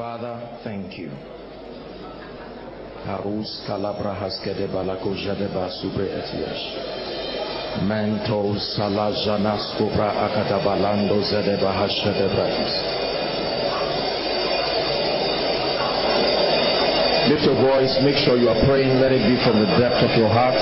Father, thank you. Parus calabra haskede balako jadeba subre etiash. Mentos salajanas cobra akadabalando zedeba hashadebrais. Lift your voice, make sure you are praying, let it be from the depth of your heart.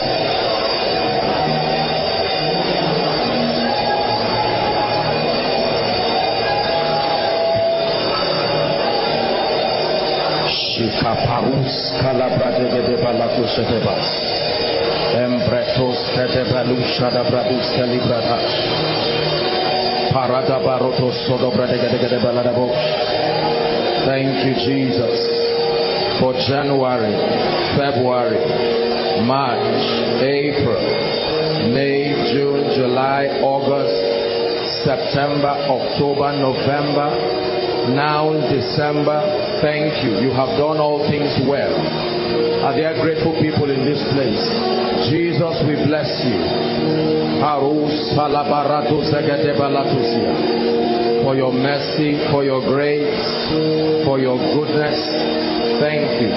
Da. Parada. Thank you, Jesus, for January, February, March, April, May, June, July, August, September, October, November, now December. Thank you. You have done all things well. Are there grateful people in this place? Jesus, we bless you. For your mercy, for your grace, for your goodness. Thank you.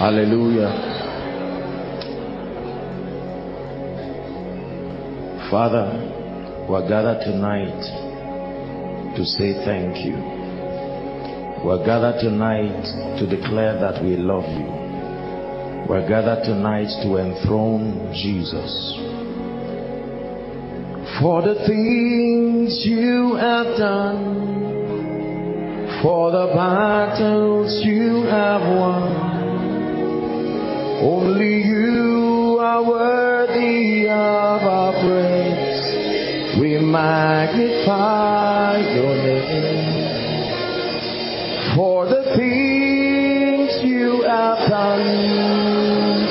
Hallelujah. Father, we're gathered tonight to say thank you. We're gathered tonight to declare that we love you. We're gathered tonight to enthrone Jesus. For the things you have done, for the battles you have won. Only you are worthy magnify your name. For the things you have done,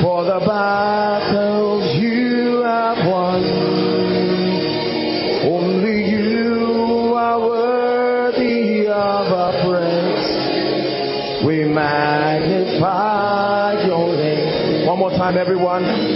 for the battles you have won. Only you are worthy of our praise. We magnify your name. One more time, everyone.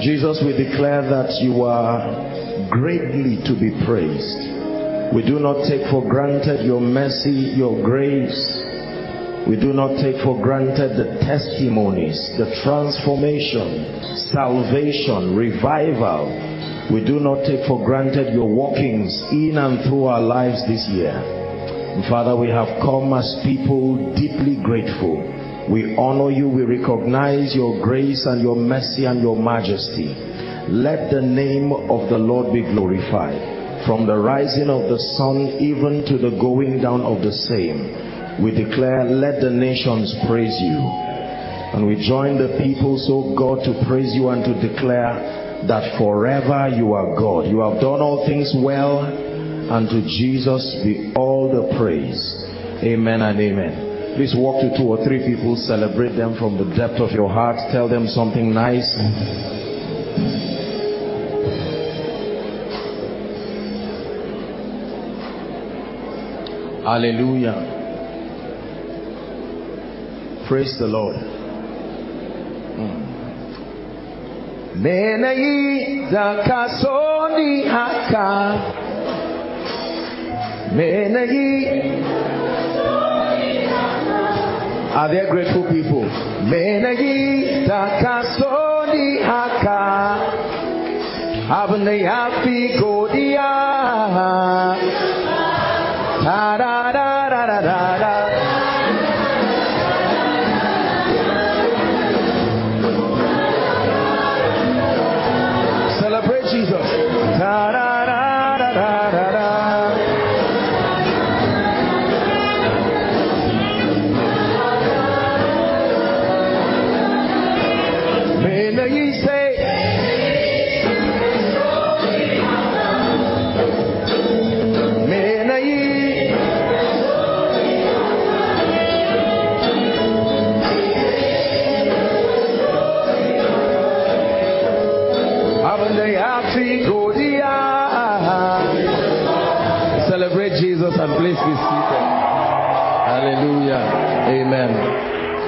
Jesus, we declare that you are greatly to be praised. We do not take for granted your mercy, your grace. We do not take for granted the testimonies, the transformation, salvation, revival. We do not take for granted your walkings in and through our lives this year. And Father, we have come as people deeply grateful. We honor you, we recognize your grace and your mercy and your majesty. Let the name of the Lord be glorified. From the rising of the sun even to the going down of the same, we declare, let the nations praise you. And we join the people, so God, to praise you and to declare that forever you are God. You have done all things well, and to Jesus be all the praise. Amen and amen. Please walk to two or three people, celebrate them from the depth of your heart, tell them something nice. Hallelujah. Praise the Lord. Hmm. Menei zakasoni haka. Menei. Are there grateful people? Menei zakasoni haka. Abne yafi godia. Da da da da da da. Hallelujah. Amen.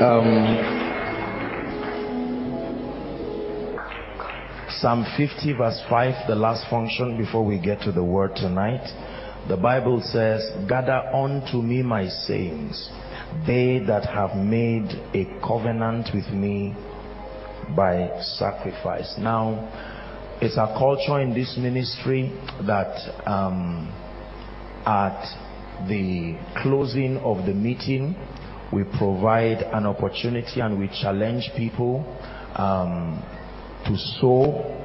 Um, Psalm 50 verse 5, the last function before we get to the word tonight. The Bible says, Gather unto me my saints, they that have made a covenant with me by sacrifice. Now, it's a culture in this ministry that um, at the closing of the meeting, we provide an opportunity and we challenge people um, to sow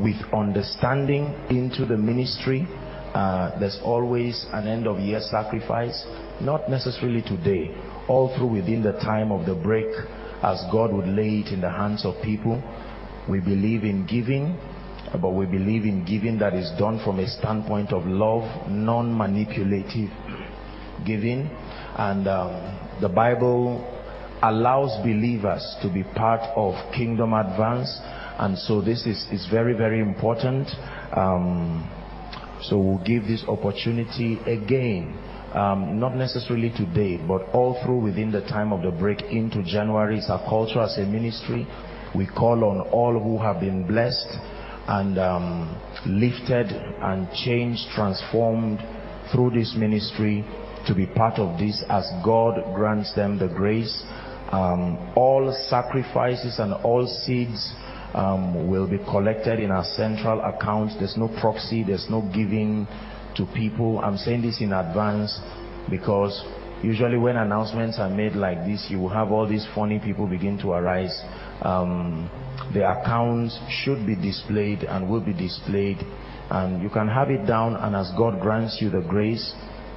with understanding into the ministry. Uh, there's always an end of year sacrifice, not necessarily today, all through within the time of the break, as God would lay it in the hands of people. We believe in giving, but we believe in giving that is done from a standpoint of love, non manipulative giving. And um, the Bible allows believers to be part of kingdom advance. And so this is, is very very important. Um, so we'll give this opportunity again um, not necessarily today but all through within the time of the break into January. It's our culture as a ministry. We call on all who have been blessed and um, lifted and changed transformed through this ministry to be part of this as God grants them the grace um, all sacrifices and all seeds um, will be collected in our central account. There's no proxy, there's no giving to people. I'm saying this in advance because usually when announcements are made like this, you will have all these funny people begin to arise. Um, the accounts should be displayed and will be displayed and you can have it down and as God grants you the grace,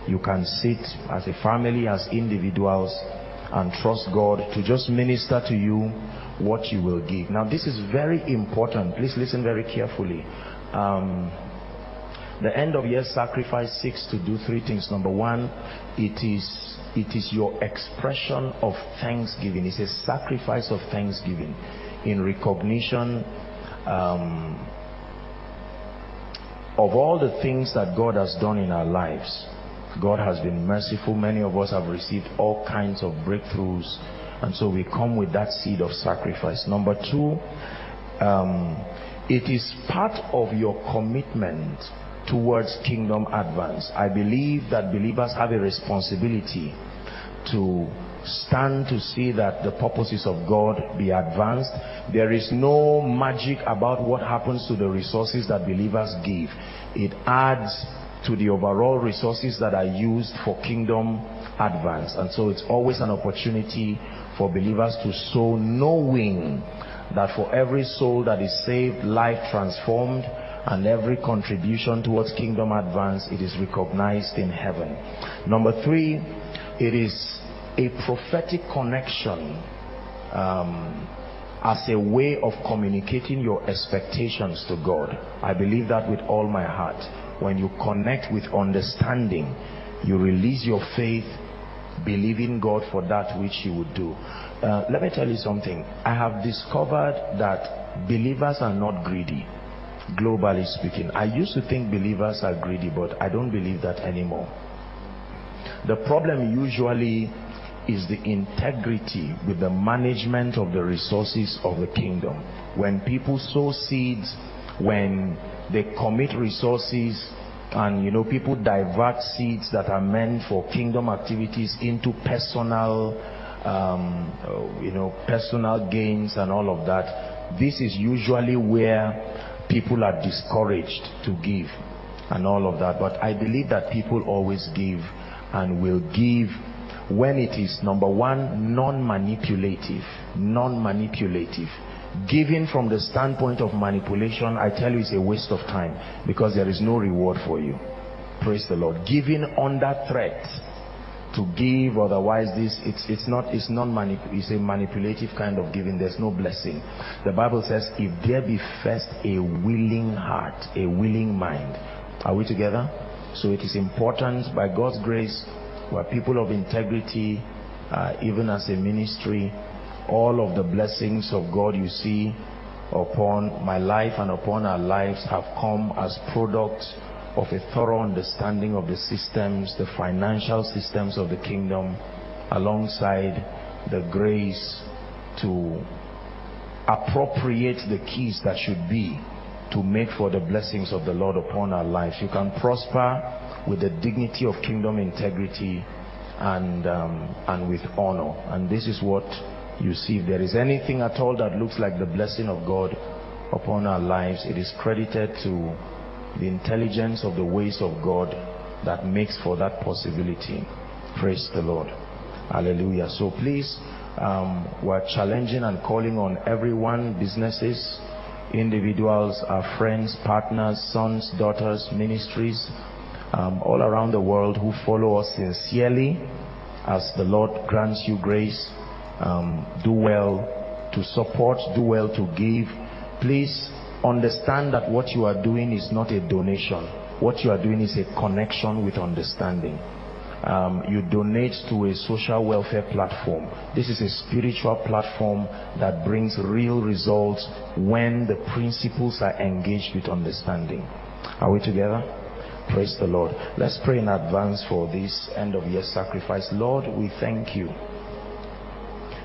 you can sit as a family, as individuals and trust God to just minister to you what you will give. Now, this is very important. Please listen very carefully. Um, the end of year sacrifice seeks to do three things. Number one, it is it is your expression of thanksgiving. It's a sacrifice of thanksgiving in recognition um, of all the things that God has done in our lives. God has been merciful. Many of us have received all kinds of breakthroughs. And so we come with that seed of sacrifice. Number two, um, it is part of your commitment towards kingdom advance. I believe that believers have a responsibility to stand to see that the purposes of God be advanced. There is no magic about what happens to the resources that believers give. It adds to the overall resources that are used for kingdom advance. And so it's always an opportunity for believers to sow knowing that for every soul that is saved, life transformed, and every contribution towards kingdom advance, it is recognized in heaven. Number three, it is a prophetic connection um, as a way of communicating your expectations to God. I believe that with all my heart when you connect with understanding, you release your faith, believing God for that which He would do. Uh, let me tell you something. I have discovered that believers are not greedy, globally speaking. I used to think believers are greedy, but I don't believe that anymore. The problem usually is the integrity with the management of the resources of the kingdom. When people sow seeds, when they commit resources and you know people divert seeds that are meant for kingdom activities into personal um, uh, you know personal gains and all of that this is usually where people are discouraged to give and all of that but i believe that people always give and will give when it is number one non-manipulative non-manipulative Giving from the standpoint of manipulation, I tell you, it's a waste of time because there is no reward for you. Praise the Lord. Giving under threat to give, otherwise this it's it's not it's not manip- it's a manipulative kind of giving. There's no blessing. The Bible says, if there be first a willing heart, a willing mind. Are we together? So it is important by God's grace, we're people of integrity, uh, even as a ministry all of the blessings of God you see upon my life and upon our lives have come as products of a thorough understanding of the systems, the financial systems of the kingdom, alongside the grace to appropriate the keys that should be to make for the blessings of the Lord upon our lives. You can prosper with the dignity of kingdom integrity and um, and with honor. And this is what you see. If there is anything at all that looks like the blessing of God upon our lives, it is credited to the intelligence of the ways of God that makes for that possibility. Praise the Lord. Hallelujah. So please, um, we're challenging and calling on everyone, businesses, individuals, our friends, partners, sons, daughters, ministries, all around the world who follow us sincerely as the Lord grants you grace. Um, do well to support, do well to give. Please understand that what you are doing is not a donation. What you are doing is a connection with understanding. Um, you donate to a social welfare platform. This is a spiritual platform that brings real results when the principles are engaged with understanding. Are we together? Praise the Lord. Let's pray in advance for this end of year sacrifice. Lord, we thank you.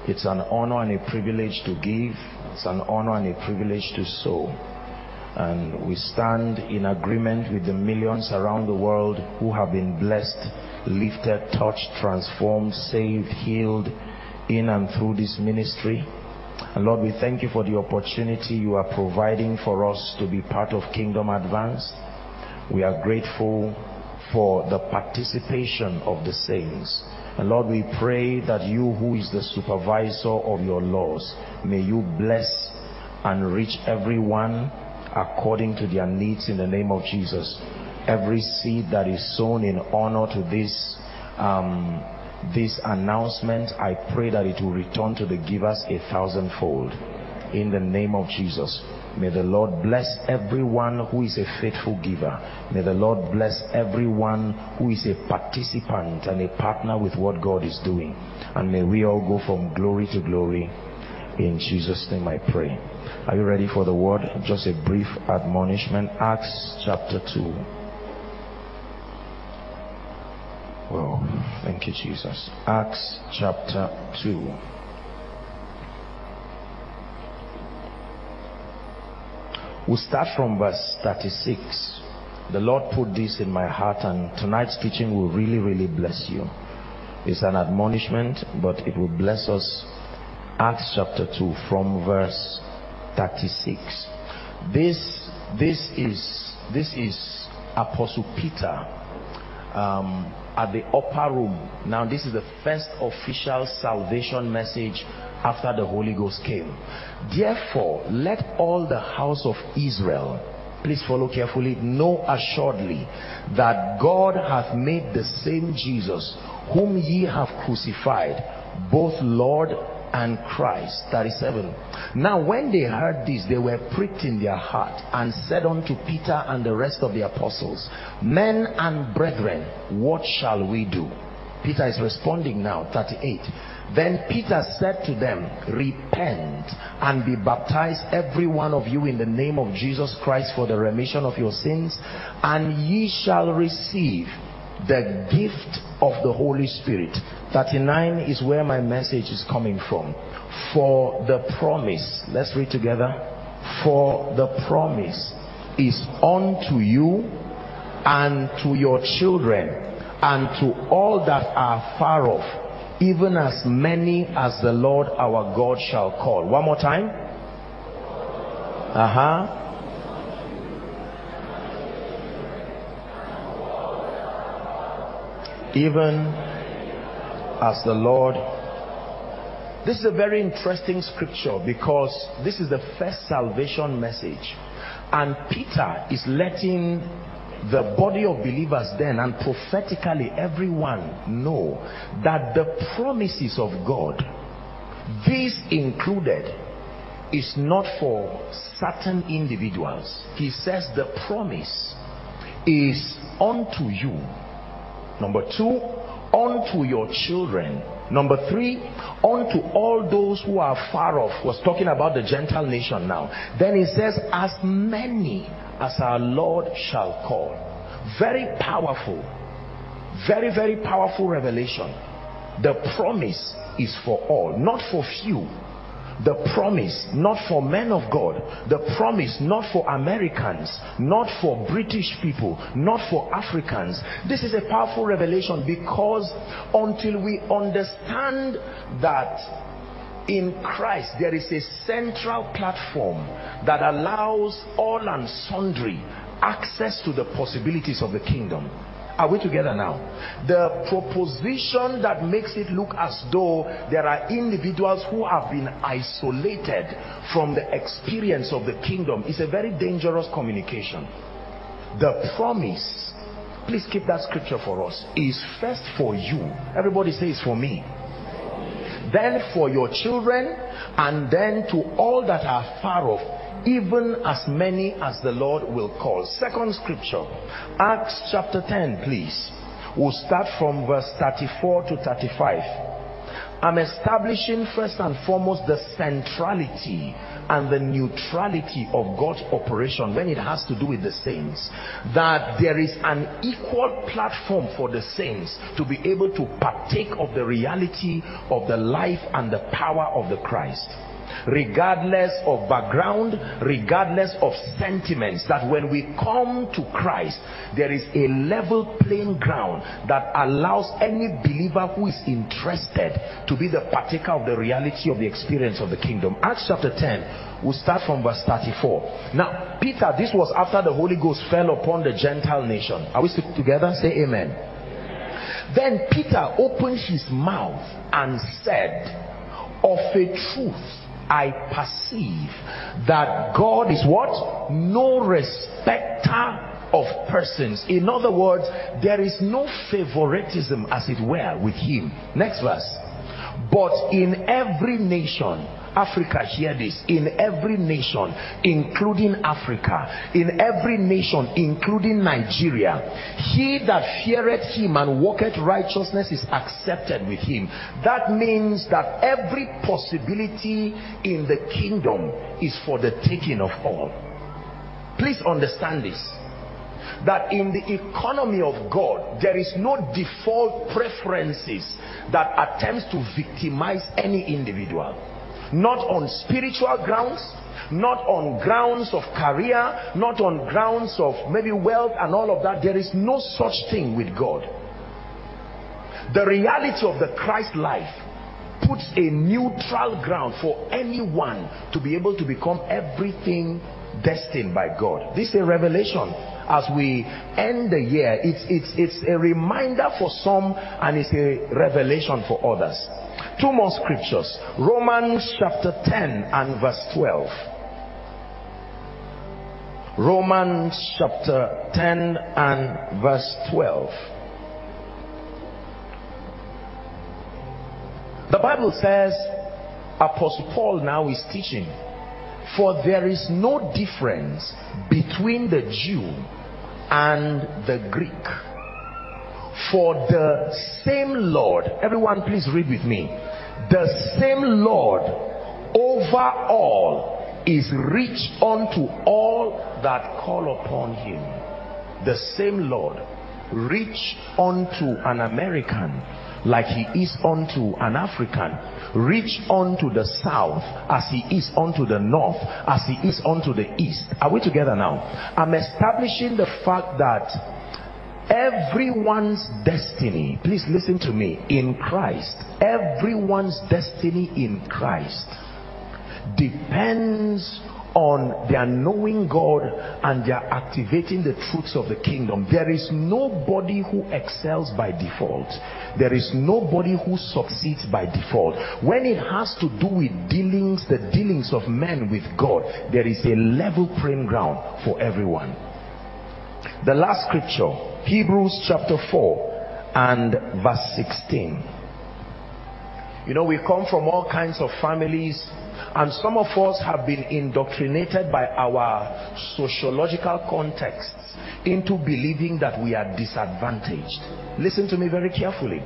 It's an honor and a privilege to give. It's an honor and a privilege to sow. And we stand in agreement with the millions around the world who have been blessed, lifted, touched, transformed, saved, healed in and through this ministry. And Lord, we thank you for the opportunity you are providing for us to be part of Kingdom Advance. We are grateful for the participation of the saints. And Lord, we pray that you who is the supervisor of your laws, may you bless and reach everyone according to their needs in the name of Jesus. Every seed that is sown in honor to this um, this announcement, I pray that it will return to the givers a thousandfold. In the name of Jesus. May the Lord bless everyone who is a faithful giver. May the Lord bless everyone who is a participant and a partner with what God is doing. And may we all go from glory to glory. In Jesus' name I pray. Are you ready for the word? Just a brief admonishment. Acts chapter 2. Well, thank you, Jesus. Acts chapter 2. We'll start from verse 36. The Lord put this in my heart, and tonight's teaching will really, really bless you. It's an admonishment, but it will bless us. Acts chapter 2, from verse 36. This, this is, this is Apostle Peter um, at the upper room. Now, this is the first official salvation message after the Holy Ghost came. Therefore, let all the house of Israel, please follow carefully, know assuredly that God hath made the same Jesus, whom ye have crucified, both Lord and Christ. 37. Now when they heard this, they were pricked in their heart and said unto Peter and the rest of the apostles, Men and brethren, what shall we do? Peter is responding now, 38. Then Peter said to them, Repent and be baptized, every one of you, in the name of Jesus Christ for the remission of your sins, and ye shall receive the gift of the Holy Spirit. 39 is where my message is coming from. For the promise, let's read together. For the promise is unto you and to your children and to all that are far off, even as many as the Lord our God shall call. One more time. Uh huh. even as the Lord. This is a very interesting scripture because this is the first salvation message. And Peter is letting the body of believers then and prophetically everyone know that the promises of God, this included, is not for certain individuals. He says the promise is unto you Number two, unto your children. Number three, unto all those who are far off. Was talking about the Gentile nation now. Then he says, as many as our Lord shall call. very powerful very very powerful revelation. The promise is for all not for few. The promise not for men of God. The promise not for Americans not for British people not for Africans. This is a powerful revelation because until we understand that in Christ there is a central platform that allows all and sundry access to the possibilities of the kingdom are we together now? The proposition that makes it look as though there are individuals who have been isolated from the experience of the kingdom is a very dangerous communication. The promise, please keep that scripture for us, is first for you. Everybody says for me. Then for your children, and then to all that are far off even as many as the Lord will call. Second scripture, Acts chapter 10, please. We'll start from verse 34 to 35. I'm establishing first and foremost the centrality and the neutrality of God's operation when it has to do with the saints. That there is an equal platform for the saints to be able to partake of the reality of the life and the power of the Christ regardless of background, regardless of sentiments, that when we come to Christ, there is a level playing ground that allows any believer who is interested to be the partaker of the reality of the experience of the kingdom. Acts chapter 10, we'll start from verse 34. Now, Peter, this was after the Holy Ghost fell upon the Gentile nation. Are we still together? Say amen. Then Peter opened his mouth and said, Of a truth, I perceive that God is what? No respecter of persons. In other words, there is no favoritism as it were with him. Next verse. But in every nation, Africa, hear this. In every nation, including Africa, in every nation, including Nigeria, he that feareth him and walketh righteousness is accepted with him. That means that every possibility in the kingdom is for the taking of all. Please understand this that in the economy of God, there is no default preferences that attempts to victimize any individual not on spiritual grounds not on grounds of career not on grounds of maybe wealth and all of that. There is no such thing with God. The reality of the Christ life puts a neutral ground for anyone to be able to become everything destined by God. This is a revelation. As we end the year it's it's it's a reminder for some and it's a revelation for others Two more scriptures. Romans chapter 10 and verse 12. Romans chapter 10 and verse 12. The Bible says, Apostle Paul now is teaching, for there is no difference between the Jew and the Greek for the same Lord, everyone please read with me. The same Lord over all is rich unto all that call upon him. The same Lord rich unto an American like he is unto an African, rich unto the south as he is unto the north, as he is unto the east. Are we together now? I'm establishing the fact that everyone's destiny please listen to me in christ everyone's destiny in christ depends on their knowing God and their activating the truths of the kingdom. There is nobody who excels by default. There is nobody who succeeds by default. When it has to do with dealings, the dealings of men with God, there is a level playing ground for everyone. The last scripture Hebrews chapter 4 and verse 16. You know, we come from all kinds of families and some of us have been indoctrinated by our sociological contexts into believing that we are disadvantaged. Listen to me very carefully.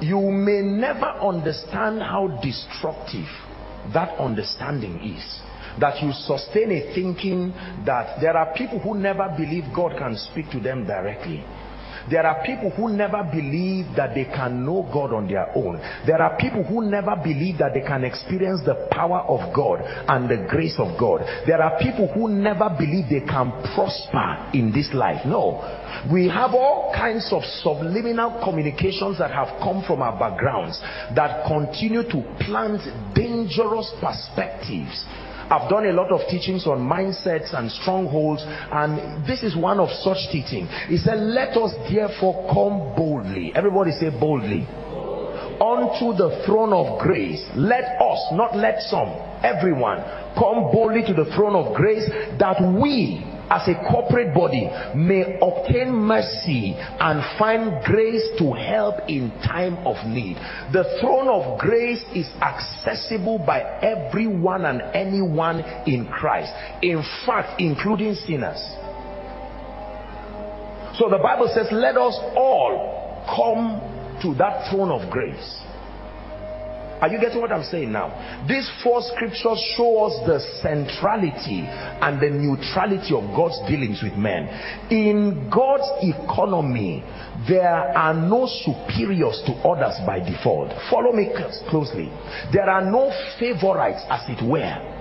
You may never understand how destructive that understanding is that you sustain a thinking that there are people who never believe God can speak to them directly there are people who never believe that they can know God on their own. There are people who never believe that they can experience the power of God and the grace of God. There are people who never believe they can prosper in this life. No. We have all kinds of subliminal communications that have come from our backgrounds that continue to plant dangerous perspectives I've done a lot of teachings on mindsets and strongholds and this is one of such teaching. He said, let us therefore come boldly. Everybody say boldly. Unto the throne of grace. Let us, not let some, everyone, come boldly to the throne of grace that we as a corporate body may obtain mercy and find grace to help in time of need. The throne of grace is accessible by everyone and anyone in Christ. In fact, including sinners. So the Bible says, let us all come to that throne of grace. Are you getting what I'm saying now? These four scriptures show us the centrality and the neutrality of God's dealings with men. In God's economy, there are no superiors to others by default. Follow me closely. There are no favorites as it were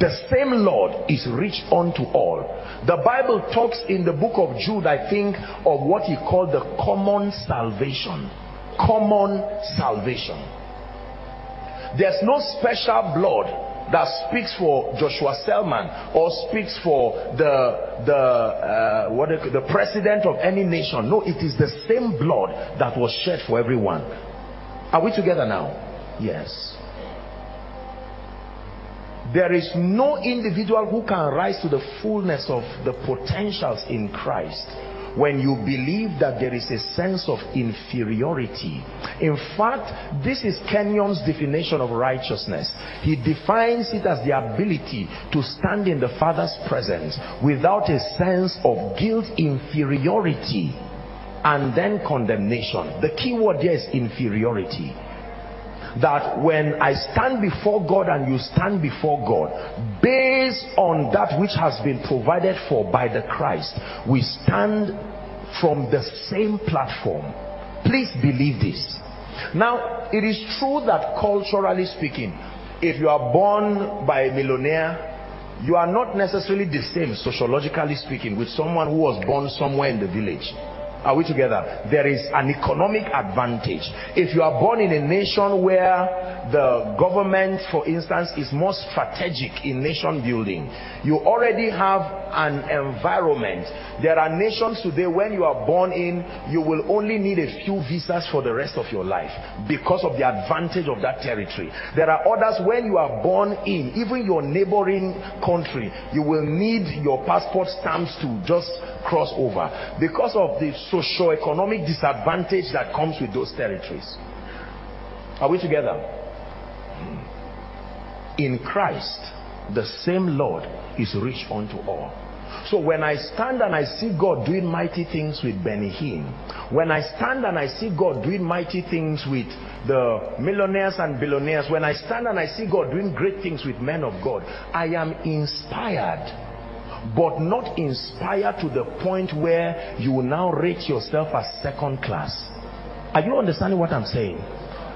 the same Lord is rich unto all. The Bible talks in the book of Jude, I think, of what he called the common salvation. Common salvation. There's no special blood that speaks for Joshua Selman or speaks for the the uh, what the president of any nation. No, it is the same blood that was shed for everyone. Are we together now? Yes. There is no individual who can rise to the fullness of the potentials in Christ when you believe that there is a sense of inferiority. In fact, this is Kenyon's definition of righteousness. He defines it as the ability to stand in the Father's presence without a sense of guilt, inferiority, and then condemnation. The key word there is inferiority that when I stand before God and you stand before God, based on that which has been provided for by the Christ, we stand from the same platform. Please believe this. Now, it is true that culturally speaking, if you are born by a millionaire, you are not necessarily the same sociologically speaking with someone who was born somewhere in the village are we together? There is an economic advantage. If you are born in a nation where the government, for instance, is more strategic in nation building, you already have an environment. There are nations today when you are born in, you will only need a few visas for the rest of your life because of the advantage of that territory. There are others when you are born in, even your neighboring country, you will need your passport stamps to just cross over because of the socio-economic disadvantage that comes with those territories. Are we together? Hmm. In Christ, the same Lord is rich unto all. So when I stand and I see God doing mighty things with Benny Hinn, when I stand and I see God doing mighty things with the millionaires and billionaires, when I stand and I see God doing great things with men of God, I am inspired but not inspired to the point where you will now rate yourself as second class. Are you understanding what I'm saying?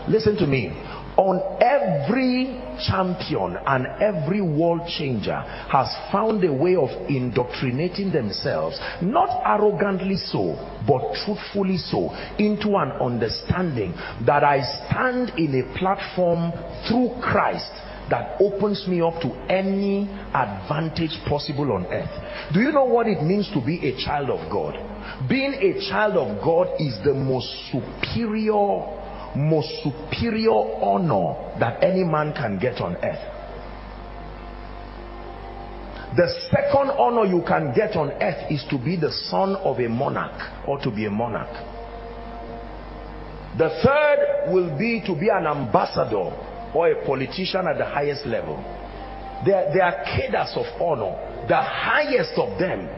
Listen to me. On every champion and every world changer has found a way of indoctrinating themselves, not arrogantly so, but truthfully so, into an understanding that I stand in a platform through Christ that opens me up to any advantage possible on earth. Do you know what it means to be a child of God? Being a child of God is the most superior, most superior honor that any man can get on earth. The second honor you can get on earth is to be the son of a monarch or to be a monarch. The third will be to be an ambassador or a politician at the highest level. There, there are cadres of honor. The highest of them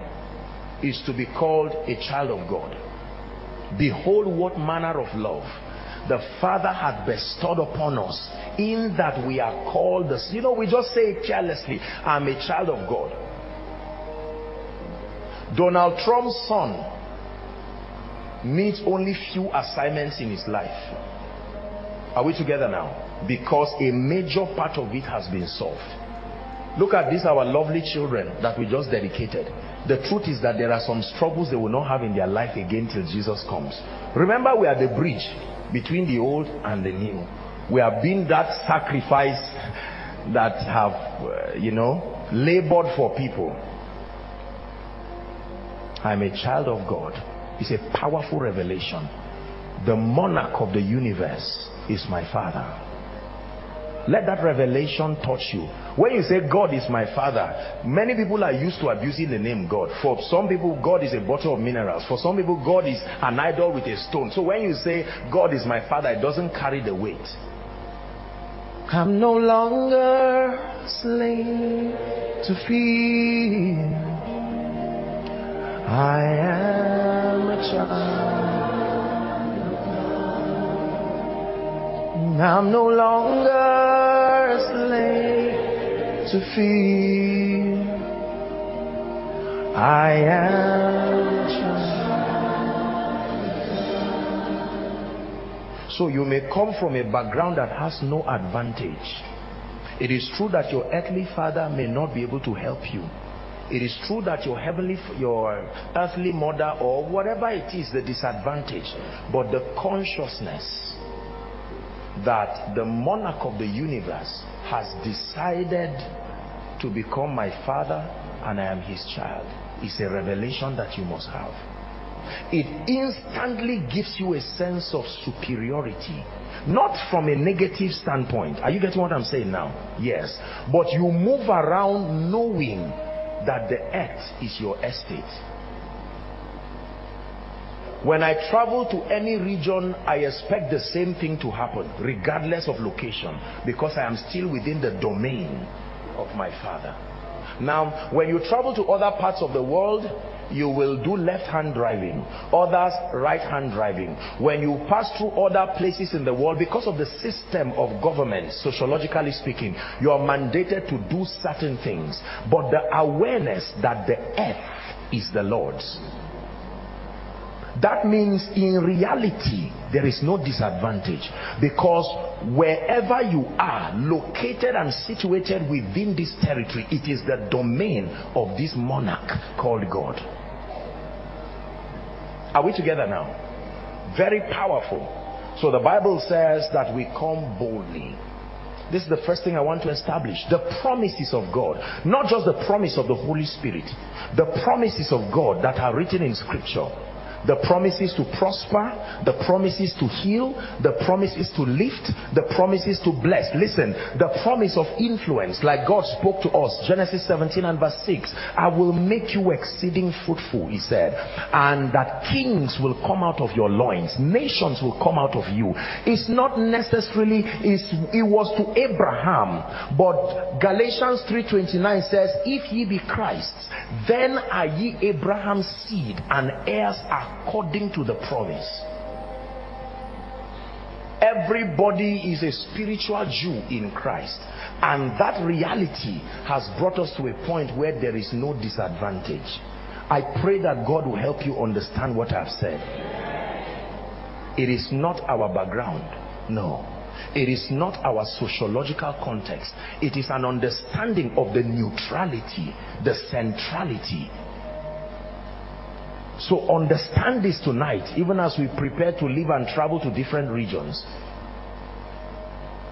is to be called a child of God. Behold what manner of love the Father had bestowed upon us in that we are called this. You know, we just say it carelessly. I'm a child of God. Donald Trump's son needs only few assignments in his life. Are we together now? Because a major part of it has been solved. Look at these our lovely children that we just dedicated. The truth is that there are some struggles they will not have in their life again till Jesus comes. Remember we are the bridge between the old and the new. We have been that sacrifice that have, uh, you know, labored for people. I'm a child of God. It's a powerful revelation. The monarch of the universe is my father. Let that revelation touch you. When you say God is my father, many people are used to abusing the name God. For some people, God is a bottle of minerals. For some people, God is an idol with a stone. So when you say God is my father, it doesn't carry the weight. I'm no longer slave to fear. I am a child. I'm no longer a slave to fear. I am child. So you may come from a background that has no advantage. It is true that your earthly father may not be able to help you. It is true that your heavenly, your earthly mother or whatever it is, the disadvantage, but the consciousness that the monarch of the universe has decided to become my father and I am his child is a revelation that you must have. It instantly gives you a sense of superiority. Not from a negative standpoint. Are you getting what I'm saying now? Yes. But you move around knowing that the earth is your estate when I travel to any region, I expect the same thing to happen, regardless of location, because I am still within the domain of my Father. Now, when you travel to other parts of the world, you will do left-hand driving, others right-hand driving. When you pass through other places in the world, because of the system of government, sociologically speaking, you are mandated to do certain things. But the awareness that the earth is the Lord's that means in reality, there is no disadvantage because wherever you are located and situated within this territory, it is the domain of this monarch called God. Are we together now? Very powerful. So the Bible says that we come boldly. This is the first thing I want to establish. The promises of God. Not just the promise of the Holy Spirit. The promises of God that are written in scripture the promises to prosper, the promises to heal, the promises to lift, the promises to bless. Listen, the promise of influence, like God spoke to us, Genesis 17 and verse 6, I will make you exceeding fruitful, he said, and that kings will come out of your loins, nations will come out of you. It's not necessarily, it's, it was to Abraham, but Galatians 3.29 says, if ye be Christ's, then are ye Abraham's seed and heirs according to the promise. Everybody is a spiritual Jew in Christ. And that reality has brought us to a point where there is no disadvantage. I pray that God will help you understand what I've said. It is not our background. No. It is not our sociological context. It is an understanding of the neutrality, the centrality. So understand this tonight, even as we prepare to live and travel to different regions.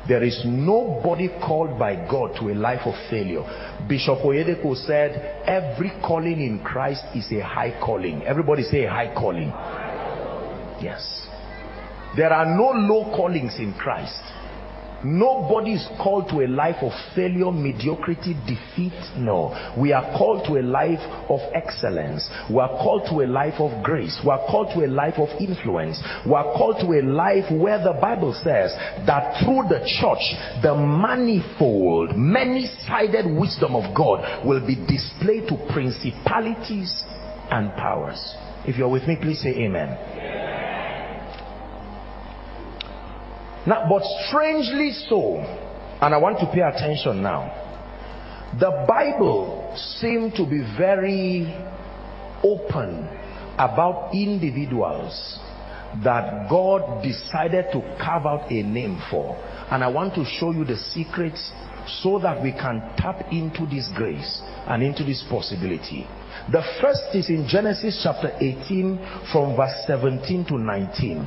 There is nobody called by God to a life of failure. Bishop Oyedepo said, every calling in Christ is a high calling. Everybody say a high calling. Yes. There are no low callings in Christ. Nobody is called to a life of failure, mediocrity, defeat. No. We are called to a life of excellence. We are called to a life of grace. We are called to a life of influence. We are called to a life where the Bible says that through the church, the manifold, many-sided wisdom of God will be displayed to principalities and powers. If you're with me, please say amen. Now, but strangely so, and I want to pay attention now. The Bible seemed to be very open about individuals that God decided to carve out a name for. And I want to show you the secrets so that we can tap into this grace and into this possibility. The first is in Genesis chapter 18 from verse 17 to 19.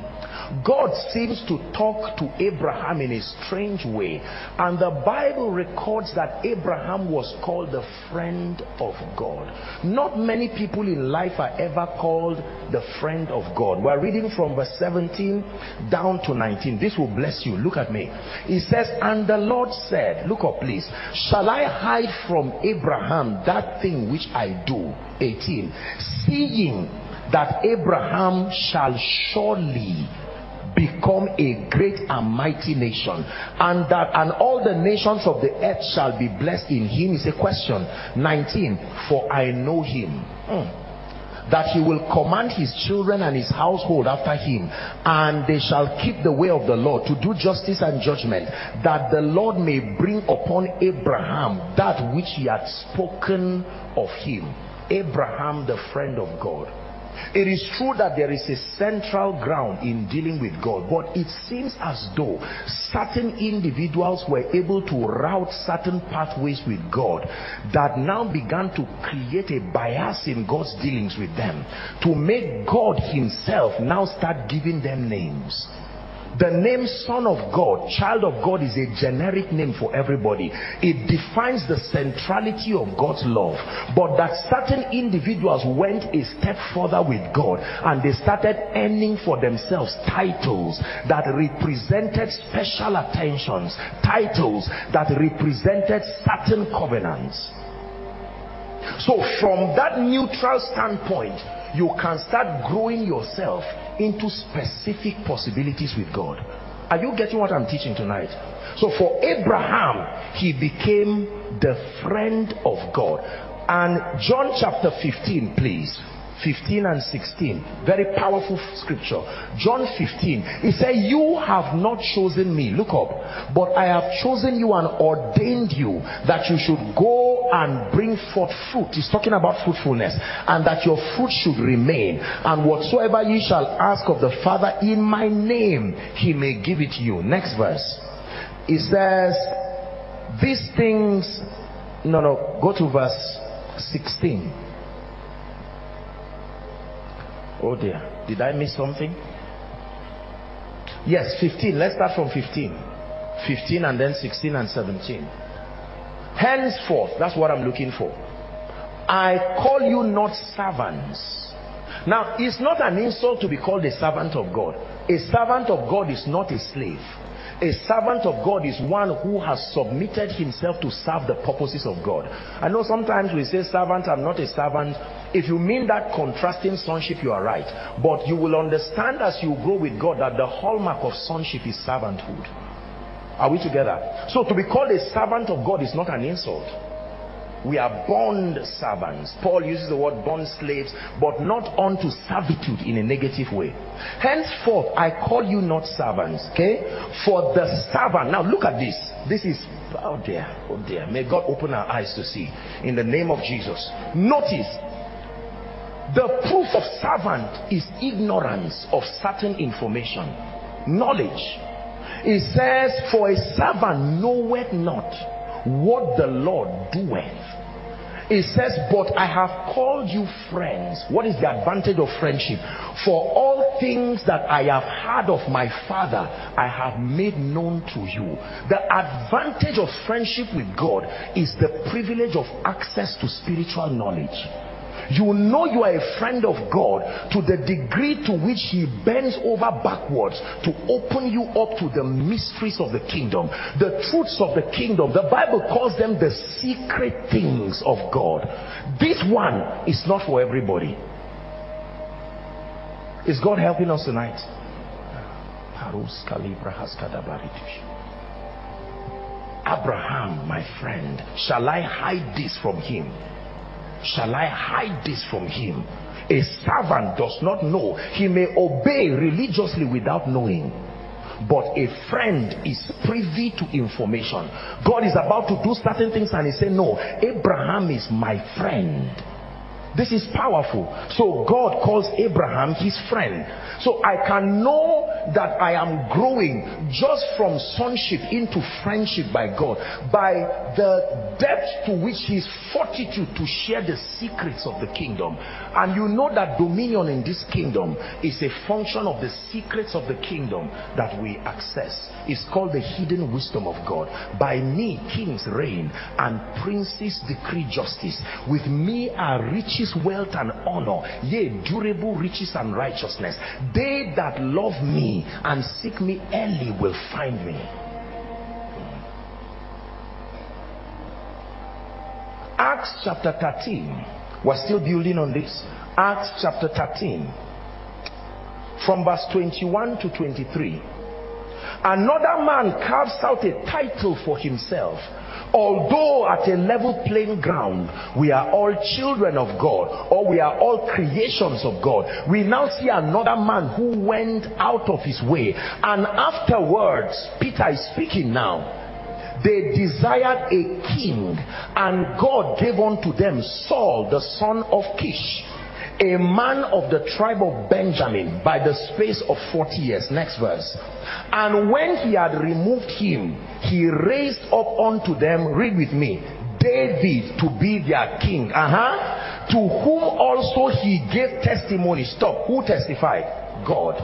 God seems to talk to Abraham in a strange way. And the Bible records that Abraham was called the friend of God. Not many people in life are ever called the friend of God. We're reading from verse 17 down to 19. This will bless you. Look at me. It says, And the Lord said, Look up, please. Shall I hide from Abraham that thing which I do? 18. Seeing that Abraham shall surely become a great and mighty nation and that and all the nations of the earth shall be blessed in him. Is a question. 19 for i know him. Mm that he will command his children and his household after him and they shall keep the way of the Lord to do justice and judgment that the Lord may bring upon Abraham that which he had spoken of him. Abraham the friend of God it is true that there is a central ground in dealing with God, but it seems as though certain individuals were able to route certain pathways with God that now began to create a bias in God's dealings with them to make God himself now start giving them names. The name son of God, child of God is a generic name for everybody. It defines the centrality of God's love. But that certain individuals went a step further with God and they started earning for themselves titles that represented special attentions, titles that represented certain covenants. So from that neutral standpoint, you can start growing yourself into specific possibilities with God. Are you getting what I'm teaching tonight? So for Abraham, he became the friend of God. And John chapter 15, please. 15 and 16 very powerful scripture. John 15 he said you have not chosen me. Look up. But i have chosen you and ordained you that you should go and bring forth fruit. He's talking about fruitfulness. And that your fruit should remain. And whatsoever ye shall ask of the father in my name he may give it to you. Next verse. It says these things no no go to verse 16 Oh dear. Did I miss something? Yes, 15. Let's start from 15. 15 and then 16 and 17. Henceforth, that's what I'm looking for. I call you not servants. Now, it's not an insult to be called a servant of God. A servant of God is not a slave. A servant of God is one who has submitted himself to serve the purposes of God. I know sometimes we say servant, I'm not a servant. If you mean that contrasting sonship, you are right. But you will understand as you grow with God that the hallmark of sonship is servanthood. Are we together? So to be called a servant of God is not an insult we are bond servants. Paul uses the word bond slaves but not unto servitude in a negative way. Henceforth i call you not servants okay? For the servant. Now look at this. This is oh dear oh dear. May god open our eyes to see. In the name of jesus. Notice the proof of servant is ignorance of certain information. Knowledge. It says for a servant knoweth not what the Lord doeth. It says, but I have called you friends. What is the advantage of friendship? For all things that I have heard of my father, I have made known to you. The advantage of friendship with God is the privilege of access to spiritual knowledge you know you are a friend of God to the degree to which he bends over backwards to open you up to the mysteries of the kingdom the truths of the kingdom. The bible calls them the secret things of God. This one is not for everybody. Is God helping us tonight? Abraham my friend shall I hide this from him shall I hide this from him? A servant does not know. He may obey religiously without knowing. but a friend is privy to information. God is about to do certain things and he said, no, Abraham is my friend. This is powerful. So God calls Abraham his friend. So I can know that I am growing just from sonship into friendship by God by the depth to which his fortitude to share the secrets of the kingdom. And you know that dominion in this kingdom is a function of the secrets of the kingdom that we access. It's called the hidden wisdom of God. By me, kings reign and princes decree justice. With me are riches, wealth, and honor, yea, durable riches and righteousness. They that love me and seek me early will find me. Acts chapter 13. We're still building on this. Acts chapter 13. From verse 21 to 23. Another man carves out a title for himself although at a level playing ground we are all children of God or we are all creations of God we now see another man who went out of his way. And afterwards Peter is speaking now they desired a king and God gave unto them Saul the son of Kish a man of the tribe of Benjamin by the space of 40 years. Next verse. And when he had removed him, he raised up unto them, read with me, David to be their king. Uh-huh. To whom also he gave testimony. Stop. Who testified? God.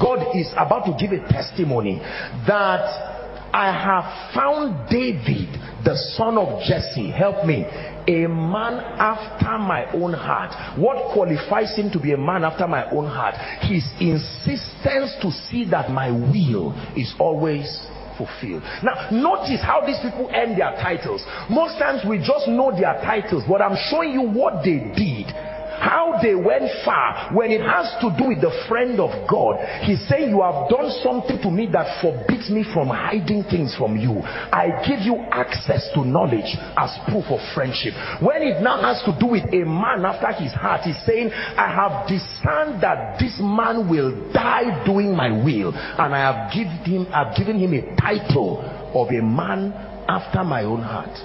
God is about to give a testimony that I have found David, the son of Jesse. Help me a man after my own heart. What qualifies him to be a man after my own heart? His insistence to see that my will is always fulfilled. Now, notice how these people end their titles. Most times we just know their titles, but I'm showing you what they did how they went far when it has to do with the friend of God. He's saying, You have done something to me that forbids me from hiding things from you. I give you access to knowledge as proof of friendship. When it now has to do with a man after his heart, he's saying, I have discerned that this man will die doing my will, and I have given him, I've given him a title of a man after my own heart.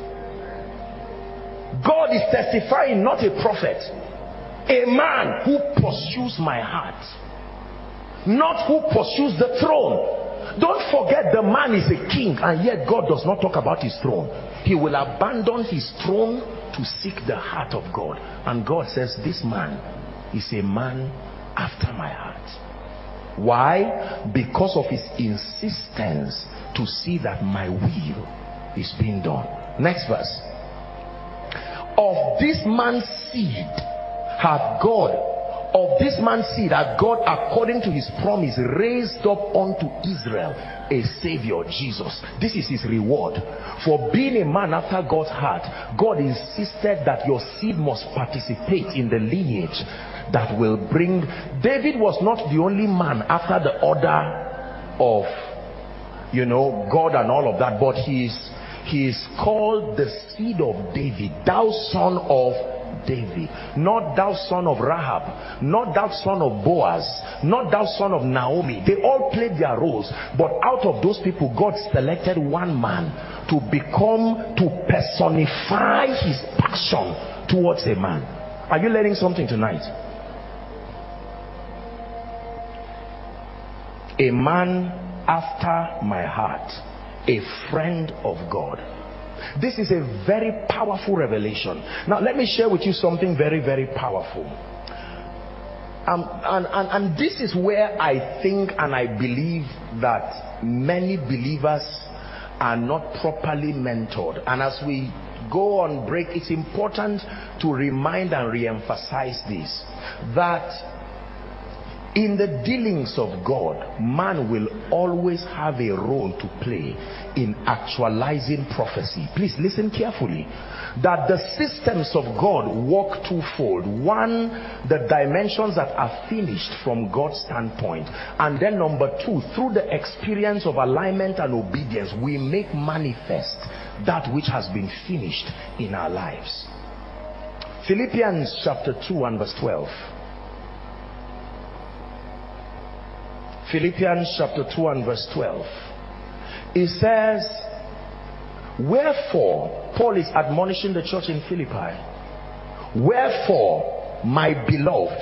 God is testifying, not a prophet. A man who pursues my heart, not who pursues the throne. Don't forget the man is a king and yet God does not talk about his throne. He will abandon his throne to seek the heart of God. And God says, This man is a man after my heart. Why? Because of his insistence to see that my will is being done. Next verse. Of this man's seed hath God of this man's seed hath God according to his promise raised up unto Israel a savior Jesus. This is his reward. For being a man after God's heart God insisted that your seed must participate in the lineage that will bring David was not the only man after the order of you know God and all of that but he is he is called the seed of David thou son of David, not thou son of Rahab, not thou son of Boaz, not thou son of Naomi. They all played their roles, but out of those people, God selected one man to become, to personify his passion towards a man. Are you learning something tonight? A man after my heart, a friend of God this is a very powerful revelation. Now, let me share with you something very, very powerful. Um, and, and, and this is where I think and I believe that many believers are not properly mentored. And as we go on break, it's important to remind and re-emphasize this that in the dealings of God, man will always have a role to play in actualizing prophecy. Please listen carefully. That the systems of God work twofold. One, the dimensions that are finished from God's standpoint. And then number two, through the experience of alignment and obedience, we make manifest that which has been finished in our lives. Philippians chapter 2 and verse 12. Philippians chapter 2 and verse 12. It says, Wherefore, Paul is admonishing the church in Philippi. Wherefore, my beloved,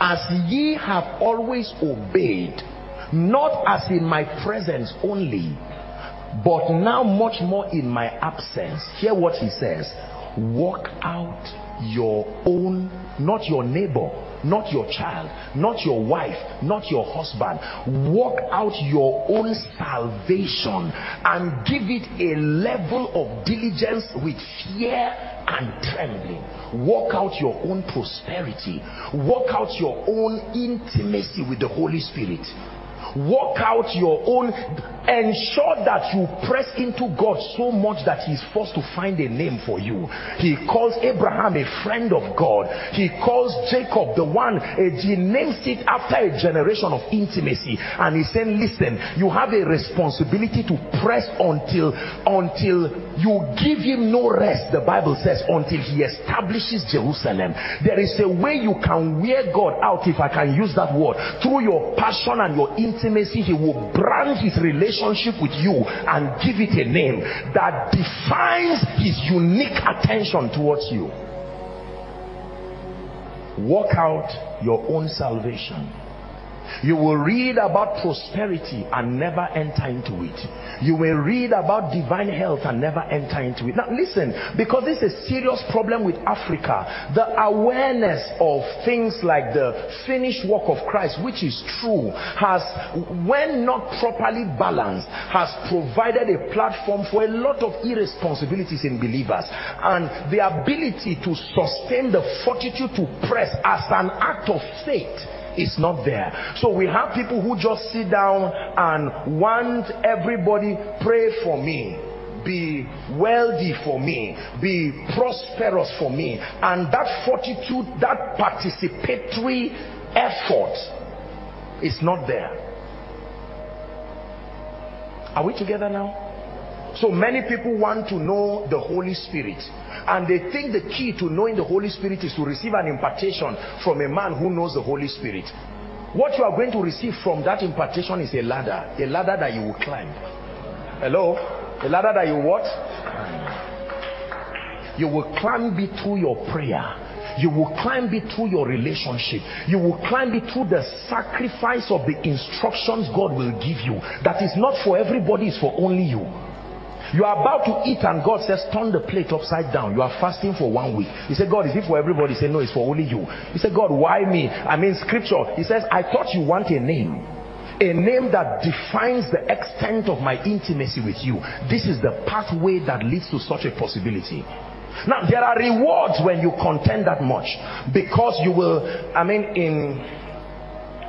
as ye have always obeyed, not as in my presence only, but now much more in my absence. Hear what he says. Walk out your own, not your neighbor, not your child, not your wife, not your husband. Walk out your own salvation and give it a level of diligence with fear and trembling. Walk out your own prosperity. Walk out your own intimacy with the Holy Spirit work out your own. Ensure that you press into God so much that he's forced to find a name for you. He calls Abraham a friend of God. He calls Jacob the one. He names it after a generation of intimacy. And he's saying listen you have a responsibility to press until until you give him no rest the Bible says until he establishes Jerusalem. There is a way you can wear God out if I can use that word through your passion and your intimacy intimacy he will brand his relationship with you and give it a name that defines his unique attention towards you. Work out your own salvation you will read about prosperity and never enter into it. You will read about divine health and never enter into it. Now listen, because this is a serious problem with Africa, the awareness of things like the finished work of Christ, which is true, has, when not properly balanced, has provided a platform for a lot of irresponsibilities in believers. And the ability to sustain the fortitude to press as an act of faith is not there. So we have people who just sit down and want everybody pray for me be wealthy for me be prosperous for me. And that fortitude that participatory effort is not there. Are we together now so many people want to know the Holy Spirit and they think the key to knowing the Holy Spirit is to receive an impartation from a man who knows the Holy Spirit. What you are going to receive from that impartation is a ladder, a ladder that you will climb. Hello? A ladder that you what? You will climb it through your prayer you will climb it through your relationship you will climb it through the sacrifice of the instructions God will give you that is not for everybody it's for only you you are about to eat and God says, turn the plate upside down. You are fasting for one week. He said, God, is it for everybody? He said, no, it's for only you. He said, God, why me? I mean, scripture. He says, I thought you want a name. A name that defines the extent of my intimacy with you. This is the pathway that leads to such a possibility. Now, there are rewards when you contend that much. Because you will, I mean, in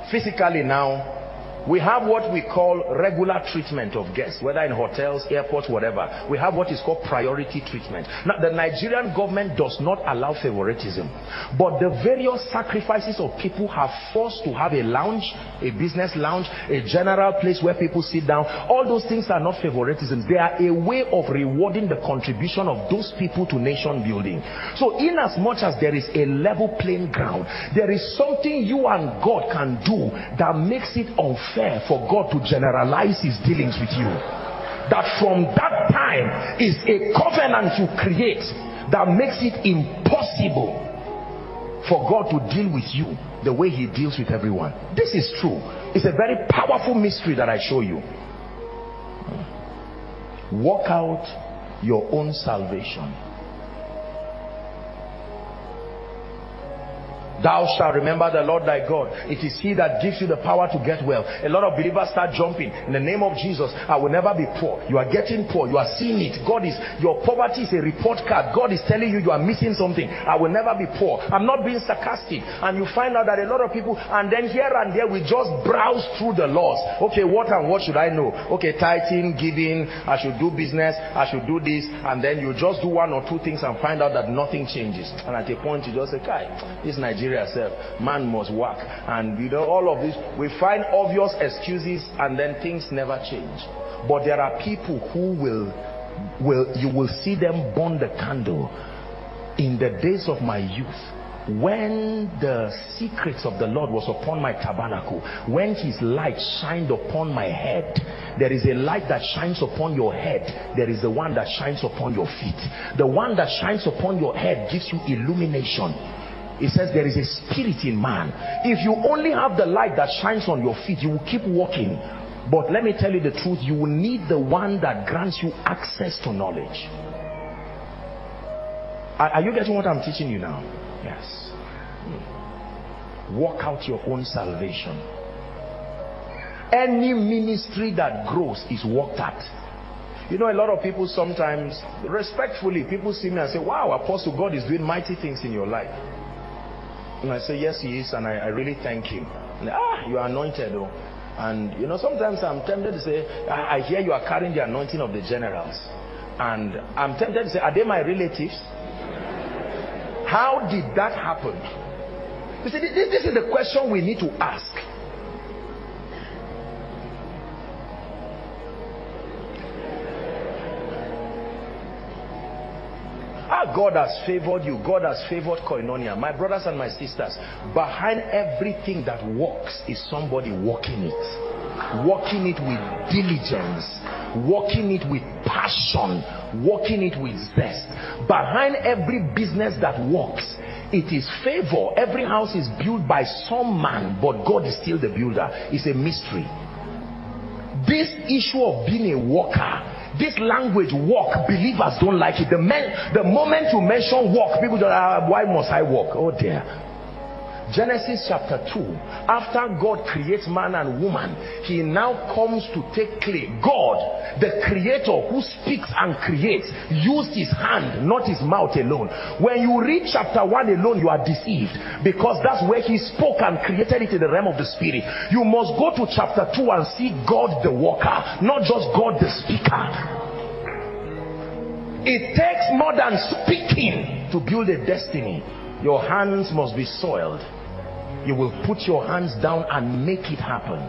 physically now, we have what we call regular treatment of guests whether in hotels airports whatever. We have what is called priority treatment. Now the nigerian government does not allow favoritism but the various sacrifices of people have forced to have a lounge a business lounge a general place where people sit down. All those things are not favoritism. They are a way of rewarding the contribution of those people to nation building. So in as much as there is a level playing ground there is something you and god can do that makes it unfair for God to generalize his dealings with you. That from that time is a covenant you create that makes it impossible for God to deal with you the way he deals with everyone. This is true. It's a very powerful mystery that I show you. Work out your own salvation. Thou shalt remember the Lord thy God. It is he that gives you the power to get well. A lot of believers start jumping. In the name of Jesus, I will never be poor. You are getting poor. You are seeing it. God is, your poverty is a report card. God is telling you you are missing something. I will never be poor. I'm not being sarcastic. And you find out that a lot of people, and then here and there, we just browse through the laws. Okay, what and what should I know? Okay, tithing, giving, I should do business, I should do this. And then you just do one or two things and find out that nothing changes. And at a point, you just say, Kai, this Nigeria yourself man must work and you know all of this we find obvious excuses and then things never change but there are people who will will you will see them burn the candle in the days of my youth when the secrets of the Lord was upon my tabernacle, when his light shined upon my head, there is a light that shines upon your head. There is the one that shines upon your feet. The one that shines upon your head gives you illumination. It says there is a spirit in man. If you only have the light that shines on your feet, you will keep walking. But let me tell you the truth, you will need the one that grants you access to knowledge. Are, are you getting what I'm teaching you now? Yes. Hmm. Walk out your own salvation. Any ministry that grows is worked at. You know, a lot of people sometimes, respectfully, people see me and say, wow, Apostle, God is doing mighty things in your life. And I say, yes, he is, and I, I really thank him. And, ah, you are anointed, though. And, you know, sometimes I'm tempted to say, I, I hear you are carrying the anointing of the generals. And I'm tempted to say, are they my relatives? How did that happen? You see, this, this is the question we need to ask. God has favored you. God has favored Koinonia. My brothers and my sisters, behind everything that works is somebody walking it. Walking it with diligence. Walking it with passion. Walking it with zest. Behind every business that works, it is favor. Every house is built by some man, but God is still the builder. It's a mystery. This issue of being a worker this language walk believers don't like it. The, men, the moment you mention walk people don't ah, why must i walk oh dear Genesis chapter 2 after God creates man and woman he now comes to take clay God the creator who speaks and creates used his hand not his mouth alone. When you read chapter 1 alone you are deceived because that's where he spoke and created it in the realm of the spirit. You must go to chapter 2 and see God the worker not just God the speaker. It takes more than speaking to build a destiny. Your hands must be soiled you will put your hands down and make it happen.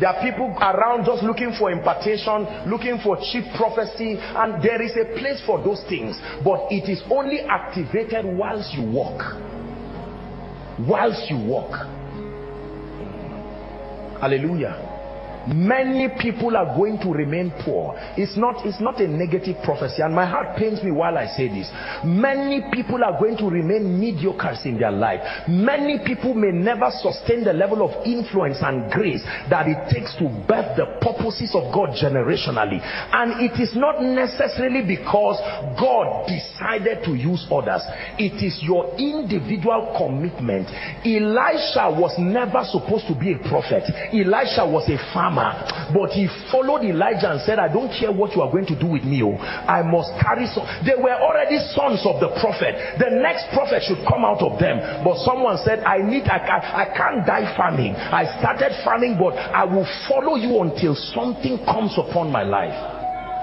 There are people around just looking for impartation looking for cheap prophecy and there is a place for those things. But it is only activated whilst you walk. Whilst you walk. Hallelujah many people are going to remain poor. It's not it's not a negative prophecy and my heart pains me while i say this. Many people are going to remain mediocres in their life. Many people may never sustain the level of influence and grace that it takes to birth the purposes of god generationally. And it is not necessarily because god decided to use others. It is your individual commitment. Elisha was never supposed to be a prophet. Elisha was a farmer farmer but he followed Elijah and said I don't care what you are going to do with me oh I must carry some they were already sons of the prophet. The next prophet should come out of them. But someone said I need I, can, I can't die farming. I started farming but I will follow you until something comes upon my life.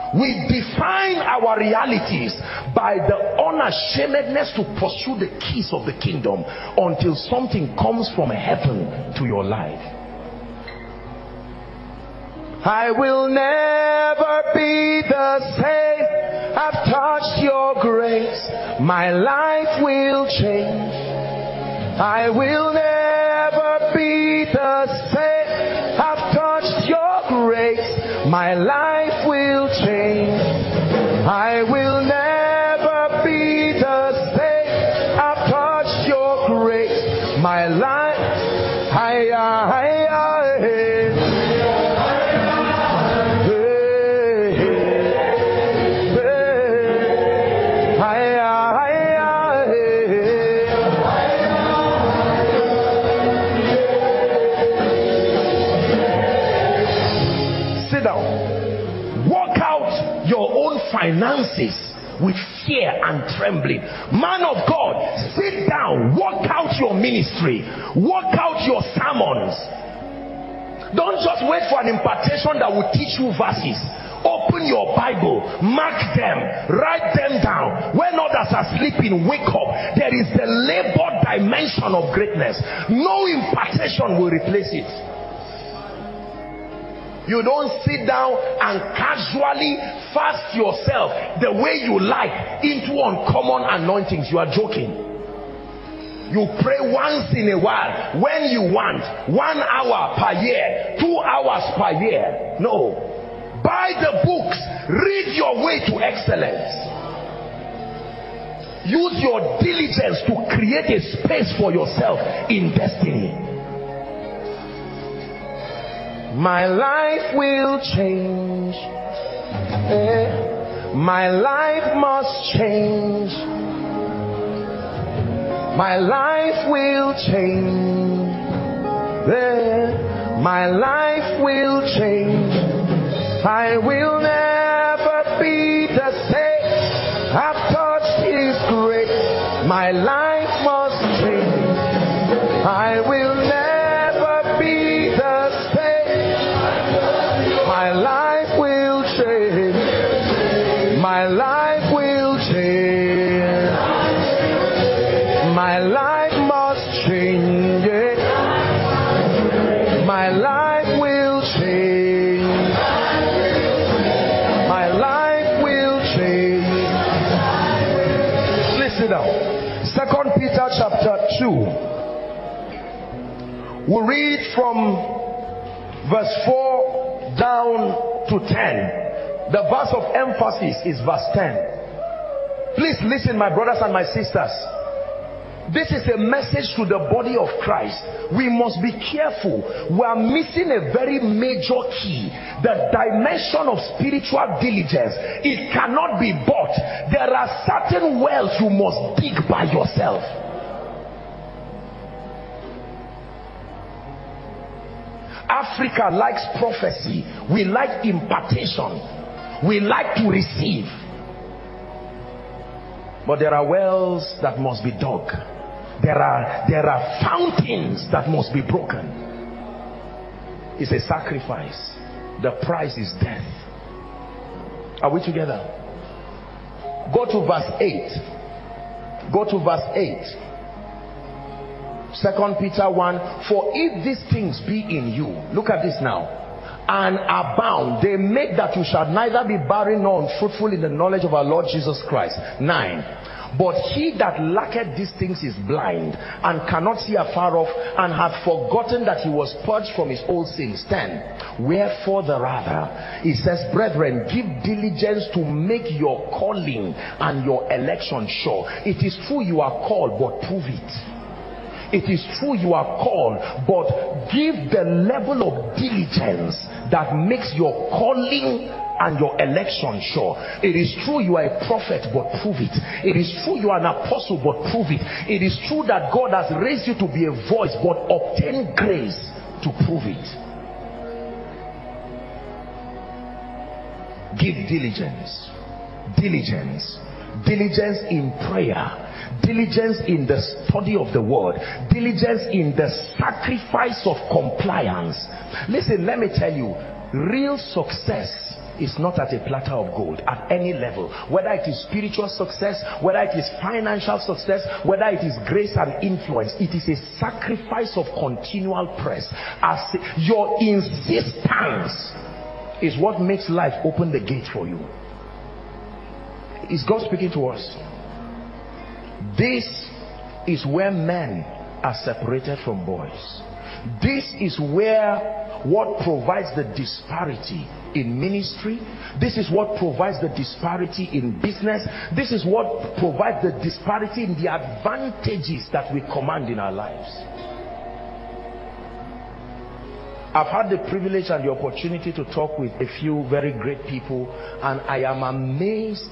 We define our realities by the unashamedness to pursue the keys of the kingdom until something comes from heaven to your life I will never be the same. I've touched your grace. My life will change. I will never be the same. I've touched your grace. My life will change. I will never be the same. I've touched your grace. My life. Finances with fear and trembling. Man of God, sit down, work out your ministry, work out your sermons. Don't just wait for an impartation that will teach you verses. Open your Bible, mark them, write them down. When others are sleeping, wake up. There is the labor dimension of greatness. No impartation will replace it. You don't sit down and casually fast yourself the way you like into uncommon anointings. You are joking. You pray once in a while when you want. One hour per year, two hours per year. No. Buy the books. Read your way to excellence. Use your diligence to create a space for yourself in destiny. My life will change. Eh, my life must change my life will change. Yeah. My life will change. I will never be the same. I've touched His grace. My life must change. I will My life will change. My life will change. My life must change. My life will change. My life will change. Listen now. Second Peter chapter 2. We read from verse 4 down to 10. The verse of emphasis is verse 10. Please listen, my brothers and my sisters. This is a message to the body of Christ. We must be careful. We are missing a very major key. The dimension of spiritual diligence. It cannot be bought. There are certain wells you must dig by yourself. Africa likes prophecy. We like impartation. We like to receive. But there are wells that must be dug. There are there are fountains that must be broken. It's a sacrifice. The price is death. Are we together? Go to verse 8 go to verse 8 second peter 1 for if these things be in you look at this now and abound they make that you shall neither be barren nor unfruitful in the knowledge of our lord jesus christ 9 but he that lacketh these things is blind and cannot see afar off and hath forgotten that he was purged from his old sins. 10. Wherefore the rather, he says, Brethren, give diligence to make your calling and your election sure. It is true you are called, but prove it. It is true you are called, but give the level of diligence that makes your calling and your election sure. It is true you are a prophet, but prove it. It is true you are an apostle, but prove it. It is true that God has raised you to be a voice, but obtain grace to prove it. Give diligence. Diligence. Diligence in prayer. Diligence in the study of the word. Diligence in the sacrifice of compliance. Listen let me tell you real success is not at a platter of gold at any level. Whether it is spiritual success whether it is financial success whether it is grace and influence it is a sacrifice of continual press. As your insistence is what makes life open the gate for you is God speaking to us this is where men are separated from boys this is where what provides the disparity in ministry. This is what provides the disparity in business. This is what provides the disparity in the advantages that we command in our lives. I've had the privilege and the opportunity to talk with a few very great people and I am amazed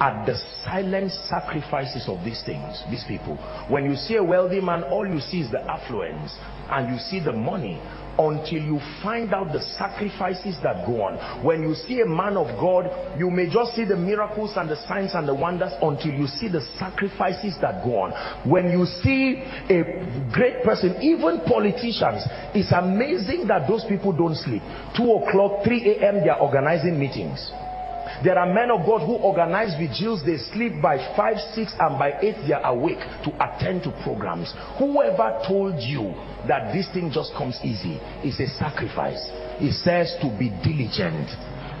at the silent sacrifices of these things, these people. When you see a wealthy man, all you see is the affluence and you see the money until you find out the sacrifices that go on. When you see a man of God, you may just see the miracles and the signs and the wonders until you see the sacrifices that go on. When you see a great person, even politicians, it's amazing that those people don't sleep. 2 o'clock, 3 a.m. they are organizing meetings. There are men of God who organize vigils. They sleep by 5, 6 and by 8 they are awake to attend to programs. Whoever told you that this thing just comes easy is a sacrifice. It says to be diligent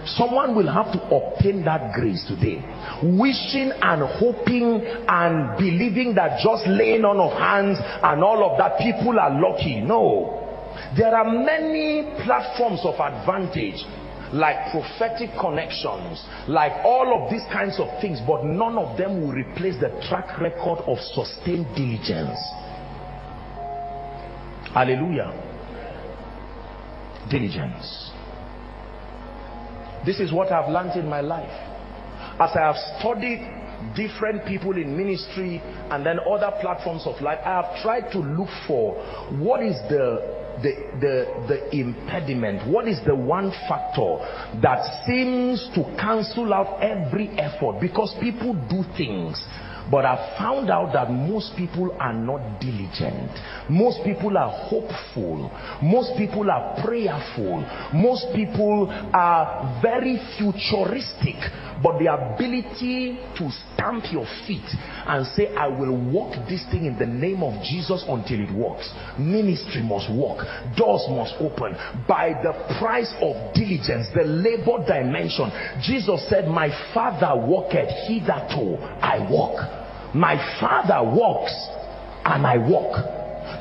someone will have to obtain that grace today wishing and hoping and believing that just laying on of hands and all of that people are lucky no there are many platforms of advantage like prophetic connections, like all of these kinds of things, but none of them will replace the track record of sustained diligence. Hallelujah. Diligence. This is what I've learned in my life. As I have studied different people in ministry and then other platforms of life, I have tried to look for what is the the, the, the impediment? What is the one factor that seems to cancel out every effort? Because people do things but I found out that most people are not diligent. Most people are hopeful. Most people are prayerful. Most people are very futuristic. But the ability to stamp your feet and say, I will walk this thing in the name of Jesus until it works. Ministry must work. Doors must open. By the price of diligence, the labor dimension. Jesus said, My Father walketh hitherto, I walk my father walks and I walk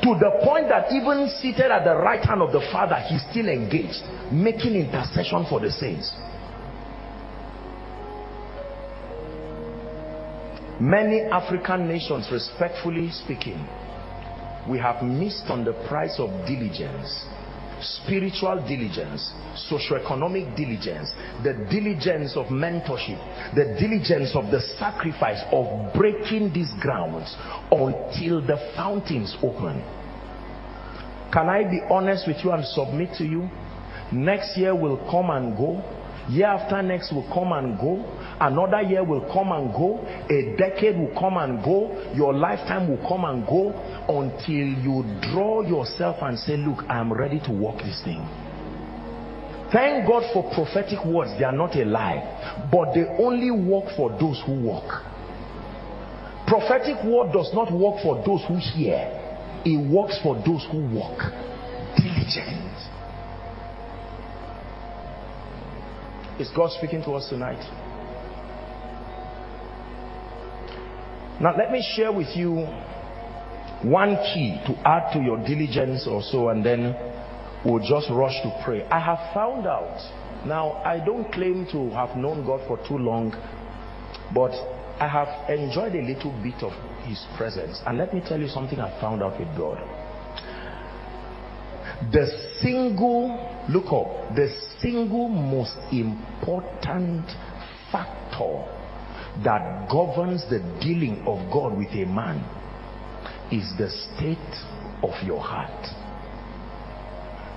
to the point that even seated at the right hand of the father he's still engaged making intercession for the saints many african nations respectfully speaking we have missed on the price of diligence spiritual diligence, socioeconomic diligence, the diligence of mentorship, the diligence of the sacrifice of breaking these grounds until the fountains open. Can I be honest with you and submit to you? Next year will come and go year after next will come and go. Another year will come and go. A decade will come and go. Your lifetime will come and go until you draw yourself and say look i am ready to walk this thing. Thank god for prophetic words. They are not a lie. But they only work for those who walk. Prophetic word does not work for those who hear. It works for those who walk diligent Is God speaking to us tonight? Now, let me share with you one key to add to your diligence or so, and then we'll just rush to pray. I have found out. Now, I don't claim to have known God for too long, but I have enjoyed a little bit of His presence. And let me tell you something I found out with God. The single, look up, the single most important factor that governs the dealing of God with a man is the state of your heart.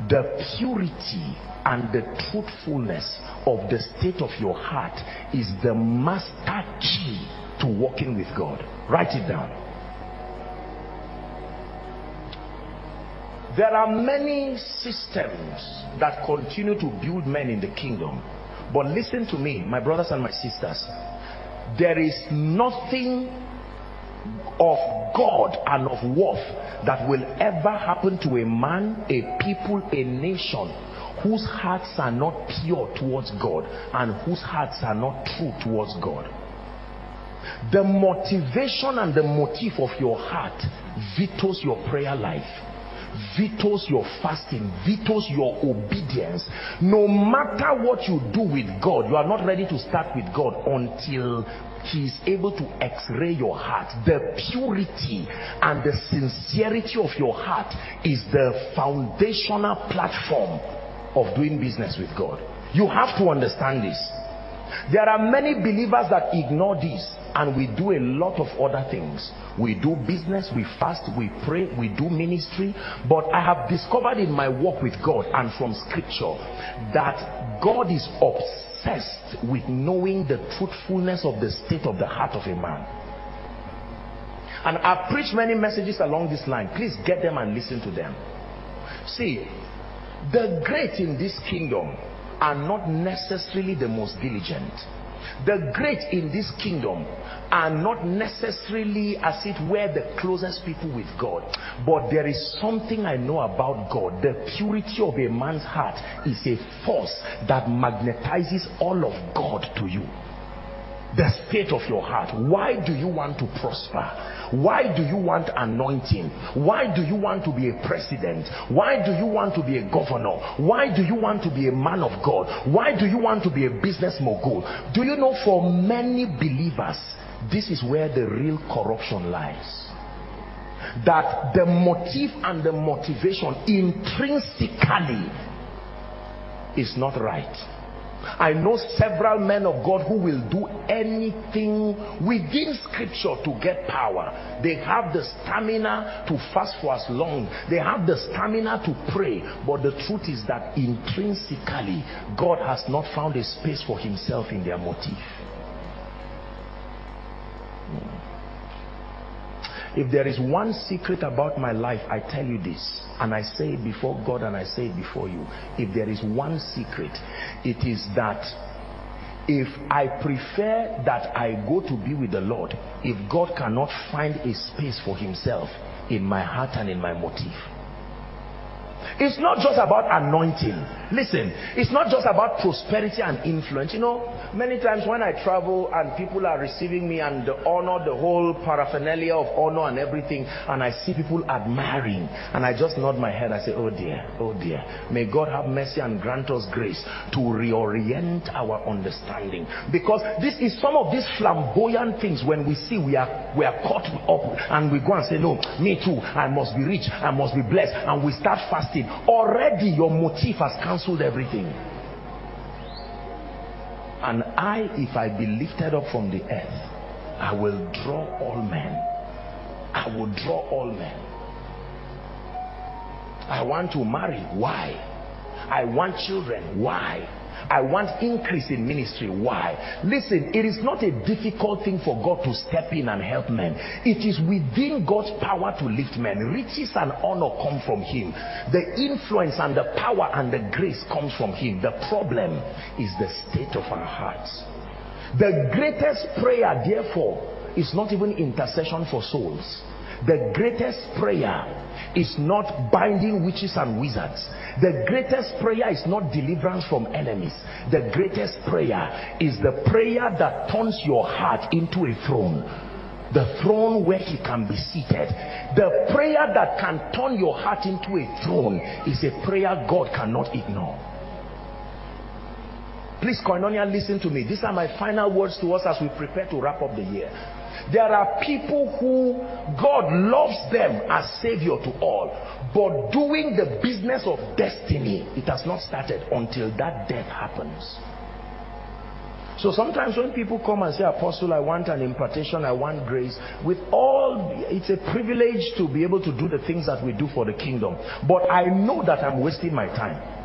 The purity and the truthfulness of the state of your heart is the master key to walking with God. Write it down. There are many systems that continue to build men in the kingdom. But listen to me, my brothers and my sisters. There is nothing of God and of worth that will ever happen to a man, a people, a nation whose hearts are not pure towards God and whose hearts are not true towards God. The motivation and the motive of your heart vetoes your prayer life vetoes your fasting, vetoes your obedience. No matter what you do with God, you are not ready to start with God until he is able to x-ray your heart. The purity and the sincerity of your heart is the foundational platform of doing business with god. You have to understand this. There are many believers that ignore this and we do a lot of other things. We do business we fast we pray we do ministry. But i have discovered in my work with god and from scripture that god is obsessed with knowing the truthfulness of the state of the heart of a man. And i've preached many messages along this line. Please get them and listen to them. See the great in this kingdom are not necessarily the most diligent The great in this kingdom are not necessarily as it were the closest people with God. But there is something I know about God. The purity of a man's heart is a force that magnetizes all of God to you the state of your heart. Why do you want to prosper? Why do you want anointing? Why do you want to be a president? Why do you want to be a governor? Why do you want to be a man of God? Why do you want to be a business mogul? Do you know for many believers, this is where the real corruption lies. That the motive and the motivation intrinsically is not right I know several men of God who will do anything within scripture to get power. They have the stamina to fast for as long. They have the stamina to pray. But the truth is that intrinsically, God has not found a space for himself in their motive. If there is one secret about my life, I tell you this, and I say it before God and I say it before you. If there is one secret, it is that if I prefer that I go to be with the Lord, if God cannot find a space for himself in my heart and in my motive, it's not just about anointing. Listen, it's not just about prosperity and influence. You know, many times when I travel and people are receiving me and the honor, the whole paraphernalia of honor and everything, and I see people admiring, and I just nod my head. I say, Oh dear, oh dear. May God have mercy and grant us grace to reorient our understanding. Because this is some of these flamboyant things when we see we are we are caught up and we go and say, No, me too, I must be rich, I must be blessed, and we start fasting already your motive has cancelled everything. And I if I be lifted up from the earth I will draw all men. I will draw all men. I want to marry. Why? I want children. Why I want increase in ministry. Why? Listen, it is not a difficult thing for God to step in and help men. It is within God's power to lift men. Riches and honor come from Him. The influence and the power and the grace comes from Him. The problem is the state of our hearts. The greatest prayer, therefore, is not even intercession for souls. The greatest prayer is not binding witches and wizards. The greatest prayer is not deliverance from enemies. The greatest prayer is the prayer that turns your heart into a throne. The throne where he can be seated. The prayer that can turn your heart into a throne is a prayer God cannot ignore. Please, Koinonia, listen to me. These are my final words to us as we prepare to wrap up the year. There are people who God loves them as savior to all. But doing the business of destiny, it has not started until that death happens. So sometimes when people come and say, Apostle, I want an impartation, I want grace, with all, it's a privilege to be able to do the things that we do for the kingdom. But I know that I'm wasting my time.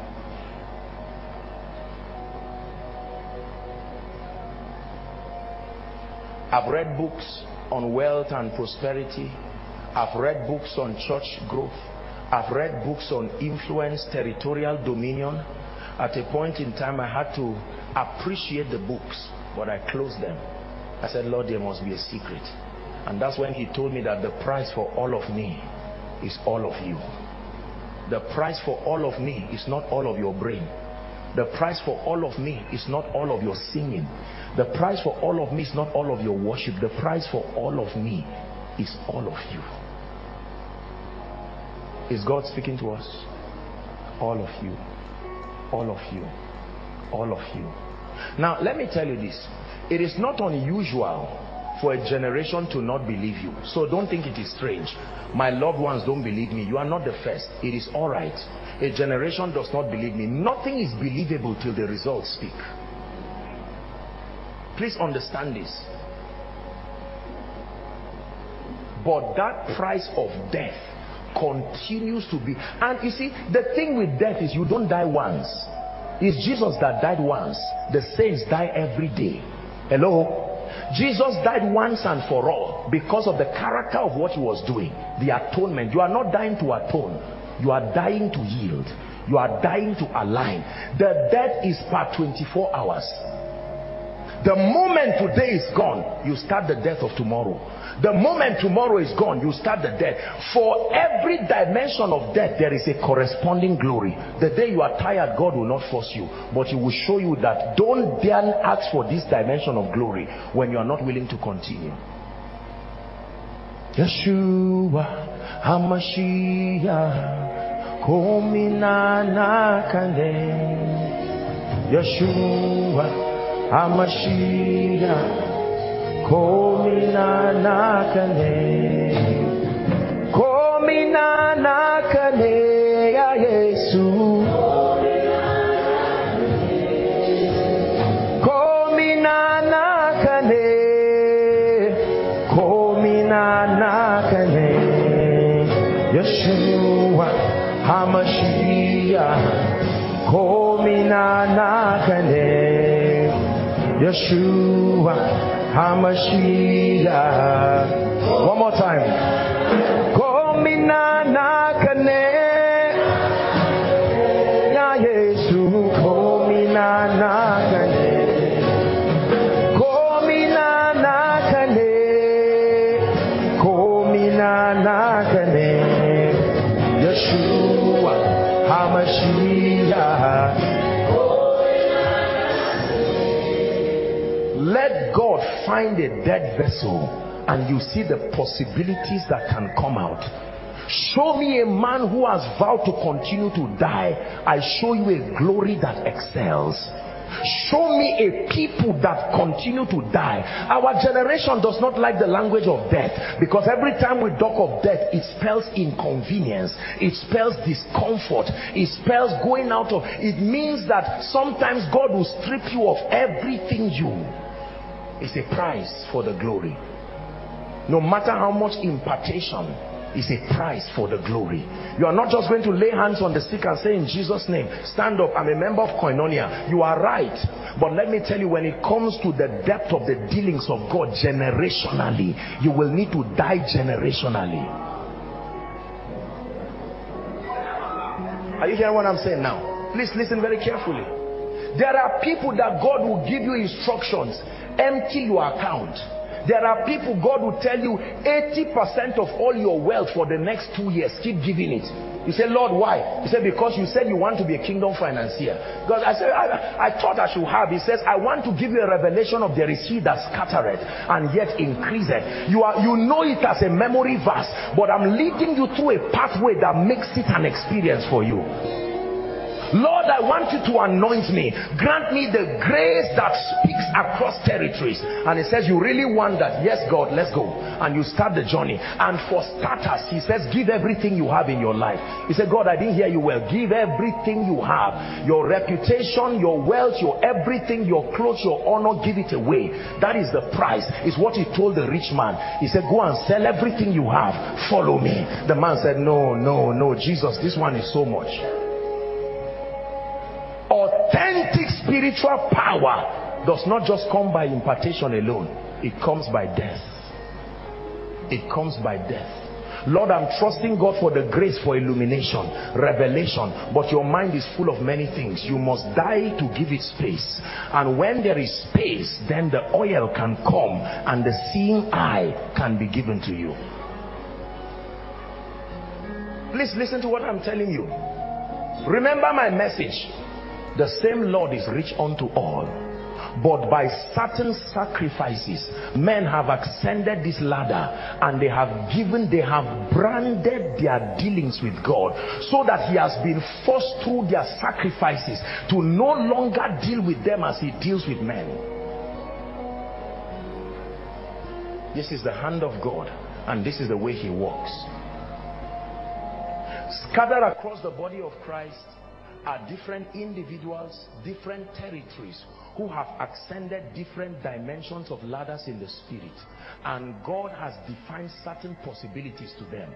I've read books on wealth and prosperity. I've read books on church growth. I've read books on influence, territorial dominion. At a point in time, I had to appreciate the books, but I closed them. I said, Lord, there must be a secret. And that's when he told me that the price for all of me is all of you. The price for all of me is not all of your brain. The price for all of me is not all of your singing. The price for all of me is not all of your worship. The price for all of me is all of you. Is God speaking to us? All of you. All of you. All of you. Now, let me tell you this. It is not unusual for a generation to not believe you. So don't think it is strange. My loved ones don't believe me. You are not the first. It is all right. A generation does not believe me. Nothing is believable till the results speak. Please understand this. But that price of death continues to be. And you see, the thing with death is you don't die once. It's Jesus that died once. The saints die every day. Hello? Jesus died once and for all because of the character of what he was doing. The atonement. You are not dying to atone. You are dying to yield. You are dying to align. The death is per 24 hours. The moment today is gone, you start the death of tomorrow. The moment tomorrow is gone, you start the death. For every dimension of death, there is a corresponding glory. The day you are tired, God will not force you. But he will show you that don't dare ask for this dimension of glory when you are not willing to continue. Yeshua HaMashiach Komina Nakane Yeshua Hamashiach Komina nakane. Komina nakane ya Yesu. Komina nakane. Komina nakane. Yeshua Hamashiach. Komina nakane Yeshua HaMashiach. One more time. Find a dead vessel and you see the possibilities that can come out. Show me a man who has vowed to continue to die. I show you a glory that excels. Show me a people that continue to die. Our generation does not like the language of death because every time we talk of death it spells inconvenience. It spells discomfort. It spells going out of it means that sometimes God will strip you of everything you is a price for the glory. No matter how much impartation is a price for the glory. You are not just going to lay hands on the sick and say in jesus name stand up. I'm a member of koinonia. You are right. But let me tell you when it comes to the depth of the dealings of god generationally you will need to die generationally. Are you hearing what i'm saying now? Please listen very carefully. There are people that god will give you instructions empty your account. There are people God will tell you 80% of all your wealth for the next two years keep giving it. You say Lord why? He said because you said you want to be a kingdom financier. Because I said I, I thought I should have. He says I want to give you a revelation of the receipt that scattered and yet increased. You are you know it as a memory verse but I'm leading you through a pathway that makes it an experience for you Lord, I want you to anoint me. Grant me the grace that speaks across territories. And he says, you really want that? Yes, God, let's go. And you start the journey. And for starters, he says, give everything you have in your life. He said, God, I didn't hear you well. Give everything you have. Your reputation, your wealth, your everything, your clothes, your honor, give it away. That is the price. Is what he told the rich man. He said, go and sell everything you have. Follow me. The man said, no, no, no. Jesus, this one is so much spiritual power does not just come by impartation alone it comes by death it comes by death Lord, I'm trusting God for the grace for illumination, revelation, but your mind is full of many things. You must die to give it space. And when there is space, then the oil can come and the seeing eye can be given to you. Please listen to what I'm telling you. Remember my message the same Lord is rich unto all. But by certain sacrifices men have ascended this ladder and they have given they have branded their dealings with God so that he has been forced through their sacrifices to no longer deal with them as he deals with men. This is the hand of God and this is the way he walks. Scattered across the body of Christ are different individuals, different territories who have ascended different dimensions of ladders in the spirit. And God has defined certain possibilities to them.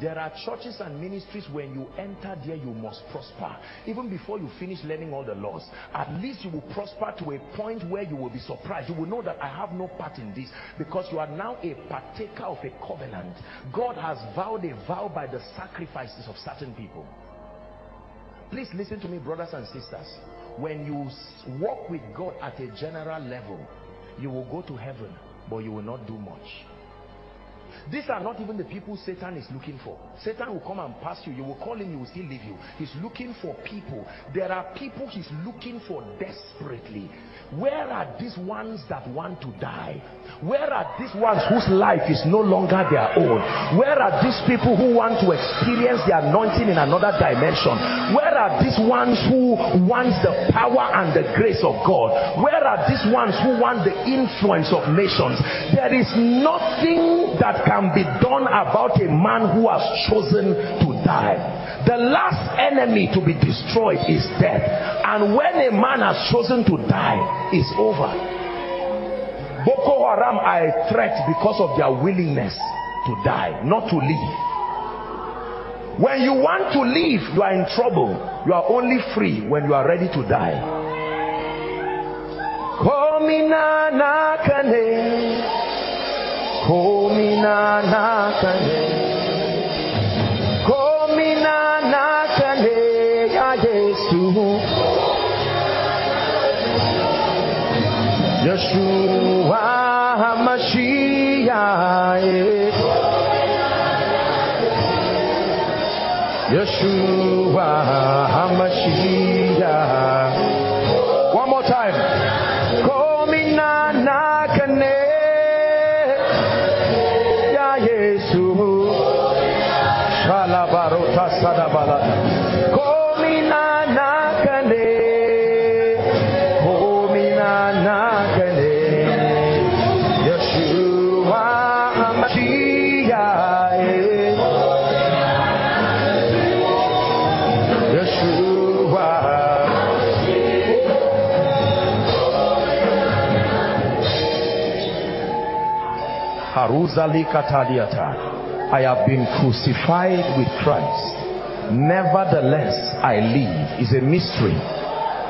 There are churches and ministries when you enter there you must prosper. Even before you finish learning all the laws, at least you will prosper to a point where you will be surprised. You will know that I have no part in this because you are now a partaker of a covenant. God has vowed a vow by the sacrifices of certain people. Please listen to me, brothers and sisters. When you walk with God at a general level, you will go to heaven, but you will not do much. These are not even the people Satan is looking for. Satan will come and pass you. You will call him, he will still leave you. He's looking for people. There are people he's looking for desperately. Where are these ones that want to die? Where are these ones whose life is no longer their own? Where are these people who want to experience the anointing in another dimension? Where are these ones who want the power and the grace of God? Where are these ones who want the influence of nations? There is nothing that can be done about a man who has chosen to die. The last enemy to be destroyed is death. And when a man has chosen to die, it's over. Boko Haram are a threat because of their willingness to die, not to live. When you want to live, you are in trouble. You are only free when you are ready to die. Komina nakane. Komina. Yeshua HaMashiach. Yeshua HaMashiach I have been crucified with Christ. Nevertheless, I live. is a mystery.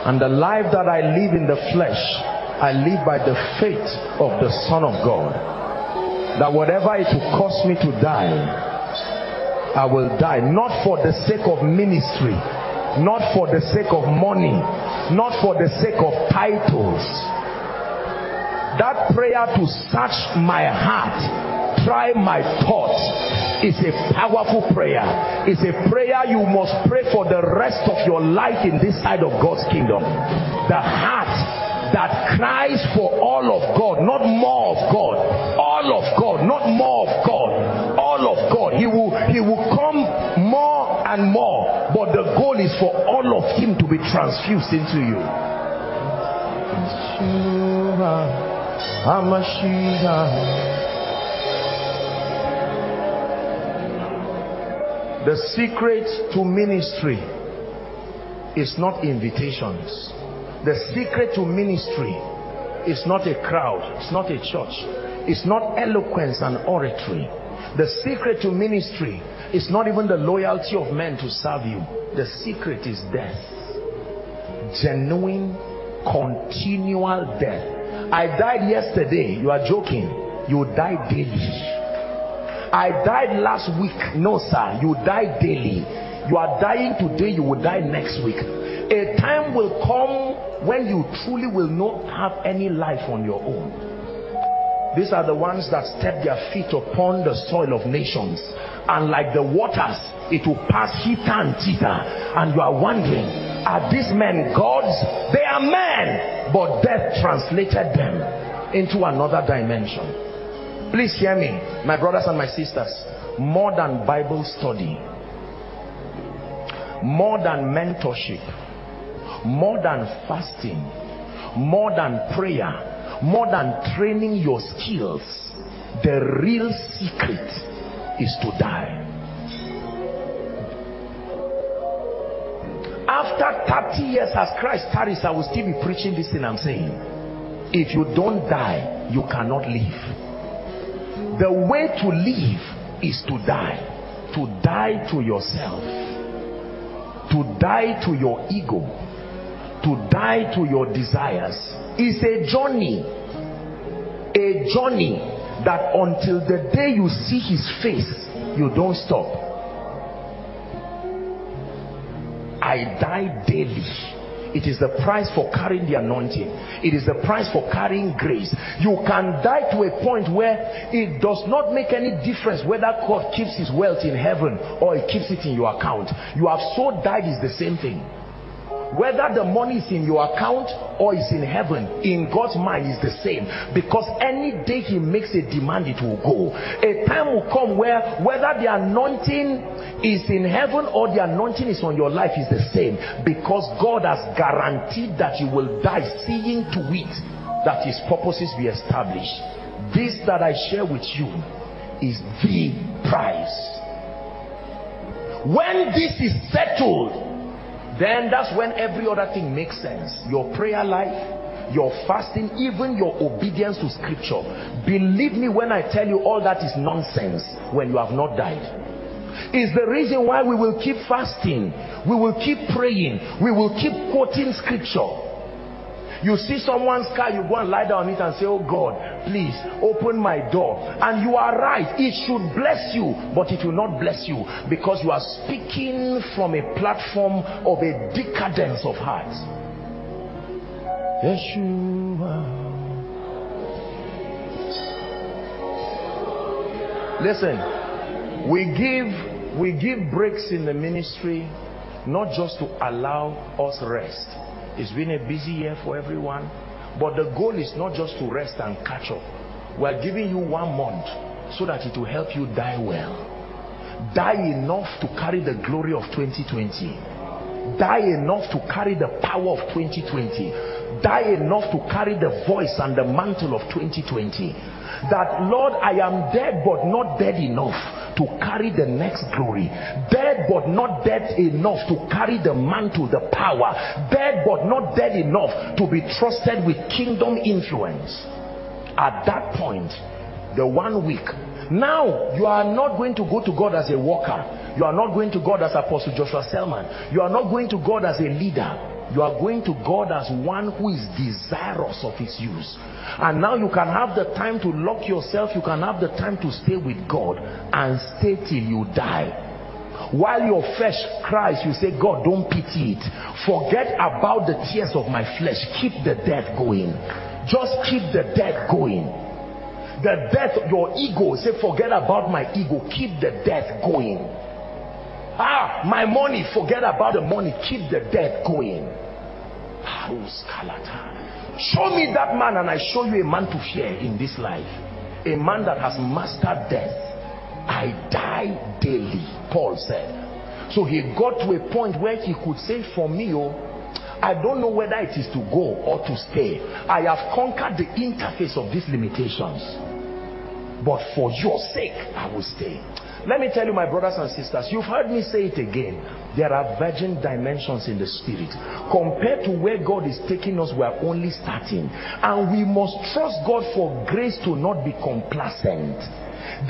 And the life that I live in the flesh, I live by the faith of the Son of God. That whatever it will cost me to die, I will die. Not for the sake of ministry, not for the sake of money, not for the sake of titles that prayer to search my heart, try my thoughts, is a powerful prayer. It's a prayer you must pray for the rest of your life in this side of God's kingdom. The heart that cries for all of God, not more of God. All of God, not more of God. All of God. He will, he will come more and more. But the goal is for all of him to be transfused into you. The secret to ministry is not invitations. The secret to ministry is not a crowd. It's not a church. It's not eloquence and oratory. The secret to ministry is not even the loyalty of men to serve you. The secret is death. Genuine, continual death I died yesterday. You are joking. You die daily. I died last week. No, sir. You die daily. You are dying today. You will die next week. A time will come when you truly will not have any life on your own. These are the ones that step their feet upon the soil of nations. And like the waters, it will pass hither and thither. And you are wondering, are these men gods? They are men but death translated them into another dimension please hear me my brothers and my sisters more than bible study more than mentorship more than fasting more than prayer more than training your skills the real secret is to die after 30 years as Christ tarries, I will still be preaching this thing I'm saying. If you don't die, you cannot live. The way to live is to die. To die to yourself. To die to your ego. To die to your desires. It's a journey. A journey that until the day you see his face, you don't stop I die daily. It is the price for carrying the anointing. It is the price for carrying grace. You can die to a point where it does not make any difference whether God keeps his wealth in heaven or he keeps it in your account. You have so died is the same thing whether the money is in your account or is in heaven in God's mind is the same. Because any day he makes a demand it will go. A time will come where whether the anointing is in heaven or the anointing is on your life is the same. Because God has guaranteed that you will die seeing to it that his purposes be established. This that I share with you is the price. When this is settled then that's when every other thing makes sense. Your prayer life your fasting even your obedience to scripture. Believe me when i tell you all that is nonsense when you have not died. Is the reason why we will keep fasting we will keep praying we will keep quoting scripture you see someone's car, you go and lie down on it and say, Oh God, please open my door. And you are right. It should bless you, but it will not bless you because you are speaking from a platform of a decadence of heart. Yeshua. Listen, we give we give breaks in the ministry not just to allow us rest it's been a busy year for everyone. But the goal is not just to rest and catch up. We're giving you one month so that it will help you die well. Die enough to carry the glory of 2020. Die enough to carry the power of 2020. Die enough to carry the voice and the mantle of 2020. That Lord, I am dead but not dead enough to carry the next glory. Dead but not dead enough to carry the mantle, the power. Dead but not dead enough to be trusted with kingdom influence. At that point, the one week, now you are not going to go to God as a worker. You are not going to God as Apostle Joshua Selman. You are not going to God as a leader you are going to God as one who is desirous of his use. And now you can have the time to lock yourself. You can have the time to stay with God and stay till you die. While your flesh cries you say God don't pity it. Forget about the tears of my flesh. Keep the death going. Just keep the death going. The death of your ego say forget about my ego. Keep the death going Ah, my money, forget about the money. Keep the debt going. Show me that man and I show you a man to fear in this life. A man that has mastered death. I die daily, Paul said. So he got to a point where he could say, for me, oh, I don't know whether it is to go or to stay. I have conquered the interface of these limitations. But for your sake, I will stay. Let me tell you, my brothers and sisters, you've heard me say it again. There are virgin dimensions in the spirit. Compared to where God is taking us, we are only starting. And we must trust God for grace to not be complacent.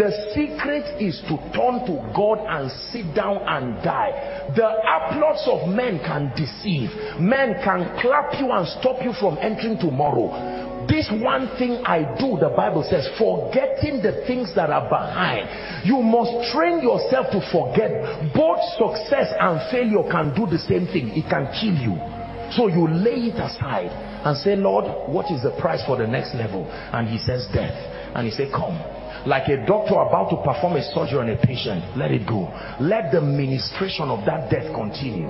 The secret is to turn to God and sit down and die. The applause of men can deceive. Men can clap you and stop you from entering tomorrow this one thing I do, the Bible says, forgetting the things that are behind. You must train yourself to forget. Both success and failure can do the same thing. It can kill you. So you lay it aside and say, Lord, what is the price for the next level? And he says, death. And he said, come. Like a doctor about to perform a surgery on a patient, let it go. Let the ministration of that death continue.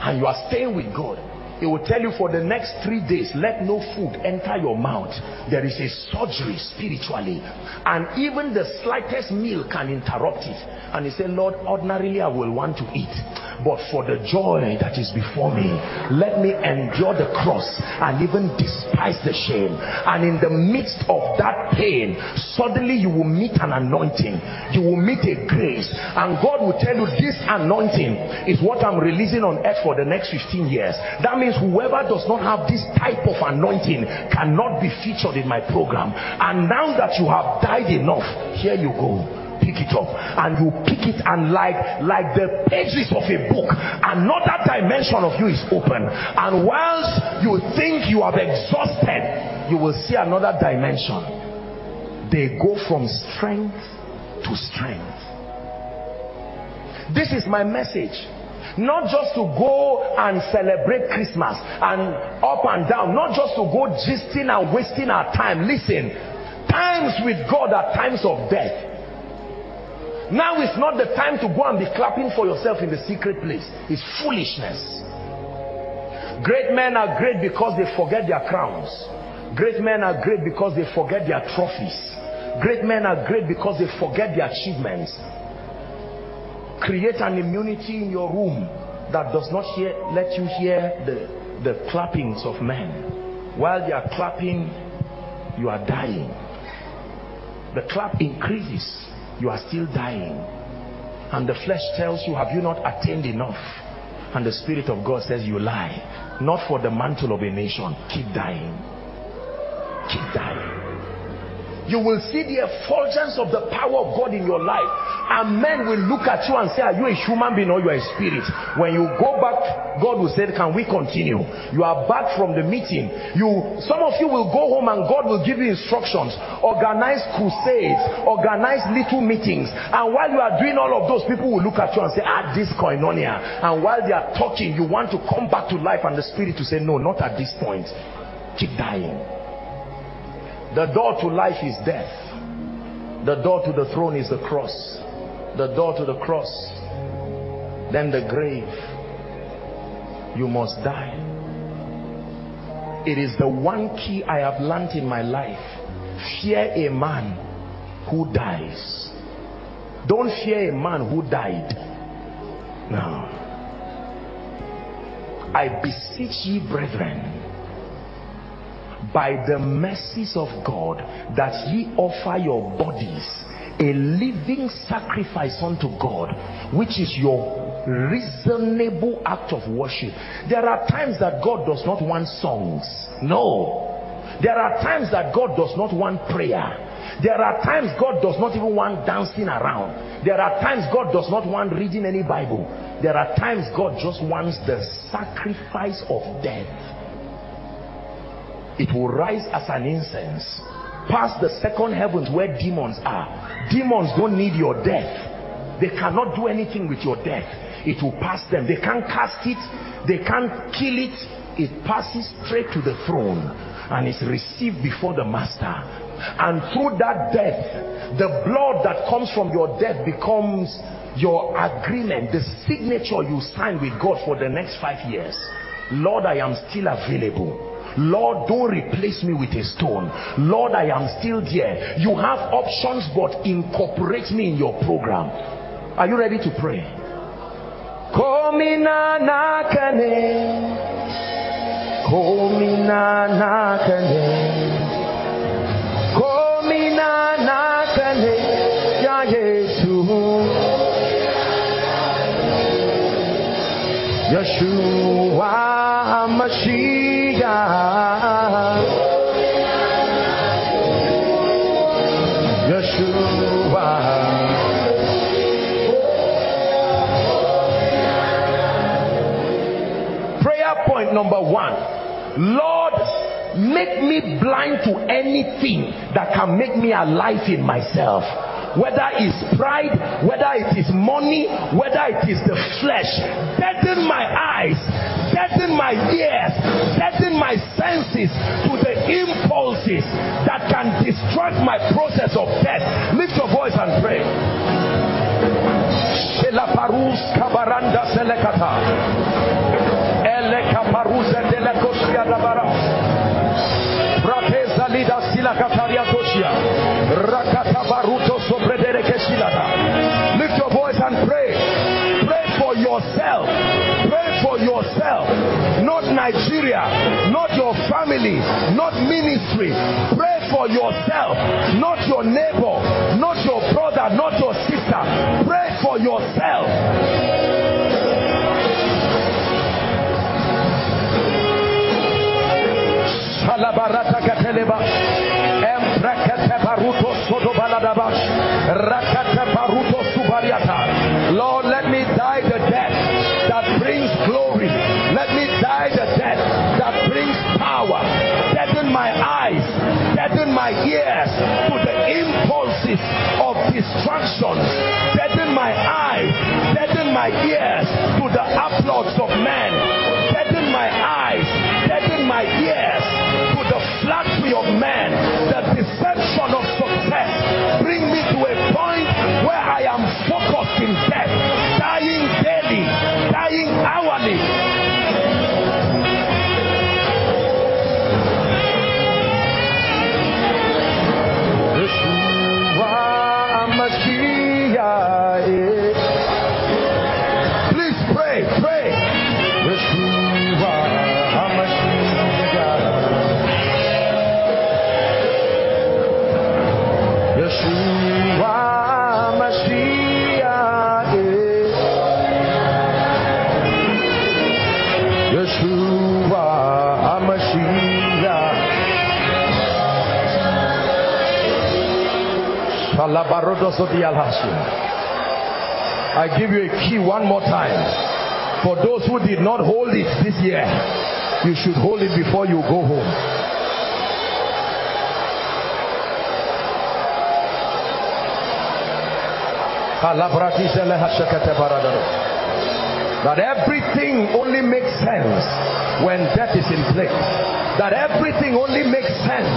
And you are staying with God he will tell you for the next three days, let no food enter your mouth. There is a surgery spiritually. And even the slightest meal can interrupt it. And he said, Lord, ordinarily I will want to eat. But for the joy that is before me, let me endure the cross and even despise the shame. And in the midst of that pain, suddenly you will meet an anointing. You will meet a grace. And God will tell you this anointing is what I'm releasing on earth for the next 15 years. That means whoever does not have this type of anointing cannot be featured in my program. And now that you have died enough, here you go. Pick it up. And you pick it and like like the pages of a book another dimension of you is open. And whilst you think you have exhausted you will see another dimension. They go from strength to strength. This is my message not just to go and celebrate Christmas and up and down, not just to go gisting and wasting our time. Listen, times with God are times of death. Now is not the time to go and be clapping for yourself in the secret place. It's foolishness. Great men are great because they forget their crowns. Great men are great because they forget their trophies. Great men are great because they forget their achievements. Create an immunity in your room that does not hear, let you hear the, the clappings of men. While they are clapping, you are dying. The clap increases, you are still dying. And the flesh tells you, have you not attained enough? And the Spirit of God says, you lie. Not for the mantle of a nation. Keep dying. Keep dying you will see the effulgence of the power of God in your life. And men will look at you and say, Are you a human being or you are a spirit? When you go back, God will say, Can we continue? You are back from the meeting. You some of you will go home and God will give you instructions. Organize crusades, organize little meetings. And while you are doing all of those, people will look at you and say, Ah, this koinonia. And while they are talking, you want to come back to life and the spirit to say, No, not at this point. Keep dying. The door to life is death. The door to the throne is the cross. The door to the cross. Then the grave. You must die. It is the one key I have learned in my life. Fear a man who dies. Don't fear a man who died. Now, I beseech ye, brethren, by the mercies of God that ye offer your bodies a living sacrifice unto God which is your reasonable act of worship. There are times that God does not want songs. No. There are times that God does not want prayer. There are times God does not even want dancing around. There are times God does not want reading any Bible. There are times God just wants the sacrifice of death it will rise as an incense past the second heavens where demons are. Demons don't need your death. They cannot do anything with your death. It will pass them. They can't cast it. They can't kill it. It passes straight to the throne and is received before the master. And through that death the blood that comes from your death becomes your agreement the signature you sign with God for the next five years. Lord I am still available Lord, don't replace me with a stone. Lord, I am still there. You have options, but incorporate me in your program. Are you ready to pray? Yeshua. Yeshua. Prayer point number one. Lord, make me blind to anything that can make me alive in myself whether it's pride, whether it is money, whether it is the flesh. Deaden my eyes, deaden my ears, deaden my senses to the impulses that can distract my process of death. Lift your voice and pray. Not your family. Not ministry. Pray for yourself. Not your neighbor. Not your brother. Not your sister. Pray for yourself. My ears to the impulses of distraction. Deaden my eyes, deaden my ears to the applauds of men, deaden my eyes, deaden my ears to the flattery of men, I give you a key one more time. For those who did not hold it this year, you should hold it before you go home. That everything only makes sense when death is in place that everything only makes sense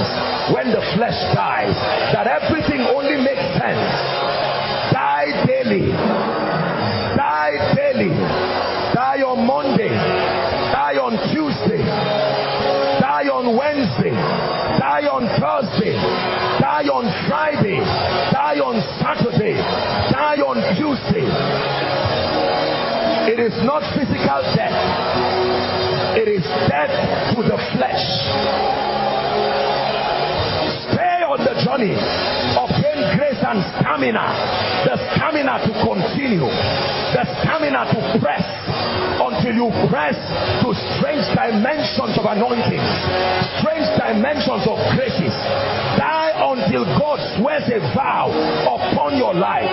when the flesh dies. That everything only makes sense. It is not physical death. It is death to the flesh. Stay on the journey. And stamina. The stamina to continue. The stamina to press until you press to strange dimensions of anointing, strange dimensions of graces. Die until God swears a vow upon your life.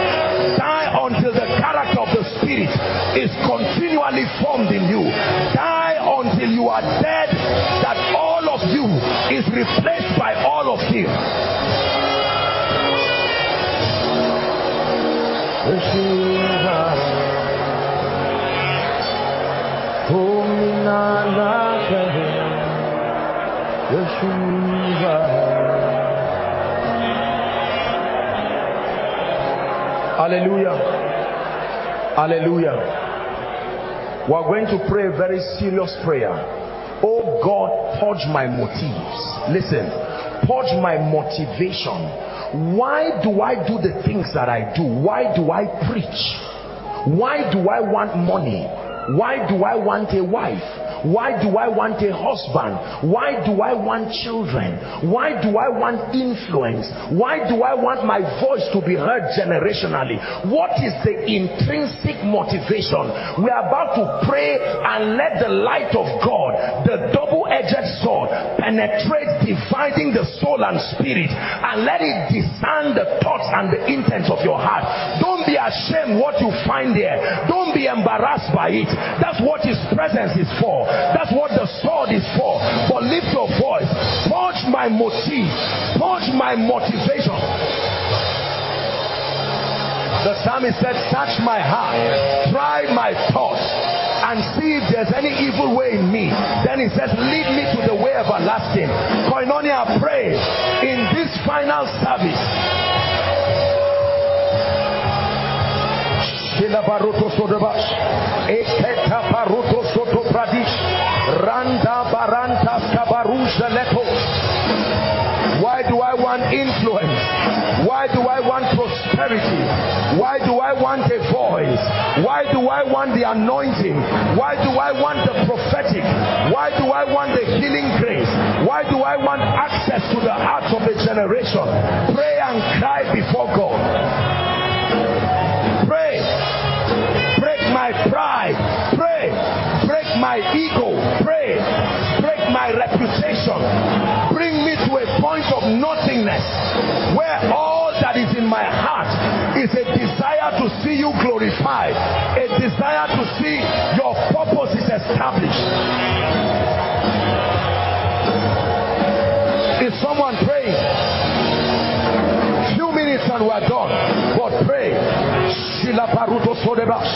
Die until the character of the Spirit is continually formed in you. Die until you are dead that all of you is replaced by all of him. Hallelujah. Hallelujah. We're going to pray a very serious prayer. Oh God, purge my motives. Listen, purge my motivation. Why do I do the things that I do? Why do I preach? Why do I want money? Why do I want a wife? Why do I want a husband? Why do I want children? Why do I want influence? Why do I want my voice to be heard generationally? What is the intrinsic motivation? We are about to pray and let the light of God, the double-edged sword, penetrate, dividing the soul and spirit, and let it discern the thoughts and the intents of your heart. Don't be ashamed what you find there. Don't be embarrassed by it. That's what his presence is for. That's what the sword is for. But lift your voice. Purge my motive. Purge my motivation. The psalmist said, Touch my heart, try my thoughts, and see if there's any evil way in me. Then he says, Lead me to the way everlasting. Koinonia, pray in this final service Sodabash, Eketa Soto Randa Leto. Why do I want influence? Why do I want prosperity? Why do I want a voice? Why do I want the anointing? Why do I want the prophetic? Why do I want the healing grace? Why do I want access to the hearts of a generation? Pray and cry before God. Pray. Break my pride. Pray. Break my ego. Nothingness where all that is in my heart is a desire to see you glorified, a desire to see your purpose is established. Is someone praying? Few minutes and we're done. But pray. Paruto Sodebash.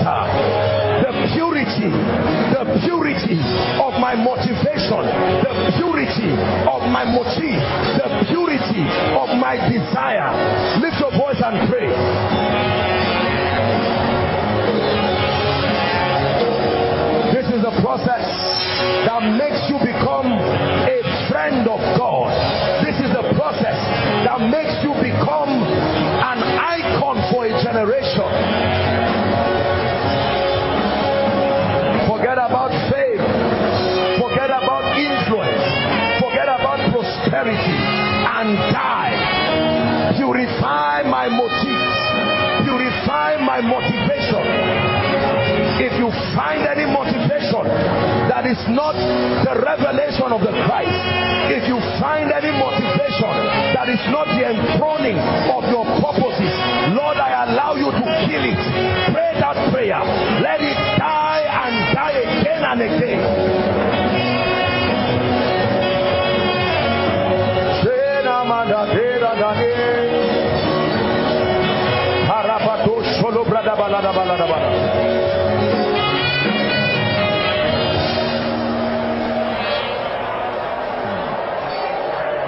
The motive, the purity of my desire. Lift your voice and pray. This is the process that makes you become a friend of God. This is the process that makes you become an icon for a generation. Purify my motives. Purify my motivation. If you find any motivation that is not the revelation of the Christ, if you find any motivation that is not the enthroning of your purposes, Lord, I allow you to kill it. Pray that prayer. Let it die and die again and again.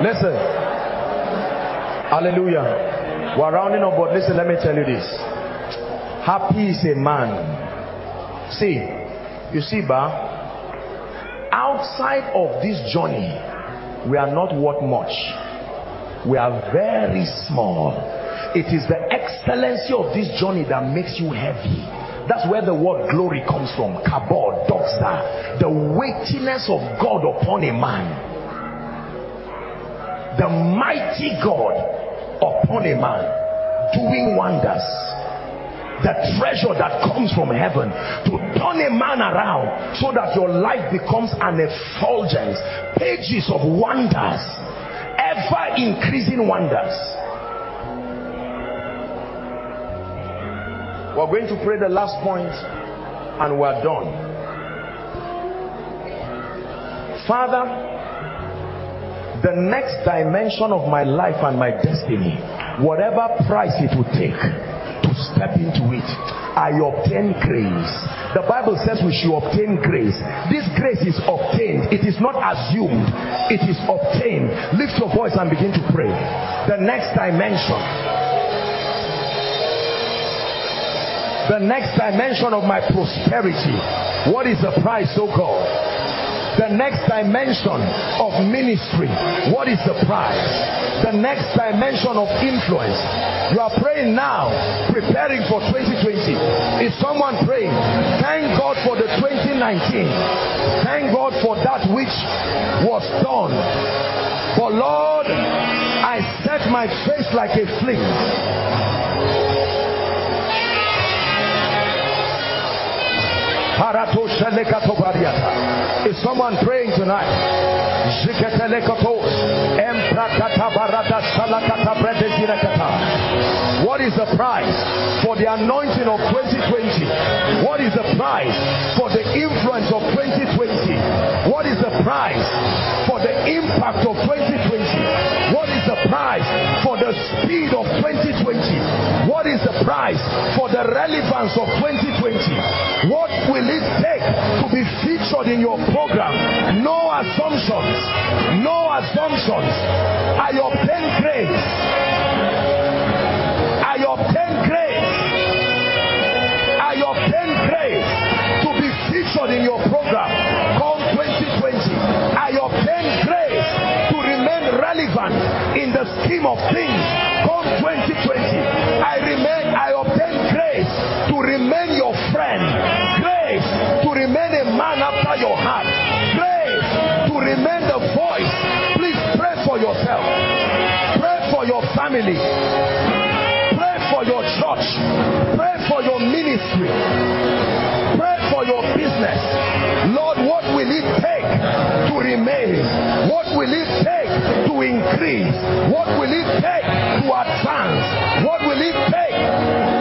Listen. Hallelujah. We're rounding up, but listen, let me tell you this. Happy is a man. See, you see, Ba, outside of this journey, we are not worth much. We are very small. It is the excellency of this journey that makes you heavy. That's where the word glory comes from. Kabod, doxa. The weightiness of God upon a man the mighty God upon a man doing wonders. The treasure that comes from heaven to turn a man around so that your life becomes an effulgence, pages of wonders, ever increasing wonders. We're going to pray the last point and we're done. Father, the next dimension of my life and my destiny, whatever price it will take to step into it, I obtain grace. The Bible says we should obtain grace. This grace is obtained. It is not assumed. It is obtained. Lift your voice and begin to pray. The next dimension. The next dimension of my prosperity. What is the price, oh God? the next dimension of ministry. What is the price? The next dimension of influence. You are praying now preparing for 2020 is someone praying thank god for the 2019 thank god for that which was done. For lord i set my face like a flint Is someone praying tonight? What is the price for the anointing of 2020? What is the price for the influence of 2020? What is the price for the impact of 2020? What is the price for the speed of 2020? What is the price for the relevance of 2020? What will it take to be featured in your program? No assumptions. No assumptions. I obtain grace. I obtain grace. I obtain grace to be featured in your program. Come 2020. I obtain grace to remain relevant in the scheme of things. Yourself. Pray for your family. Pray for your church. Pray for your ministry. Pray for your business. Lord, what will it take to remain? What will it take to increase? What will it take to advance? What will it take?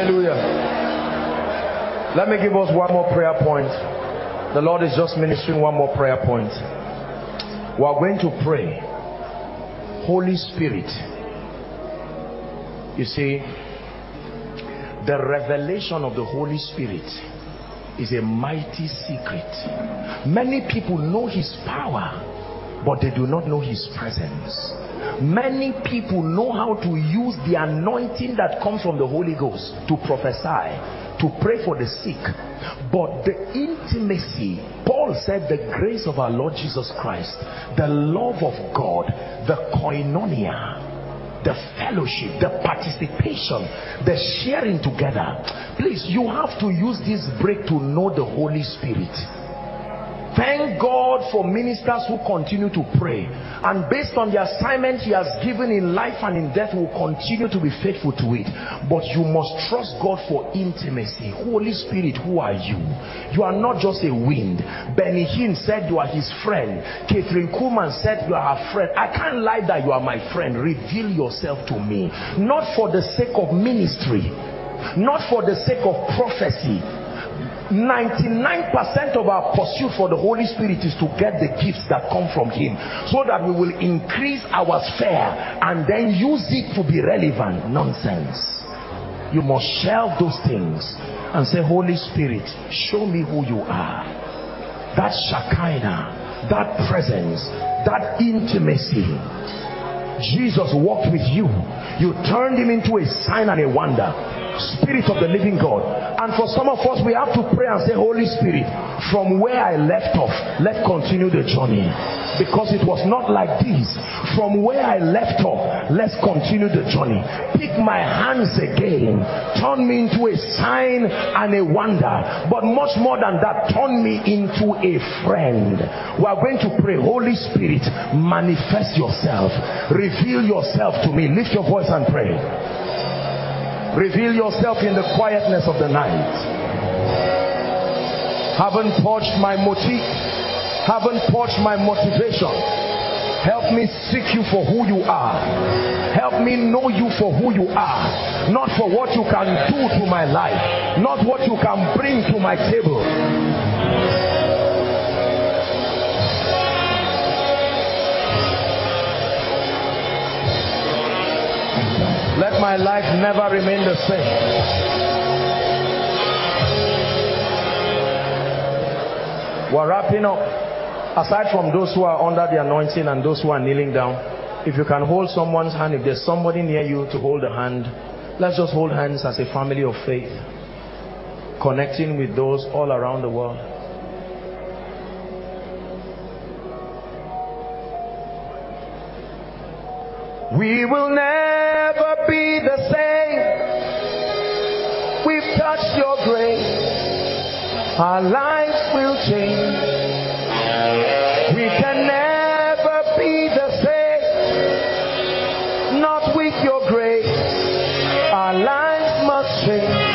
Hallelujah. Let me give us one more prayer point. The Lord is just ministering one more prayer point. We are going to pray. Holy Spirit. You see, the revelation of the Holy Spirit is a mighty secret. Many people know his power, but they do not know his presence. Many people know how to use the anointing that comes from the Holy Ghost to prophesy, to pray for the sick. But the intimacy, Paul said, the grace of our Lord Jesus Christ, the love of God, the koinonia, the fellowship, the participation, the sharing together. Please, you have to use this break to know the Holy Spirit. Thank God for ministers who continue to pray. And based on the assignment he has given in life and in death, will continue to be faithful to it. But you must trust God for intimacy. Holy Spirit, who are you? You are not just a wind. Benny Hinn said you are his friend. Kathryn Kuhlman said you are her friend. I can't lie that you are my friend. Reveal yourself to me. Not for the sake of ministry. Not for the sake of prophecy 99% of our pursuit for the Holy Spirit is to get the gifts that come from Him so that we will increase our sphere and then use it to be relevant. Nonsense. You must shelve those things and say, Holy Spirit, show me who you are. That Shekinah, that presence, that intimacy. Jesus walked with you. You turned him into a sign and a wonder. Spirit of the living God. And for some of us, we have to pray and say, Holy Spirit, from where I left off, let's continue the journey. Because it was not like this. From where I left off, let's continue the journey. Pick my hands again. Turn me into a sign and a wonder. But much more than that, turn me into a friend. We are going to pray, Holy Spirit, manifest yourself. Reveal yourself to me. Lift your voice and pray. Reveal yourself in the quietness of the night. Haven't purged my motive. Haven't purged my motivation. Help me seek you for who you are. Help me know you for who you are. Not for what you can do to my life. Not what you can bring to my table. My life never remain the same. We're wrapping up. Aside from those who are under the anointing and those who are kneeling down, if you can hold someone's hand, if there's somebody near you to hold a hand, let's just hold hands as a family of faith, connecting with those all around the world. We will never be the same. We've touched your grace. Our lives will change. We can never be the same. Not with your grace. Our lives must change.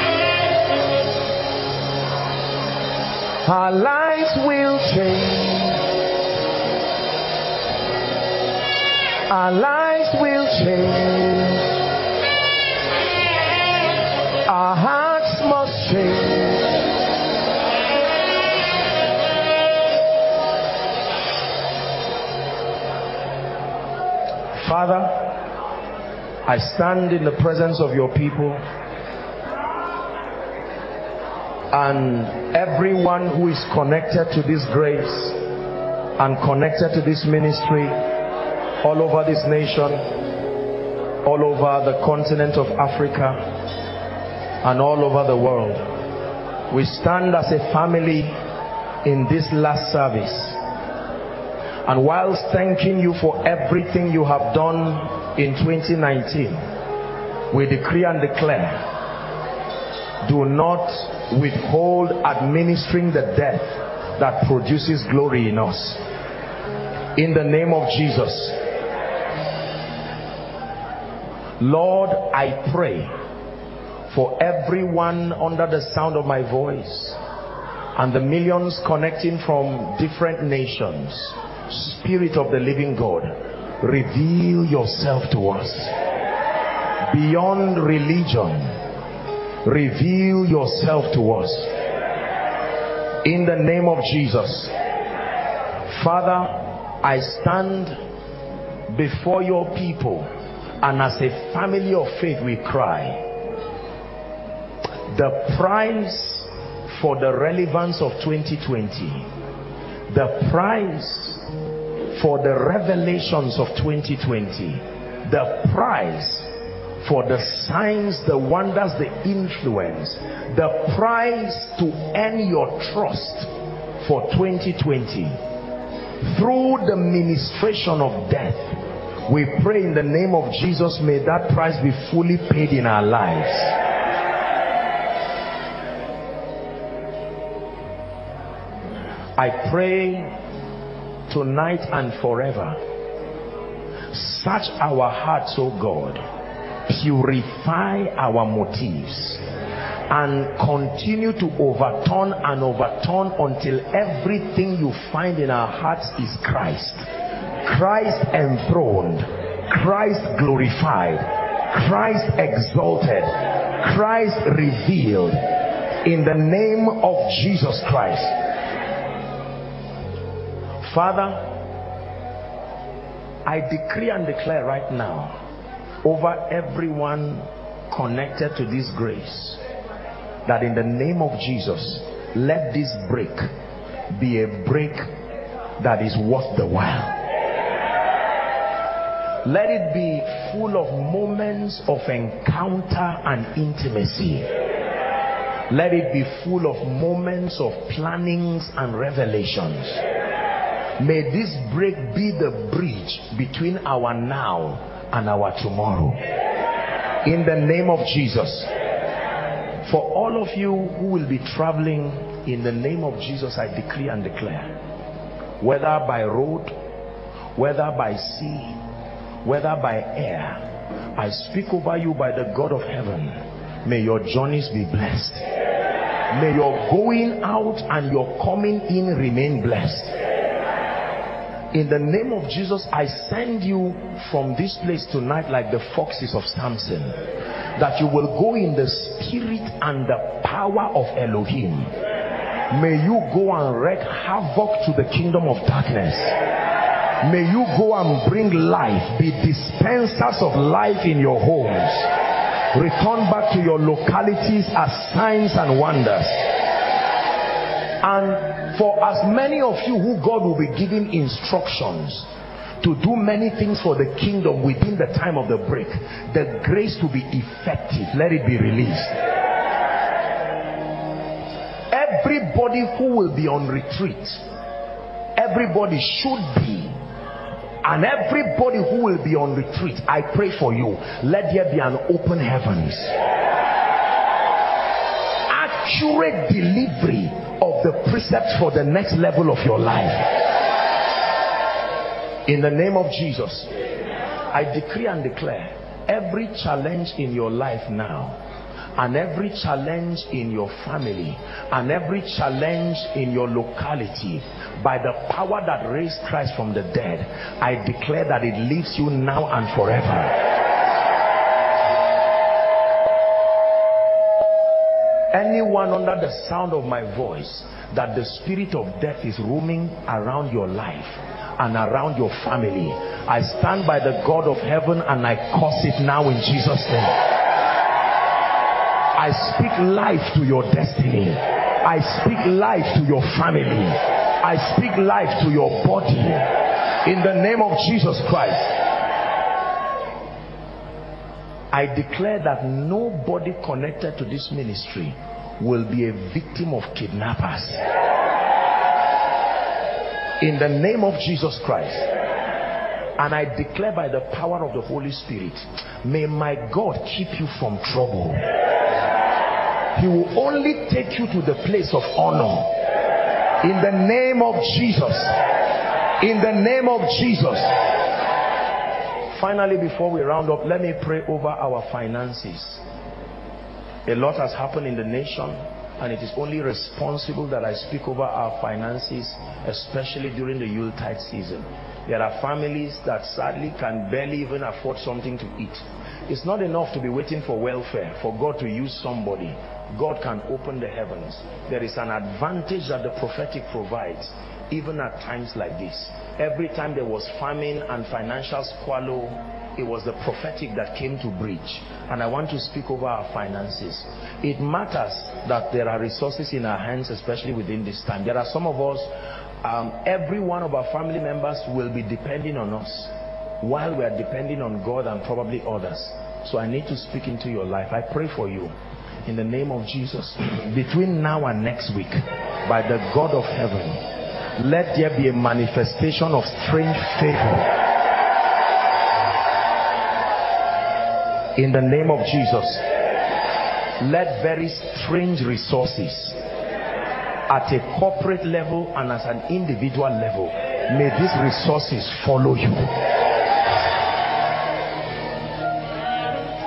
Our lives will change. Our lives will change. Our hearts must change. Father, I stand in the presence of your people and everyone who is connected to this grace and connected to this ministry all over this nation, all over the continent of Africa, and all over the world. We stand as a family in this last service. And whilst thanking you for everything you have done in 2019, we decree and declare, do not withhold administering the death that produces glory in us. In the name of Jesus, Lord, I pray for everyone under the sound of my voice and the millions connecting from different nations. Spirit of the living God, reveal yourself to us. Beyond religion, reveal yourself to us. In the name of Jesus. Father I stand before your people and as a family of faith we cry. The price for the relevance of 2020 the price for the revelations of 2020 the price for the signs the wonders the influence the price to earn your trust for 2020 through the ministration of death we pray in the name of Jesus may that price be fully paid in our lives. I pray tonight and forever. Search our hearts oh God. Purify our motives. And continue to overturn and overturn until everything you find in our hearts is Christ Christ enthroned Christ glorified Christ exalted Christ revealed in the name of Jesus Christ Father, I decree and declare right now over everyone connected to this grace that in the name of Jesus, let this break be a break that is worth the while. Let it be full of moments of encounter and intimacy. Let it be full of moments of plannings and revelations May this break be the bridge between our now and our tomorrow. In the name of Jesus. For all of you who will be traveling in the name of Jesus, I decree and declare, whether by road, whether by sea, whether by air, I speak over you by the God of heaven. May your journeys be blessed. May your going out and your coming in remain blessed in the name of Jesus I send you from this place tonight like the foxes of Samson that you will go in the spirit and the power of Elohim may you go and wreak havoc to the kingdom of darkness may you go and bring life. Be dispensers of life in your homes. Return back to your localities as signs and wonders. And for as many of you who God will be giving instructions to do many things for the kingdom within the time of the break, the grace to be effective, let it be released. Everybody who will be on retreat, everybody should be and everybody who will be on retreat i pray for you let there be an open heavens accurate delivery of the precepts for the next level of your life. In the name of Jesus, I decree and declare every challenge in your life now and every challenge in your family and every challenge in your locality by the power that raised Christ from the dead I declare that it leaves you now and forever. Anyone under the sound of my voice that the spirit of death is roaming around your life and around your family I stand by the God of heaven and I curse it now in Jesus name I speak life to your destiny I speak life to your family I speak life to your body in the name of Jesus Christ I declare that nobody connected to this ministry will be a victim of kidnappers. In the name of Jesus Christ. And I declare by the power of the Holy Spirit, may my God keep you from trouble. He will only take you to the place of honor. In the name of Jesus. In the name of Jesus finally before we round up let me pray over our finances a lot has happened in the nation and it is only responsible that I speak over our finances, especially during the Yuletide season. There are families that sadly can barely even afford something to eat. It's not enough to be waiting for welfare, for God to use somebody. God can open the heavens. There is an advantage that the prophetic provides, even at times like this. Every time there was famine and financial squalor, it was the prophetic that came to breach. And I want to speak over our finances. It matters that there are resources in our hands especially within this time. There are some of us um, every one of our family members will be depending on us while we are depending on God and probably others. So I need to speak into your life. I pray for you in the name of Jesus between now and next week by the God of heaven let there be a manifestation of strange favor. In the name of Jesus let very strange resources at a corporate level and as an individual level may these resources follow you.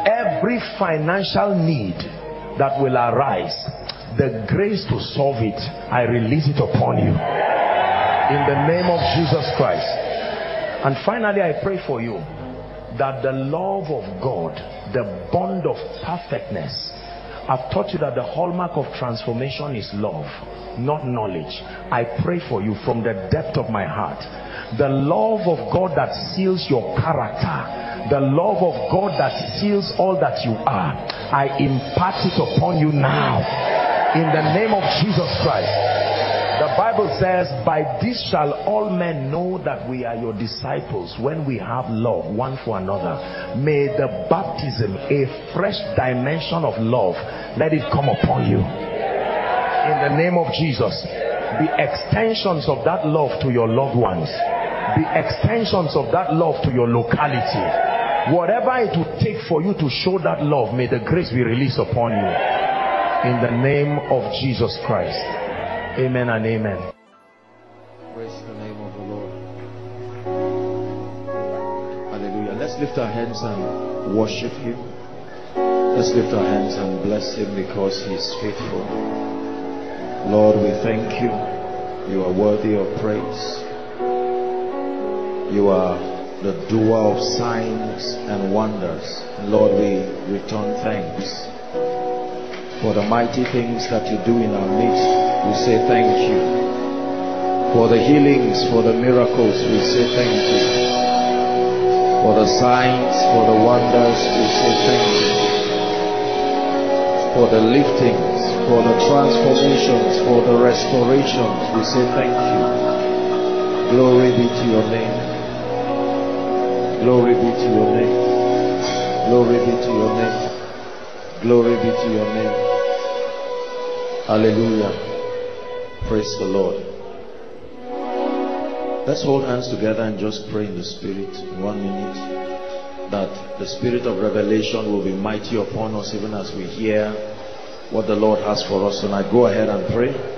Every financial need that will arise the grace to solve it I release it upon you in the name of Jesus Christ and finally I pray for you that the love of God, the bond of perfectness, I've taught you that the hallmark of transformation is love, not knowledge. I pray for you from the depth of my heart. The love of God that seals your character, the love of God that seals all that you are, I impart it upon you now. In the name of Jesus Christ. The Bible says, by this shall all men know that we are your disciples when we have love one for another. May the baptism, a fresh dimension of love, let it come upon you. In the name of Jesus, be extensions of that love to your loved ones. Be extensions of that love to your locality. Whatever it will take for you to show that love, may the grace be released upon you. In the name of Jesus Christ. Amen and amen. Praise the name of the Lord. Hallelujah. Let's lift our hands and worship Him. Let's lift our hands and bless Him because He is faithful. Lord, we thank you. You are worthy of praise. You are the doer of signs and wonders. Lord, we return thanks for the mighty things that you do in our midst. We say thank you. For the healings, for the miracles, we say thank you. For the signs, for the wonders, we say thank you. For the liftings, for the transformations, for the restorations, we say thank you. Glory be to your name. Glory be to your name. Glory be to your name. Glory be to your name. Hallelujah. Praise the Lord. Let's hold hands together and just pray in the Spirit one minute that the Spirit of revelation will be mighty upon us even as we hear what the Lord has for us tonight. Go ahead and pray.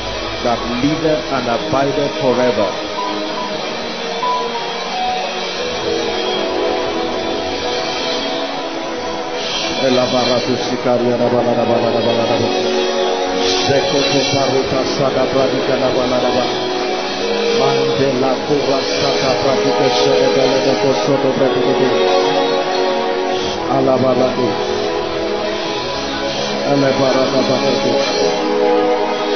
that liveth and abideth forever. Pradika da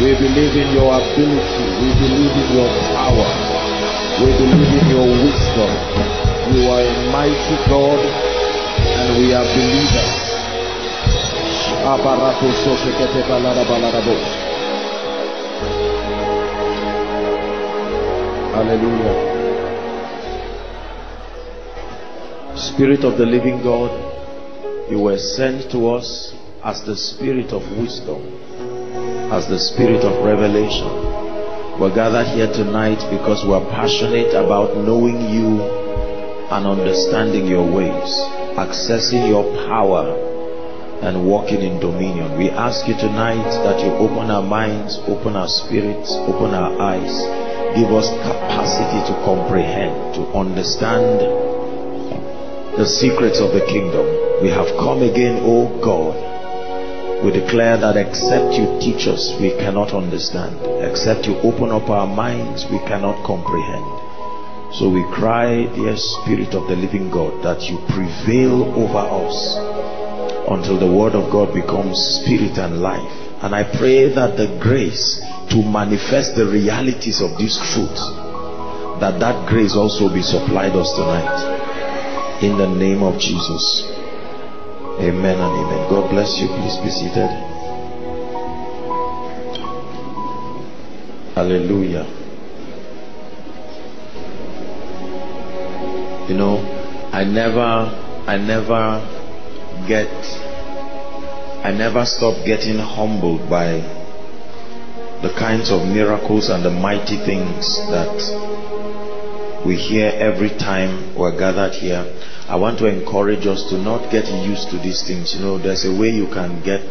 We believe in your ability. We believe in your power. We believe in your wisdom. You are a mighty God, and we are believers. Hallelujah. Spirit of the living God, you were sent to us as the spirit of wisdom, as the spirit of revelation. We're gathered here tonight because we're passionate about knowing you and understanding your ways, accessing your power and walking in dominion. We ask you tonight that you open our minds, open our spirits, open our eyes, give us capacity to comprehend, to understand the secrets of the kingdom. We have come again, O God. We declare that except you teach us, we cannot understand. Except you open up our minds, we cannot comprehend. So we cry, dear Spirit of the living God, that you prevail over us until the word of God becomes spirit and life. And I pray that the grace to manifest the realities of this truths, that that grace also be supplied us tonight. In the name of Jesus. Amen and amen. God bless you. Please be seated. Hallelujah. You know, I never, I never get, I never stop getting humbled by the kinds of miracles and the mighty things that we hear every time we're gathered here. I want to encourage us to not get used to these things. You know, there's a way you can get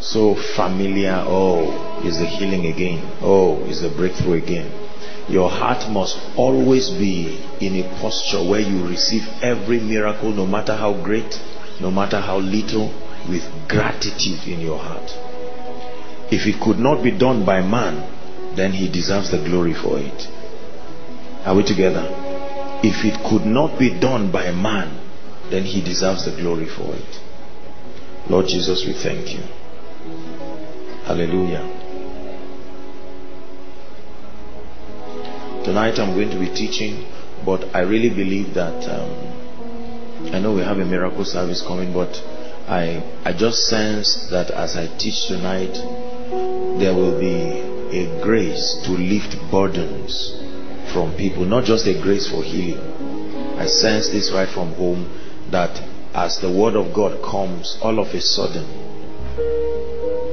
so familiar. Oh, is the healing again? Oh, is the breakthrough again? Your heart must always be in a posture where you receive every miracle, no matter how great, no matter how little, with gratitude in your heart. If it could not be done by man, then he deserves the glory for it. Are we together? If it could not be done by man, then he deserves the glory for it. Lord Jesus, we thank you. Hallelujah. Tonight I'm going to be teaching, but I really believe that um, I know we have a miracle service coming, but I I just sense that as I teach tonight, there will be a grace to lift burdens from people, not just a grace for healing. I sense this right from home that as the word of God comes, all of a sudden,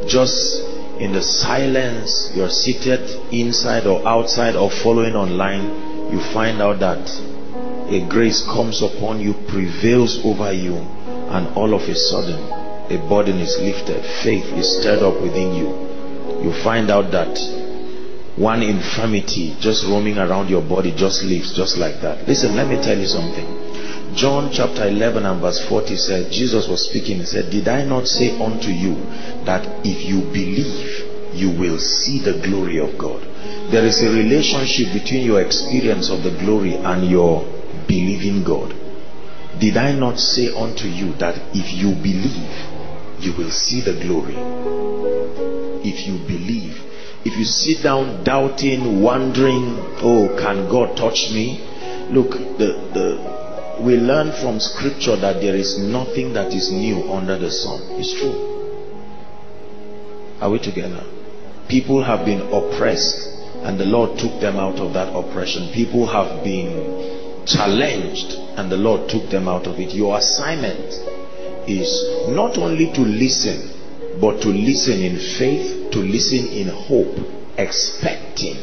just in the silence, you're seated inside or outside or following online, you find out that a grace comes upon you, prevails over you, and all of a sudden, a burden is lifted, faith is stirred up within you. You find out that one infirmity just roaming around your body just leaves just like that. Listen, let me tell you something. John chapter 11 and verse 40 said, Jesus was speaking, he said, Did I not say unto you that if you believe, you will see the glory of God? There is a relationship between your experience of the glory and your believing God. Did I not say unto you that if you believe, you will see the glory? If you believe. If you sit down doubting, wondering, oh, can God touch me? Look, the, the, we learn from scripture that there is nothing that is new under the sun. It's true. Are we together? People have been oppressed and the Lord took them out of that oppression. People have been challenged and the Lord took them out of it. Your assignment is not only to listen, but to listen in faith, to listen in hope, expecting.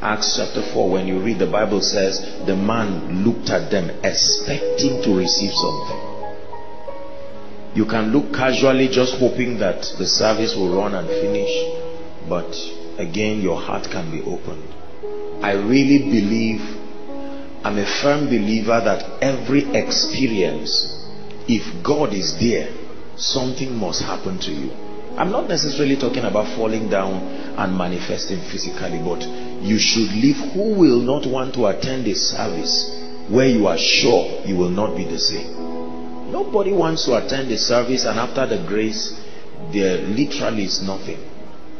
Acts chapter 4, when you read the Bible says, the man looked at them expecting to receive something. You can look casually just hoping that the service will run and finish, but again, your heart can be opened. I really believe, I'm a firm believer that every experience, if God is there, something must happen to you. I'm not necessarily talking about falling down and manifesting physically, but you should leave. Who will not want to attend a service where you are sure you will not be the same? Nobody wants to attend a service and after the grace, there literally is nothing.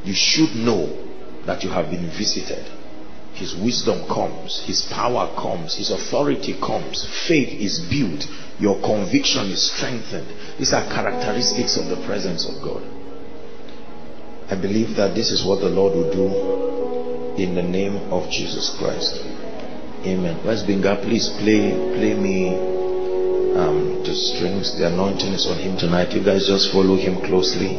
You should know that you have been visited. His wisdom comes, His power comes, His authority comes, faith is built, your conviction is strengthened. These are characteristics of the presence of God. I believe that this is what the Lord will do in the name of Jesus Christ. Amen. Let's Binga, please play play me um, the strings. The anointing is on him tonight. You guys just follow him closely.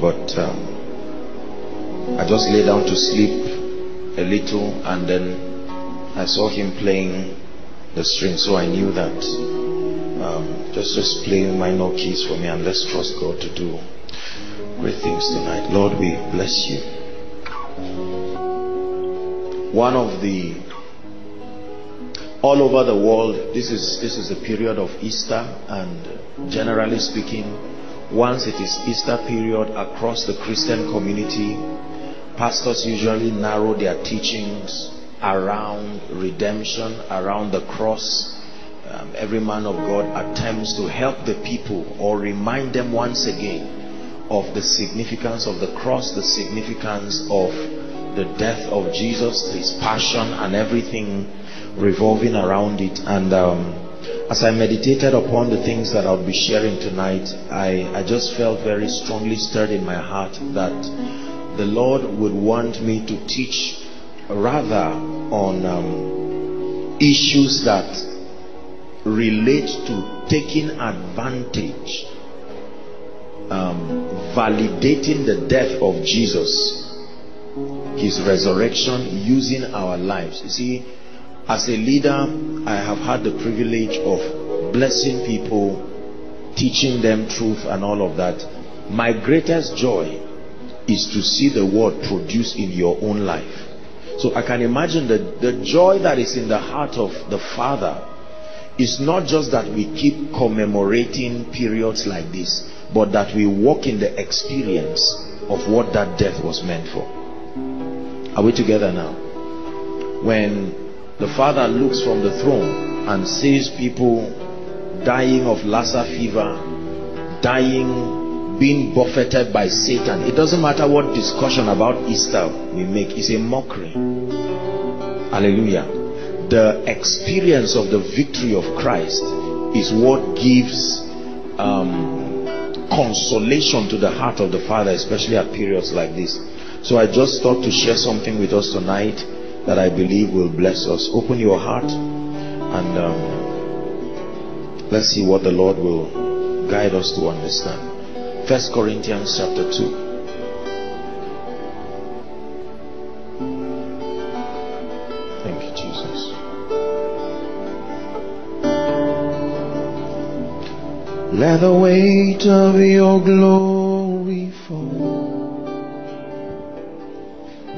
But um, I just lay down to sleep a little and then I saw him playing the string so I knew that um, just just play minor keys for me and let's trust God to do great things tonight Lord we bless you one of the all over the world this is this is a period of Easter and generally speaking once it is Easter period across the Christian community pastors usually narrow their teachings around redemption, around the cross. Um, every man of God attempts to help the people or remind them once again of the significance of the cross, the significance of the death of Jesus, his passion, and everything revolving around it. And um, as I meditated upon the things that I'll be sharing tonight, I, I just felt very strongly stirred in my heart that the Lord would want me to teach rather on um, issues that relate to taking advantage, um, validating the death of Jesus, his resurrection, using our lives. You see, as a leader, I have had the privilege of blessing people, teaching them truth and all of that. My greatest joy is to see the word produced in your own life. So I can imagine that the joy that is in the heart of the Father is not just that we keep commemorating periods like this, but that we walk in the experience of what that death was meant for. Are we together now? When the Father looks from the throne and sees people dying of Lassa fever, dying being buffeted by Satan. It doesn't matter what discussion about Easter we make, it's a mockery. Hallelujah. The experience of the victory of Christ is what gives um, consolation to the heart of the Father, especially at periods like this. So I just thought to share something with us tonight that I believe will bless us. Open your heart and um, let's see what the Lord will guide us to understand. First Corinthians chapter 2. Let the weight of your glory fall.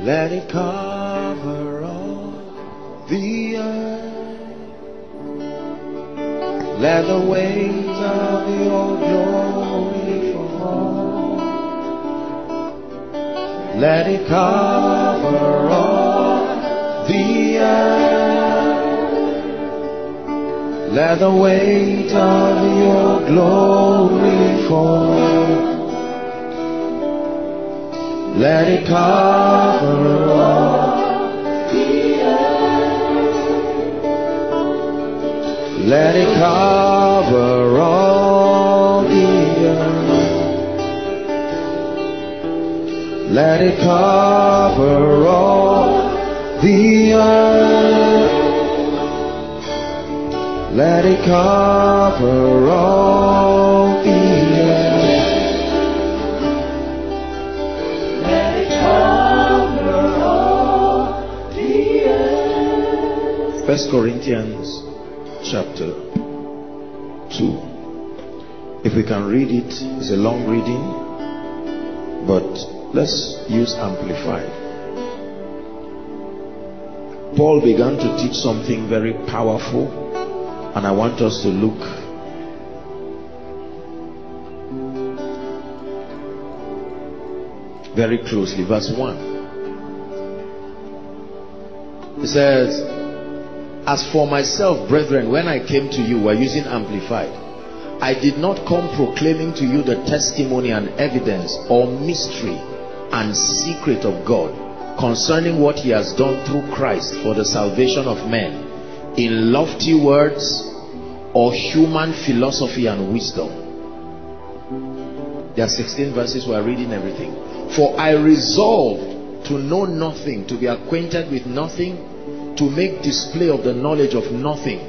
Let it cover all the earth. Let the weight of your glory fall. Let it cover all the earth. Let the weight of your glory fall. Let it cover all the earth. Let it cover all the earth. Let it cover all the earth. Let it cover all the earth. Let it cover all the earth. First Corinthians chapter 2. If we can read it, it's a long reading, but Let's use Amplified. Paul began to teach something very powerful, and I want us to look very closely. Verse 1. It says, As for myself, brethren, when I came to you, we're using Amplified. I did not come proclaiming to you the testimony and evidence or mystery and secret of God concerning what he has done through Christ for the salvation of men in lofty words or human philosophy and wisdom. There are 16 verses we are reading everything. For I resolved to know nothing, to be acquainted with nothing, to make display of the knowledge of nothing,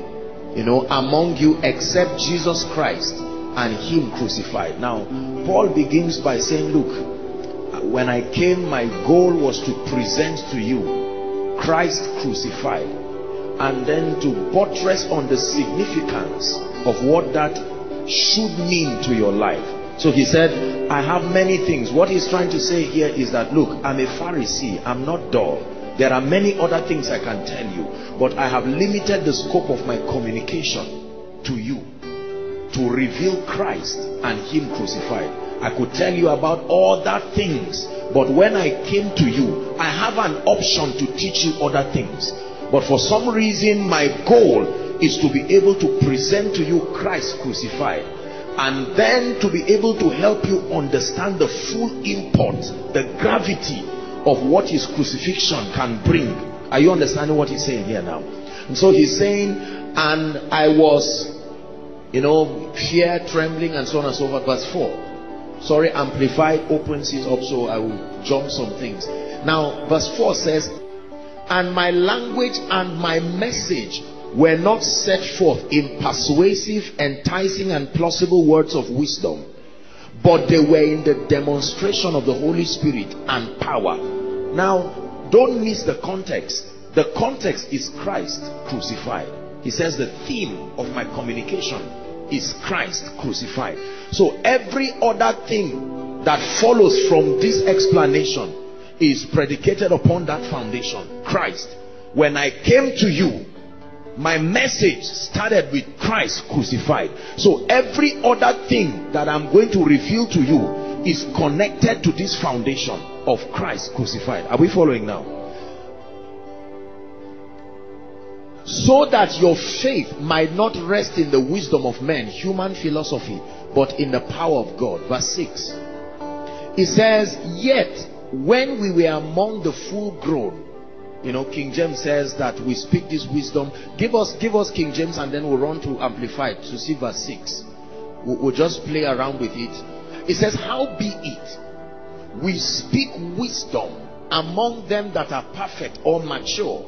you know, among you except Jesus Christ and Him crucified. Now, Paul begins by saying, Look, when I came, my goal was to present to you Christ crucified and then to buttress on the significance of what that should mean to your life. So he said, I have many things. What he's trying to say here is that, look, I'm a Pharisee. I'm not dull. There are many other things I can tell you, but I have limited the scope of my communication to you to reveal Christ and Him crucified. I could tell you about all that things, but when I came to you, I have an option to teach you other things. But for some reason, my goal is to be able to present to you Christ crucified and then to be able to help you understand the full import, the gravity of what his crucifixion can bring. Are you understanding what he's saying here now? And so he's saying, and I was, you know, fear, trembling, and so on and so forth. Verse 4. Sorry, amplified opens it up, so I will jump some things. Now, verse 4 says, and my language and my message were not set forth in persuasive, enticing, and plausible words of wisdom, but they were in the demonstration of the Holy Spirit and power. Now, don't miss the context. The context is Christ crucified. He says the theme of my communication is Christ crucified. So every other thing that follows from this explanation is predicated upon that foundation Christ. When I came to you, my message started with Christ crucified. So every other thing that I'm going to reveal to you is connected to this foundation of Christ crucified. Are we following now? So that your faith might not rest in the wisdom of men, human philosophy, but in the power of God. Verse 6. It says, Yet when we were among the full grown you know king james says that we speak this wisdom. Give us give us king james and then we'll run to amplify to see verse 6 we'll, we'll just play around with it. It says how be it we speak wisdom among them that are perfect or mature?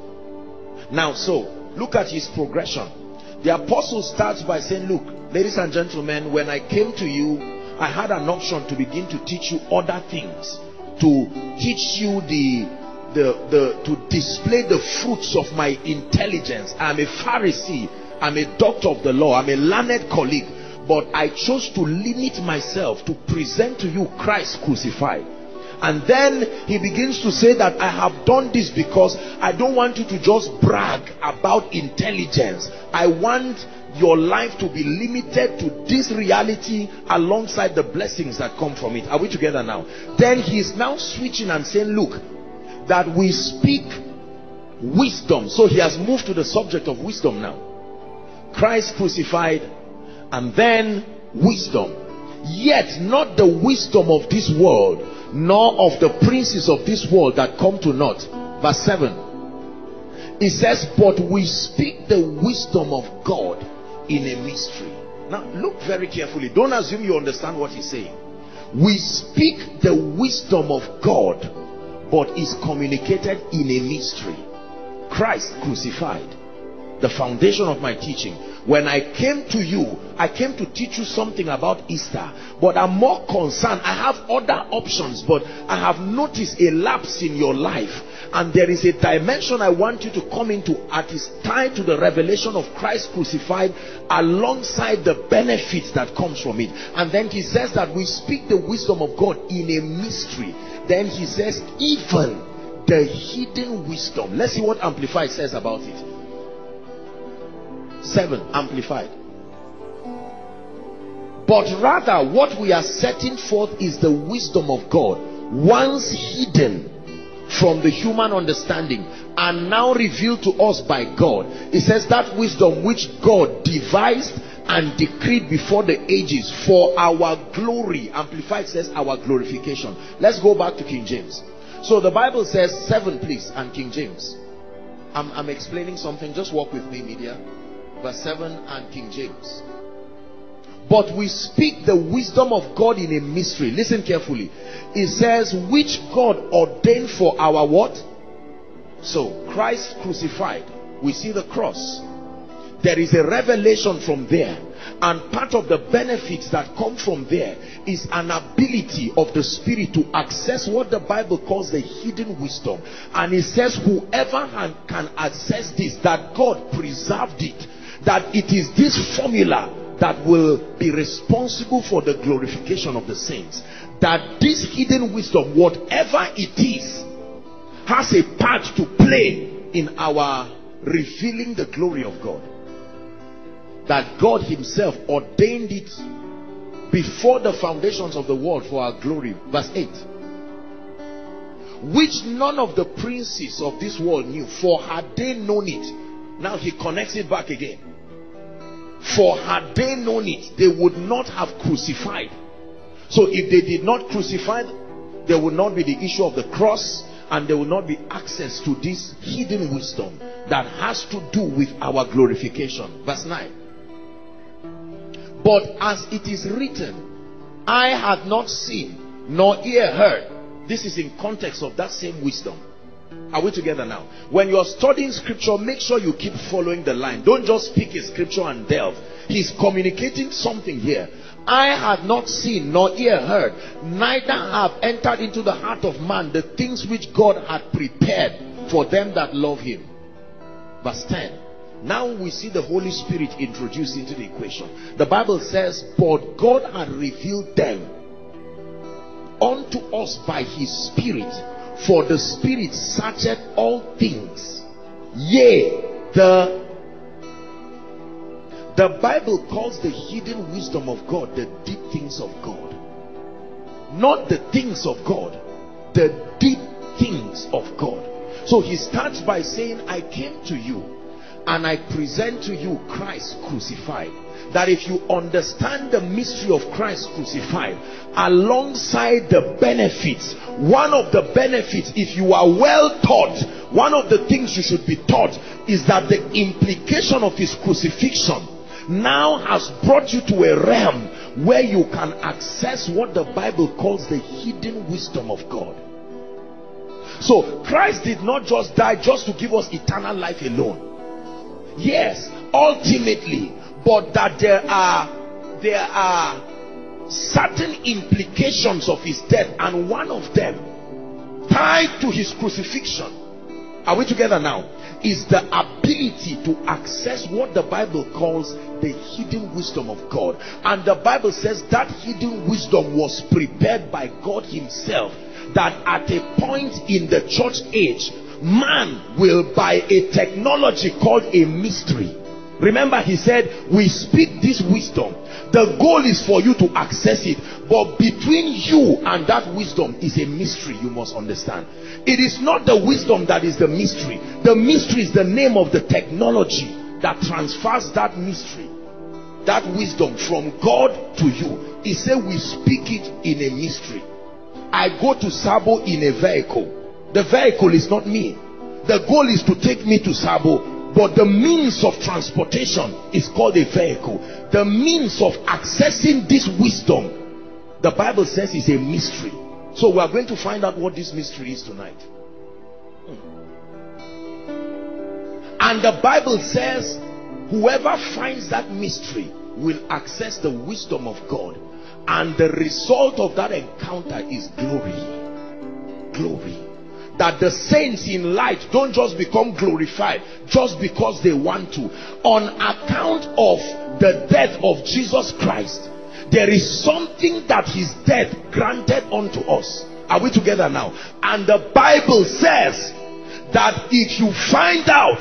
Now so look at his progression. The apostle starts by saying look ladies and gentlemen when i came to you i had an option to begin to teach you other things to teach you the the the to display the fruits of my intelligence. I'm a pharisee. I'm a doctor of the law. I'm a learned colleague. But i chose to limit myself to present to you christ crucified. And then he begins to say that I have done this because I don't want you to just brag about intelligence. I want your life to be limited to this reality alongside the blessings that come from it. Are we together now? Then he's now switching and saying, look, that we speak wisdom. So he has moved to the subject of wisdom now. Christ crucified and then wisdom. Yet not the wisdom of this world, nor of the princes of this world that come to naught. Verse 7. It says, But we speak the wisdom of God in a mystery. Now, look very carefully. Don't assume you understand what he's saying. We speak the wisdom of God, but is communicated in a mystery. Christ crucified, the foundation of my teaching. When I came to you, I came to teach you something about Easter. But I'm more concerned. I have other options, but I have noticed a lapse in your life. And there is a dimension I want you to come into that is tied to the revelation of Christ crucified alongside the benefits that comes from it. And then he says that we speak the wisdom of God in a mystery. Then he says, even the hidden wisdom. Let's see what Amplified says about it. 7 amplified but rather what we are setting forth is the wisdom of God once hidden from the human understanding and now revealed to us by God. It says that wisdom which God devised and decreed before the ages for our glory. Amplified says our glorification. Let's go back to King James. So the Bible says seven, please, and King James. I'm, I'm explaining something. Just walk with me, media. Verse 7 and King James. But we speak the wisdom of God in a mystery. Listen carefully. It says, which God ordained for our what? So, Christ crucified. We see the cross. There is a revelation from there. And part of the benefits that come from there is an ability of the Spirit to access what the Bible calls the hidden wisdom. And it says, whoever can access this, that God preserved it, that it is this formula that will be responsible for the glorification of the saints. That this hidden wisdom, whatever it is, has a part to play in our revealing the glory of God. That God Himself ordained it before the foundations of the world for our glory. Verse 8. Which none of the princes of this world knew, for had they known it. Now He connects it back again for had they known it, they would not have crucified. So if they did not crucify, there would not be the issue of the cross and there will not be access to this hidden wisdom that has to do with our glorification. Verse 9. But as it is written, I had not seen nor ear heard. This is in context of that same wisdom. Are we together now? When you're studying scripture, make sure you keep following the line. Don't just pick a scripture and delve. He's communicating something here. I have not seen nor ear heard, neither have entered into the heart of man the things which God had prepared for them that love him. Verse 10. Now we see the Holy Spirit introduced into the equation. The Bible says, But God had revealed them unto us by his Spirit for the Spirit searcheth all things. Yea, the the Bible calls the hidden wisdom of God the deep things of God. Not the things of God, the deep things of God. So he starts by saying, I came to you and I present to you Christ crucified that if you understand the mystery of Christ crucified alongside the benefits, one of the benefits, if you are well taught, one of the things you should be taught is that the implication of his crucifixion now has brought you to a realm where you can access what the Bible calls the hidden wisdom of God. So Christ did not just die just to give us eternal life alone. Yes, ultimately but that there are there are certain implications of his death and one of them tied to his crucifixion. Are we together now? Is the ability to access what the bible calls the hidden wisdom of god. And the bible says that hidden wisdom was prepared by god himself that at a point in the church age man will by a technology called a mystery Remember, he said, We speak this wisdom. The goal is for you to access it. But between you and that wisdom is a mystery you must understand. It is not the wisdom that is the mystery. The mystery is the name of the technology that transfers that mystery, that wisdom from God to you. He said, We speak it in a mystery. I go to Sabo in a vehicle. The vehicle is not me. The goal is to take me to Sabo but the means of transportation is called a vehicle. The means of accessing this wisdom, the Bible says is a mystery. So we are going to find out what this mystery is tonight. Hmm. And the Bible says, whoever finds that mystery will access the wisdom of God. And the result of that encounter is glory. Glory that the saints in light don't just become glorified just because they want to. On account of the death of Jesus Christ, there is something that his death granted unto us. Are we together now? And the Bible says that if you find out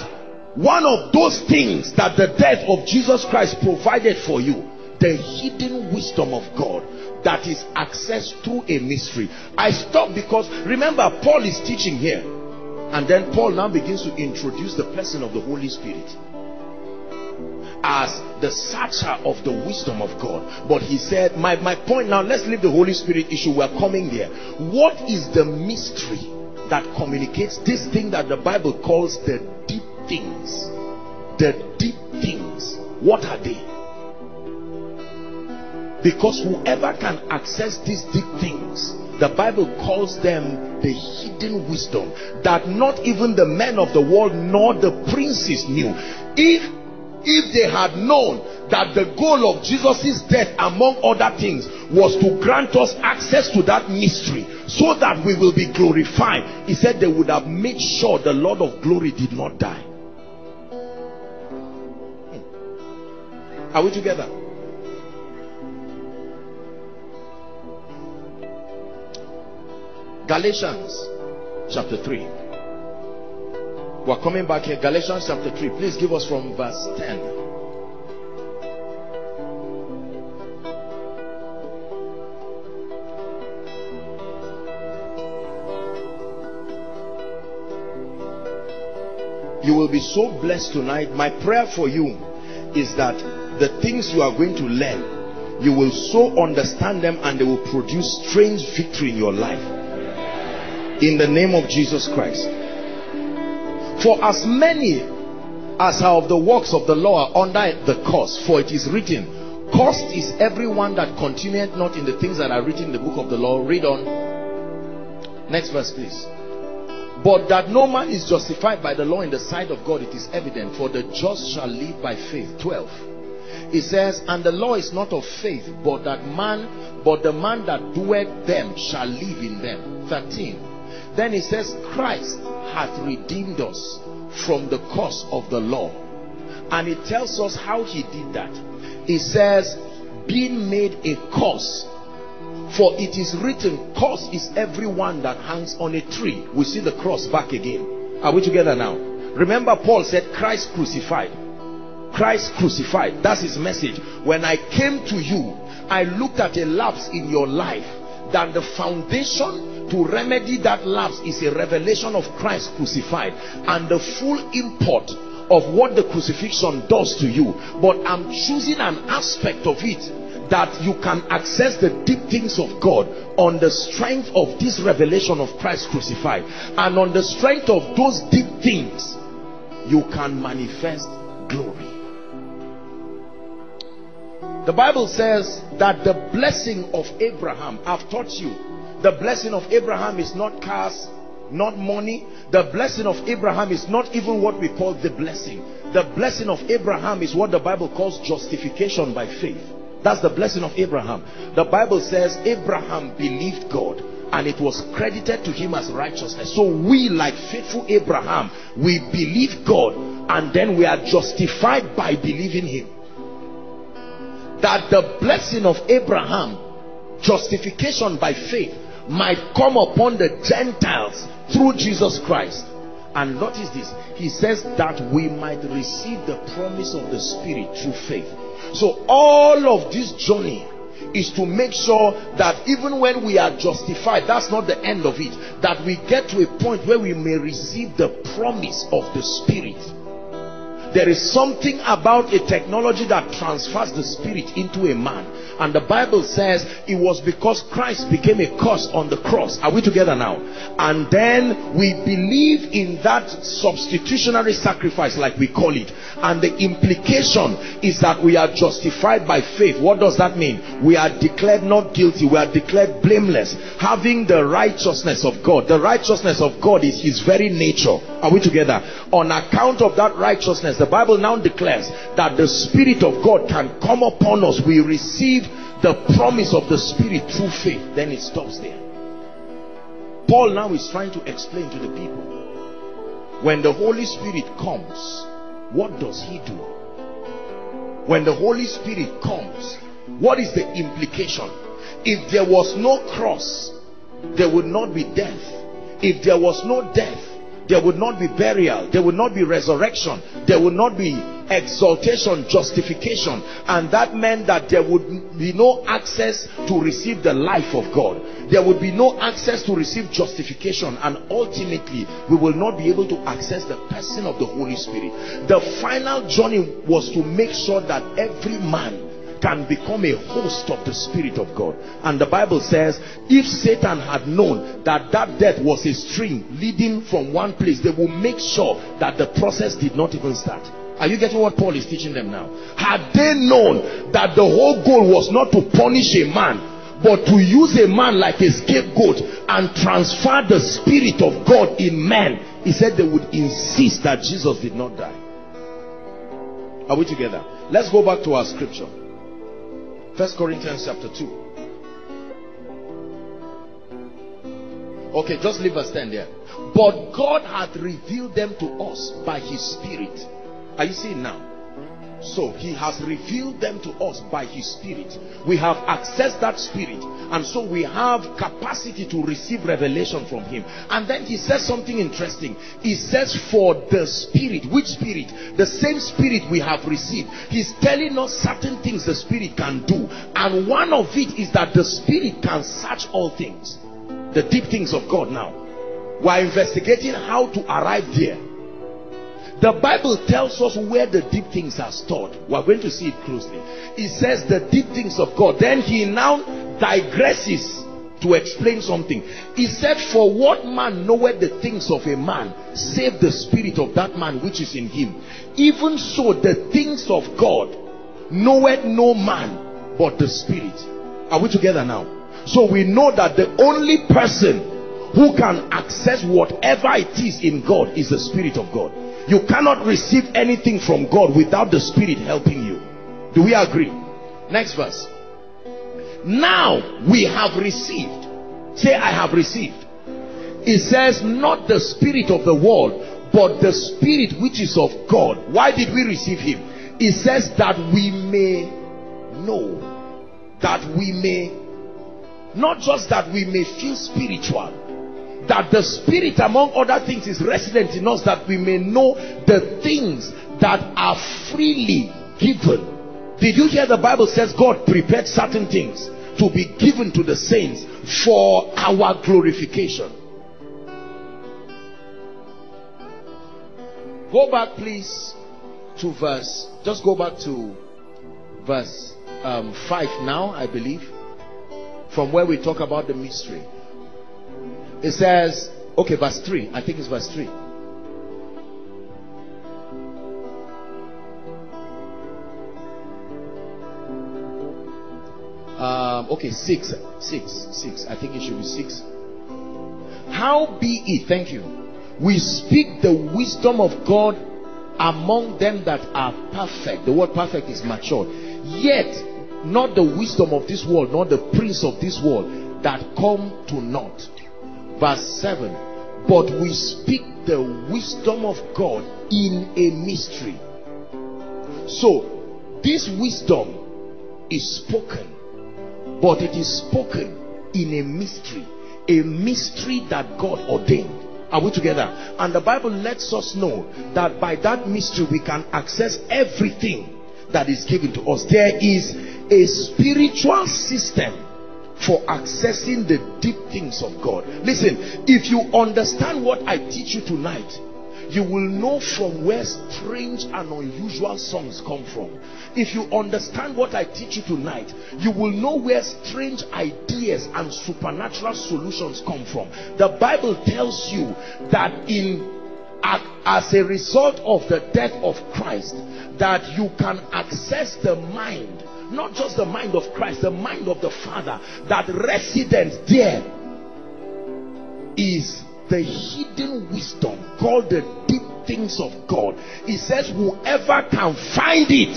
one of those things that the death of Jesus Christ provided for you, the hidden wisdom of God that is accessed through a mystery. I stop because remember, Paul is teaching here, and then Paul now begins to introduce the person of the Holy Spirit as the searcher of the wisdom of God. But he said, my, my point now, let's leave the Holy Spirit issue. We're coming there. What is the mystery that communicates this thing that the Bible calls the deep things? The deep things. What are they? Because whoever can access these deep things, the Bible calls them the hidden wisdom that not even the men of the world nor the princes knew. If if they had known that the goal of Jesus' death among other things was to grant us access to that mystery so that we will be glorified he said they would have made sure the Lord of glory did not die hmm. are we together Galatians chapter 3 we're coming back here. Galatians chapter 3. Please give us from verse 10. You will be so blessed tonight. My prayer for you is that the things you are going to learn, you will so understand them and they will produce strange victory in your life. In the name of Jesus Christ. For as many as are of the works of the law are under the curse, for it is written, Cursed is everyone that continueth not in the things that are written in the book of the law. Read on. Next verse, please. But that no man is justified by the law in the sight of God, it is evident, for the just shall live by faith. 12. It says, And the law is not of faith, but that man, but the man that doeth them shall live in them. 13. Then he says, Christ hath redeemed us from the curse of the law. And it tells us how he did that. He says, being made a curse. For it is written, curse is everyone that hangs on a tree. We see the cross back again. Are we together now? Remember Paul said, Christ crucified. Christ crucified. That's his message. When I came to you, I looked at a lapse in your life that the foundation to remedy that lapse is a revelation of Christ crucified and the full import of what the crucifixion does to you. But I'm choosing an aspect of it that you can access the deep things of God on the strength of this revelation of Christ crucified. And on the strength of those deep things you can manifest glory the Bible says that the blessing of Abraham I've taught you the blessing of Abraham is not cars, not money. The blessing of Abraham is not even what we call the blessing. The blessing of Abraham is what the Bible calls justification by faith. That's the blessing of Abraham. The Bible says Abraham believed God and it was credited to him as righteousness. So we like faithful Abraham, we believe God and then we are justified by believing him. That the blessing of Abraham, justification by faith, might come upon the Gentiles through Jesus Christ. And notice this. He says that we might receive the promise of the Spirit through faith. So all of this journey is to make sure that even when we are justified, that's not the end of it, that we get to a point where we may receive the promise of the Spirit. There is something about a technology that transfers the Spirit into a man and the Bible says it was because Christ became a curse on the cross. Are we together now? And then we believe in that substitutionary sacrifice like we call it. And the implication is that we are justified by faith. What does that mean? We are declared not guilty. We are declared blameless. Having the righteousness of God. The righteousness of God is his very nature. Are we together? On account of that righteousness, the Bible now declares that the Spirit of God can come upon us. We receive the promise of the Spirit through faith. Then it stops there. Paul now is trying to explain to the people. When the Holy Spirit comes, what does he do? When the Holy Spirit comes, what is the implication? If there was no cross, there would not be death. If there was no death, there would not be burial. There would not be resurrection. There would not be exaltation, justification. And that meant that there would be no access to receive the life of God. There would be no access to receive justification. And ultimately, we will not be able to access the person of the Holy Spirit. The final journey was to make sure that every man can become a host of the Spirit of God. And the Bible says, if Satan had known that that death was a stream leading from one place, they will make sure that the process did not even start. Are you getting what Paul is teaching them now? Had they known that the whole goal was not to punish a man, but to use a man like a scapegoat and transfer the spirit of God in man, he said they would insist that Jesus did not die. Are we together? Let's go back to our scripture. First Corinthians chapter 2. Okay, just leave us stand there. But God hath revealed them to us by his spirit. Are you seeing now? So he has revealed them to us by his spirit. We have accessed that spirit. And so we have capacity to receive revelation from him. And then he says something interesting. He says for the spirit. Which spirit? The same spirit we have received. He's telling us certain things the spirit can do. And one of it is that the spirit can search all things. The deep things of God now. We're investigating how to arrive there. The Bible tells us where the deep things are stored. We're going to see it closely. It says the deep things of God. Then he now digresses to explain something. He said, For what man knoweth the things of a man, save the spirit of that man which is in him? Even so, the things of God knoweth no man but the spirit. Are we together now? So we know that the only person who can access whatever it is in God is the spirit of God. You cannot receive anything from God without the Spirit helping you. Do we agree? Next verse. Now we have received. Say, I have received. It says, not the Spirit of the world, but the Spirit which is of God. Why did we receive Him? It says that we may know. That we may, not just that we may feel spiritual, that the spirit among other things is resident in us that we may know the things that are freely given. Did you hear the bible says god prepared certain things to be given to the saints for our glorification? Go back please to verse just go back to verse um, 5 now i believe from where we talk about the mystery it says, okay, verse 3. I think it's verse 3. Um, okay, 6. 6. 6. I think it should be 6. How be it, thank you. We speak the wisdom of God among them that are perfect. The word perfect is mature. Yet, not the wisdom of this world, not the prince of this world that come to naught verse 7 but we speak the wisdom of God in a mystery. So this wisdom is spoken but it is spoken in a mystery a mystery that God ordained. Are we together? And the Bible lets us know that by that mystery we can access everything that is given to us. There is a spiritual system for accessing the deep things of God. Listen, if you understand what I teach you tonight, you will know from where strange and unusual songs come from. If you understand what I teach you tonight, you will know where strange ideas and supernatural solutions come from. The Bible tells you that in as a result of the death of Christ, that you can access the mind not just the mind of Christ, the mind of the Father, that resident there is the hidden wisdom called the deep things of God. He says, Whoever can find it,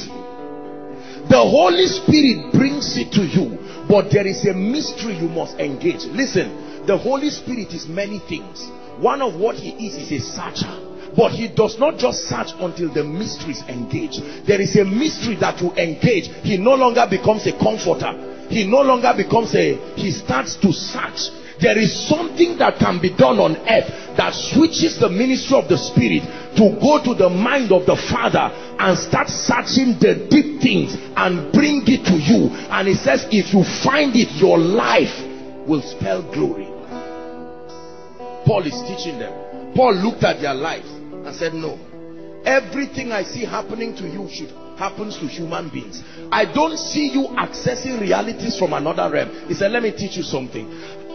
the Holy Spirit brings it to you, but there is a mystery you must engage. Listen, the Holy Spirit is many things. One of what he is is a searcher. But he does not just search until the mysteries engage. There is a mystery that will engage. He no longer becomes a comforter. He no longer becomes a, he starts to search. There is something that can be done on earth that switches the ministry of the spirit to go to the mind of the father and start searching the deep things and bring it to you. And he says, if you find it, your life will spell glory. Paul is teaching them. Paul looked at their lives and said, no, everything I see happening to you should happens to human beings. I don't see you accessing realities from another realm. He said, let me teach you something.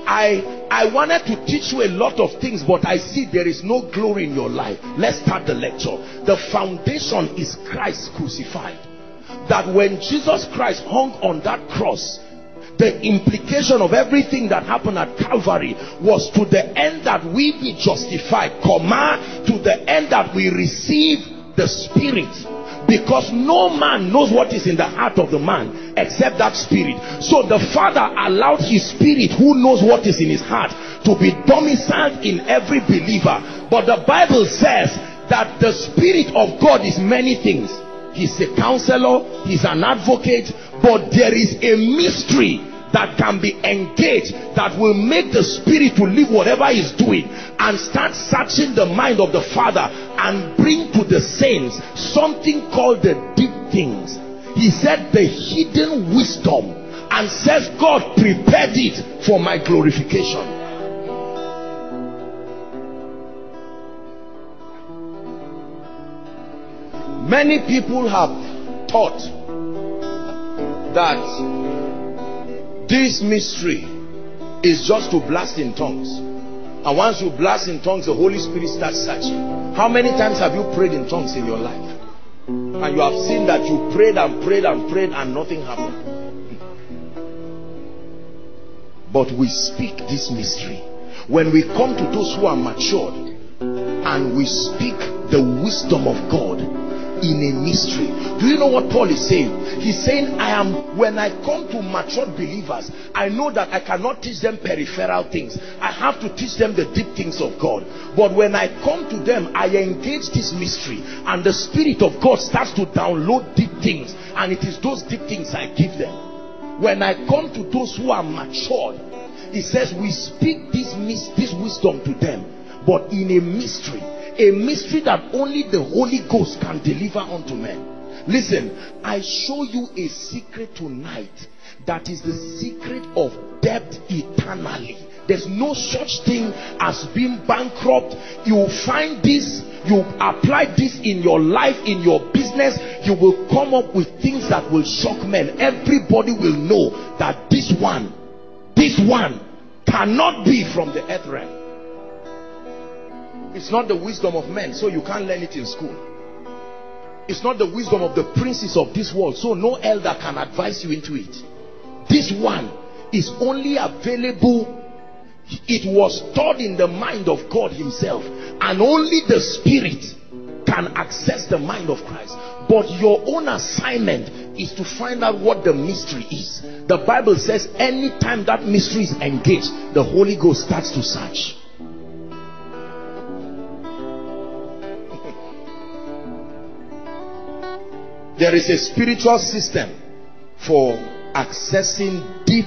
I, I wanted to teach you a lot of things, but I see there is no glory in your life. Let's start the lecture. The foundation is Christ crucified. That when Jesus Christ hung on that cross, the implication of everything that happened at Calvary was to the end that we be justified, comma, to the end that we receive the Spirit. Because no man knows what is in the heart of the man except that spirit. So the father allowed his spirit who knows what is in his heart to be domiciled in every believer. But the bible says that the spirit of god is many things. He's a counselor he's an advocate but there is a mystery that can be engaged that will make the spirit to leave whatever he's doing and start searching the mind of the father and bring to the saints something called the deep things. He said the hidden wisdom and says god prepared it for my glorification. Many people have taught that this mystery is just to blast in tongues. And once you blast in tongues, the Holy Spirit starts searching. How many times have you prayed in tongues in your life? And you have seen that you prayed and prayed and prayed and nothing happened. But we speak this mystery. When we come to those who are matured and we speak the wisdom of God, in a mystery. Do you know what Paul is saying? He's saying, I am, when I come to mature believers, I know that I cannot teach them peripheral things. I have to teach them the deep things of God. But when I come to them, I engage this mystery and the Spirit of God starts to download deep things. And it is those deep things I give them. When I come to those who are matured, he says we speak this, this wisdom to them, but in a mystery a mystery that only the Holy Ghost can deliver unto men. Listen, I show you a secret tonight that is the secret of debt eternally. There's no such thing as being bankrupt. You find this, you apply this in your life, in your business, you will come up with things that will shock men. Everybody will know that this one, this one cannot be from the earth realm. It's not the wisdom of men, so you can't learn it in school. It's not the wisdom of the princes of this world, so no elder can advise you into it. This one is only available it was stored in the mind of God himself and only the spirit can access the mind of Christ but your own assignment is to find out what the mystery is the Bible says anytime that mystery is engaged the Holy Ghost starts to search There is a spiritual system for accessing deep,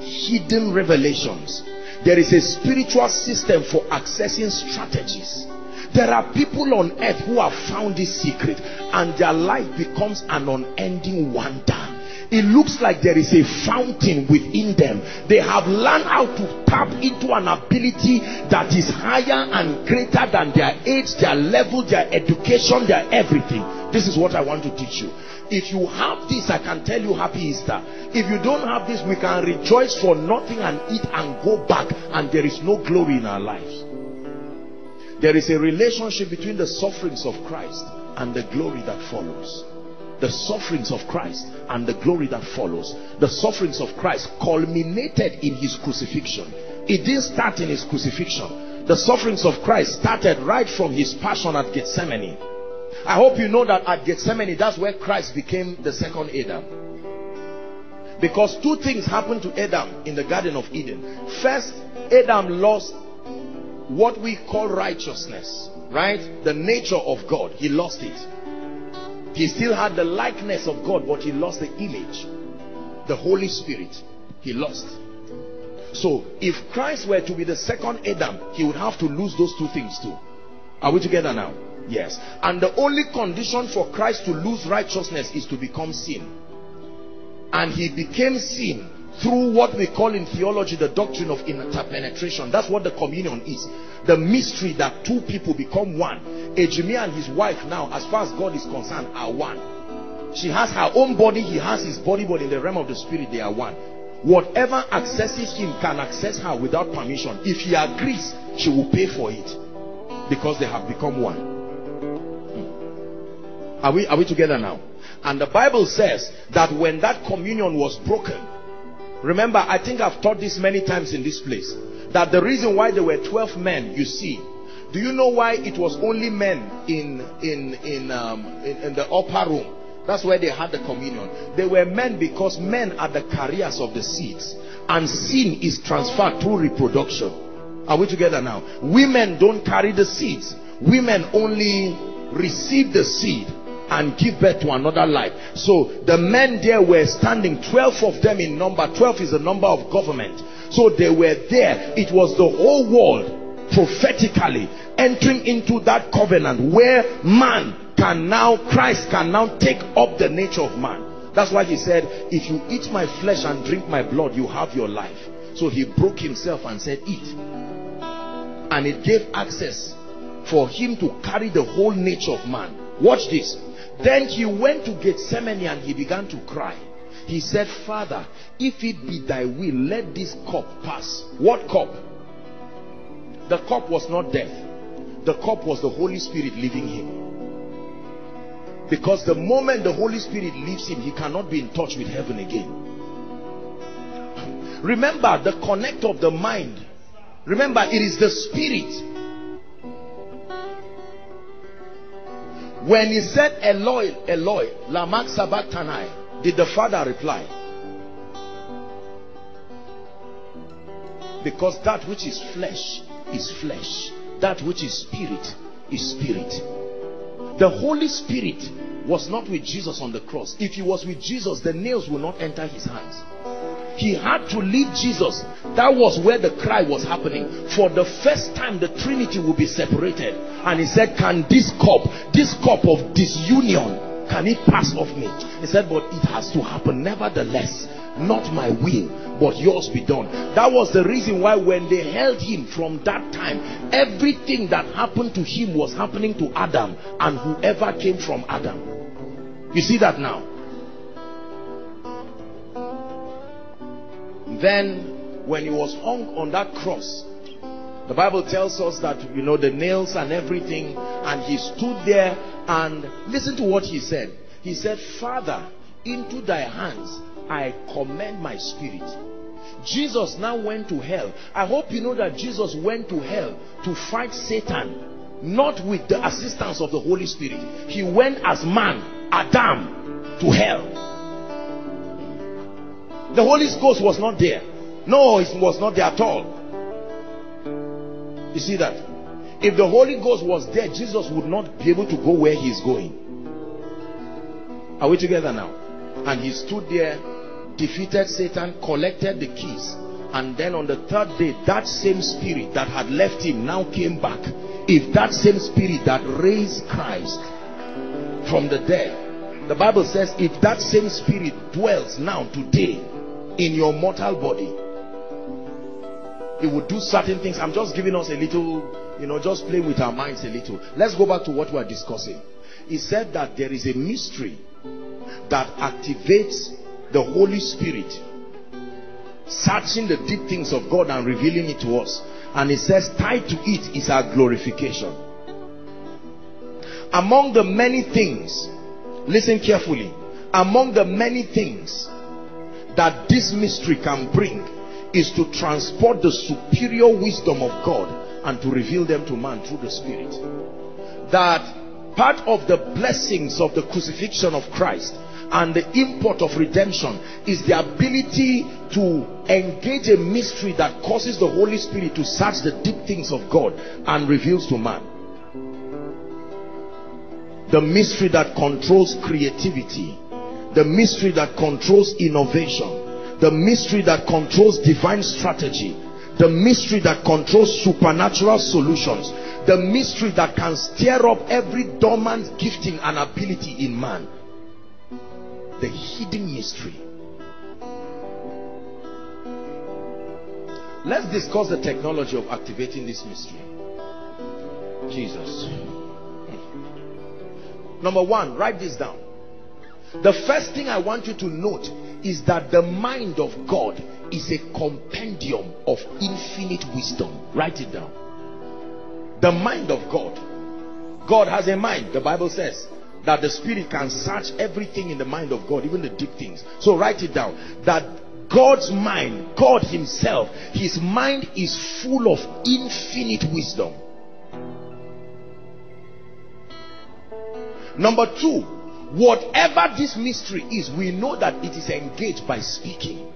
hidden revelations. There is a spiritual system for accessing strategies. There are people on earth who have found this secret and their life becomes an unending wonder it looks like there is a fountain within them. They have learned how to tap into an ability that is higher and greater than their age their level their education their everything. This is what i want to teach you. If you have this i can tell you happy easter. If you don't have this we can rejoice for nothing and eat and go back and there is no glory in our lives. There is a relationship between the sufferings of christ and the glory that follows the sufferings of Christ and the glory that follows. The sufferings of Christ culminated in his crucifixion. It didn't start in his crucifixion. The sufferings of Christ started right from his passion at Gethsemane. I hope you know that at Gethsemane, that's where Christ became the second Adam. Because two things happened to Adam in the Garden of Eden. First, Adam lost what we call righteousness, right? The nature of God. He lost it. He still had the likeness of God, but he lost the image. The Holy Spirit. He lost. So if Christ were to be the second Adam, he would have to lose those two things too. Are we together now? Yes. And the only condition for Christ to lose righteousness is to become sin. And he became sin through what we call in theology the doctrine of interpenetration. That's what the communion is. The mystery that two people become one. Ejimi and his wife now, as far as God is concerned, are one. She has her own body, he has his body, but in the realm of the spirit, they are one. Whatever accesses him can access her without permission. If he agrees, she will pay for it. Because they have become one. Hmm. Are we, are we together now? And the Bible says that when that communion was broken, Remember, I think I've taught this many times in this place. That the reason why there were 12 men, you see, do you know why it was only men in in in, um, in, in the upper room? That's where they had the communion. They were men because men are the carriers of the seeds. And sin is transferred through reproduction. Are we together now? Women don't carry the seeds. Women only receive the seed and give birth to another life. So the men there were standing, 12 of them in number. 12 is the number of government. So they were there. It was the whole world prophetically entering into that covenant where man can now, Christ can now take up the nature of man. That's why he said, if you eat my flesh and drink my blood, you have your life. So he broke himself and said, eat. And it gave access for him to carry the whole nature of man. Watch this. Then he went to Gethsemane and he began to cry. He said, Father, if it be thy will, let this cup pass. What cup? The cup was not death. The cup was the Holy Spirit leaving him. Because the moment the Holy Spirit leaves him, he cannot be in touch with heaven again. Remember the connect of the mind. Remember, it is the spirit When he said Eloi, Eloi, Lamak Sabachthani, did the father reply? Because that which is flesh is flesh. That which is spirit is spirit. The Holy Spirit was not with Jesus on the cross. If he was with Jesus, the nails will not enter his hands. He had to leave Jesus. That was where the cry was happening. For the first time, the Trinity will be separated. And he said, Can this cup, this cup of disunion, can it pass off me? He said, But it has to happen. Nevertheless, not my will, but yours be done. That was the reason why when they held him from that time, everything that happened to him was happening to Adam and whoever came from Adam. You see that now? Then, when he was hung on that cross, the Bible tells us that, you know, the nails and everything, and he stood there and listen to what he said. He said, Father, into thy hands I commend my spirit. Jesus now went to hell. I hope you know that Jesus went to hell to fight Satan, not with the assistance of the Holy Spirit. He went as man, Adam, to hell. The Holy Ghost was not there. No, it was not there at all. You see that? If the Holy Ghost was there, Jesus would not be able to go where he is going. Are we together now? And he stood there, defeated Satan, collected the keys. And then on the third day, that same spirit that had left him now came back. If that same spirit that raised Christ from the dead, the Bible says, if that same spirit dwells now today in your mortal body it will do certain things. I'm just giving us a little you know just playing with our minds a little. Let's go back to what we are discussing. He said that there is a mystery that activates the holy spirit searching the deep things of god and revealing it to us. And he says tied to it is our glorification. Among the many things listen carefully among the many things that this mystery can bring is to transport the superior wisdom of God and to reveal them to man through the Spirit. That part of the blessings of the crucifixion of Christ and the import of redemption is the ability to engage a mystery that causes the Holy Spirit to search the deep things of God and reveals to man. The mystery that controls creativity the mystery that controls innovation the mystery that controls divine strategy, the mystery that controls supernatural solutions, the mystery that can stir up every dormant gifting and ability in man. The hidden mystery. Let's discuss the technology of activating this mystery. Jesus. Number one, write this down. The first thing I want you to note is that the mind of God is a compendium of infinite wisdom. Write it down. The mind of God. God has a mind. The Bible says that the spirit can search everything in the mind of God, even the deep things. So write it down. That God's mind, God himself, his mind is full of infinite wisdom. Number two, whatever this mystery is, we know that it is engaged by speaking.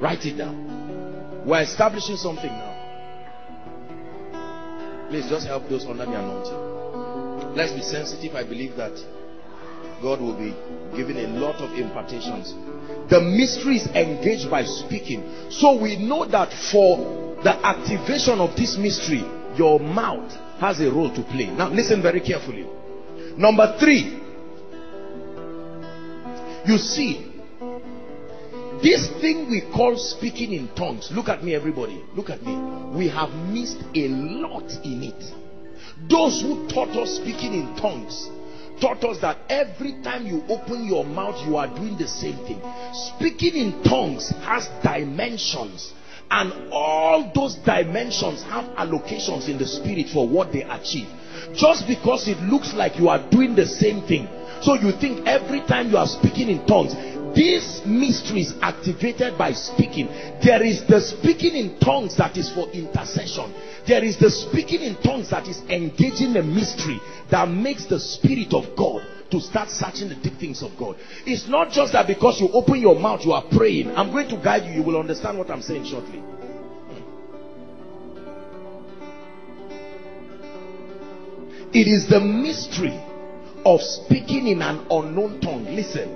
Write it down. We're establishing something now. Please just help those under the anointing. Let's be sensitive. I believe that God will be giving a lot of impartations. The mystery is engaged by speaking. So we know that for the activation of this mystery, your mouth has a role to play. Now listen very carefully. Number three, you see, this thing we call speaking in tongues, look at me, everybody, look at me. We have missed a lot in it. Those who taught us speaking in tongues taught us that every time you open your mouth, you are doing the same thing. Speaking in tongues has dimensions and all those dimensions have allocations in the spirit for what they achieve just because it looks like you are doing the same thing so you think every time you are speaking in tongues this mystery is activated by speaking there is the speaking in tongues that is for intercession there is the speaking in tongues that is engaging the mystery that makes the spirit of god to start searching the deep things of God. It's not just that because you open your mouth, you are praying. I'm going to guide you. You will understand what I'm saying shortly. It is the mystery of speaking in an unknown tongue. Listen.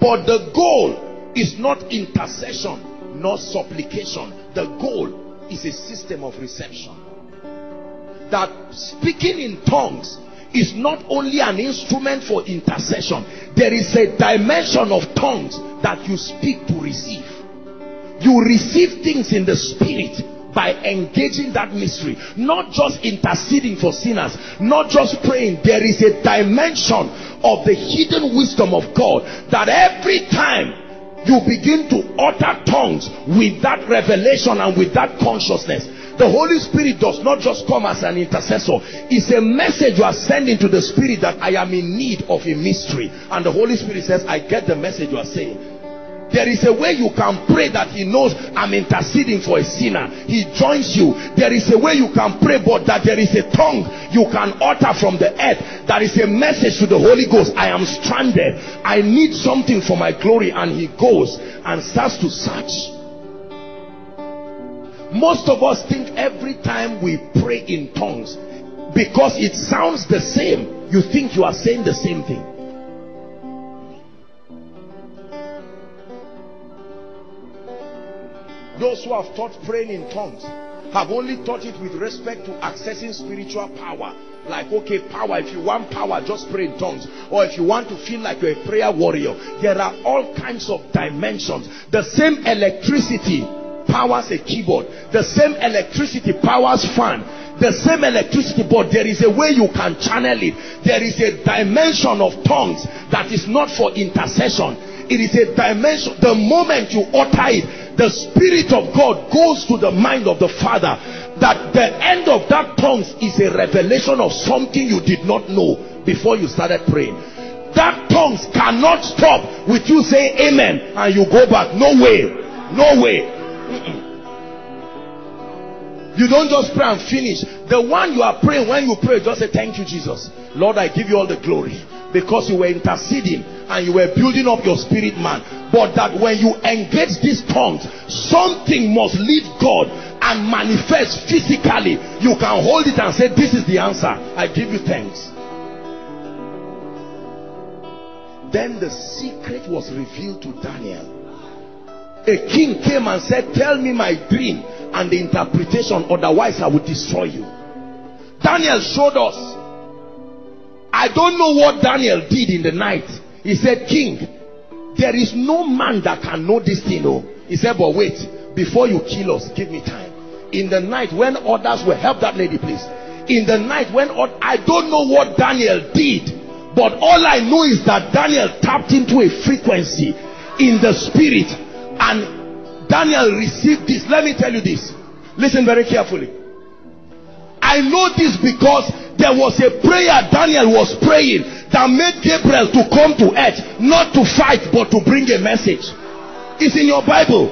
But the goal is not intercession nor supplication. The goal is a system of reception. That speaking in tongues is not only an instrument for intercession. There is a dimension of tongues that you speak to receive. You receive things in the spirit by engaging that mystery not just interceding for sinners not just praying there is a dimension of the hidden wisdom of God that every time you begin to utter tongues with that revelation and with that consciousness the Holy Spirit does not just come as an intercessor. It's a message you are sending to the Spirit that I am in need of a mystery. And the Holy Spirit says, I get the message you are saying. There is a way you can pray that he knows I'm interceding for a sinner. He joins you. There is a way you can pray, but that there is a tongue you can utter from the earth. That is a message to the Holy Ghost. I am stranded. I need something for my glory. And he goes and starts to search. Most of us think every time we pray in tongues, because it sounds the same, you think you are saying the same thing. Those who have taught praying in tongues have only taught it with respect to accessing spiritual power. Like, okay, power, if you want power, just pray in tongues. Or if you want to feel like you're a prayer warrior, there are all kinds of dimensions. The same electricity powers a keyboard. The same electricity powers fan. The same electricity, but there is a way you can channel it. There is a dimension of tongues that is not for intercession. It is a dimension. The moment you utter it, the Spirit of God goes to the mind of the Father that the end of that tongues is a revelation of something you did not know before you started praying. That tongues cannot stop with you saying amen and you go back. No way. No way. Mm -mm. You don't just pray and finish. The one you are praying, when you pray, just say, Thank you, Jesus. Lord, I give you all the glory because you were interceding and you were building up your spirit man but that when you engage these tongues something must leave God and manifest physically you can hold it and say this is the answer I give you thanks then the secret was revealed to Daniel A king came and said, tell me my dream and the interpretation, otherwise I will destroy you. Daniel showed us. I don't know what Daniel did in the night. He said, king, there is no man that can know this thing. Oh. He said, but wait, before you kill us, give me time. In the night when others will help that lady, please. In the night when I don't know what Daniel did, but all I know is that Daniel tapped into a frequency in the spirit and Daniel received this. Let me tell you this. Listen very carefully. I know this because there was a prayer Daniel was praying that made Gabriel to come to earth, not to fight, but to bring a message. It's in your Bible.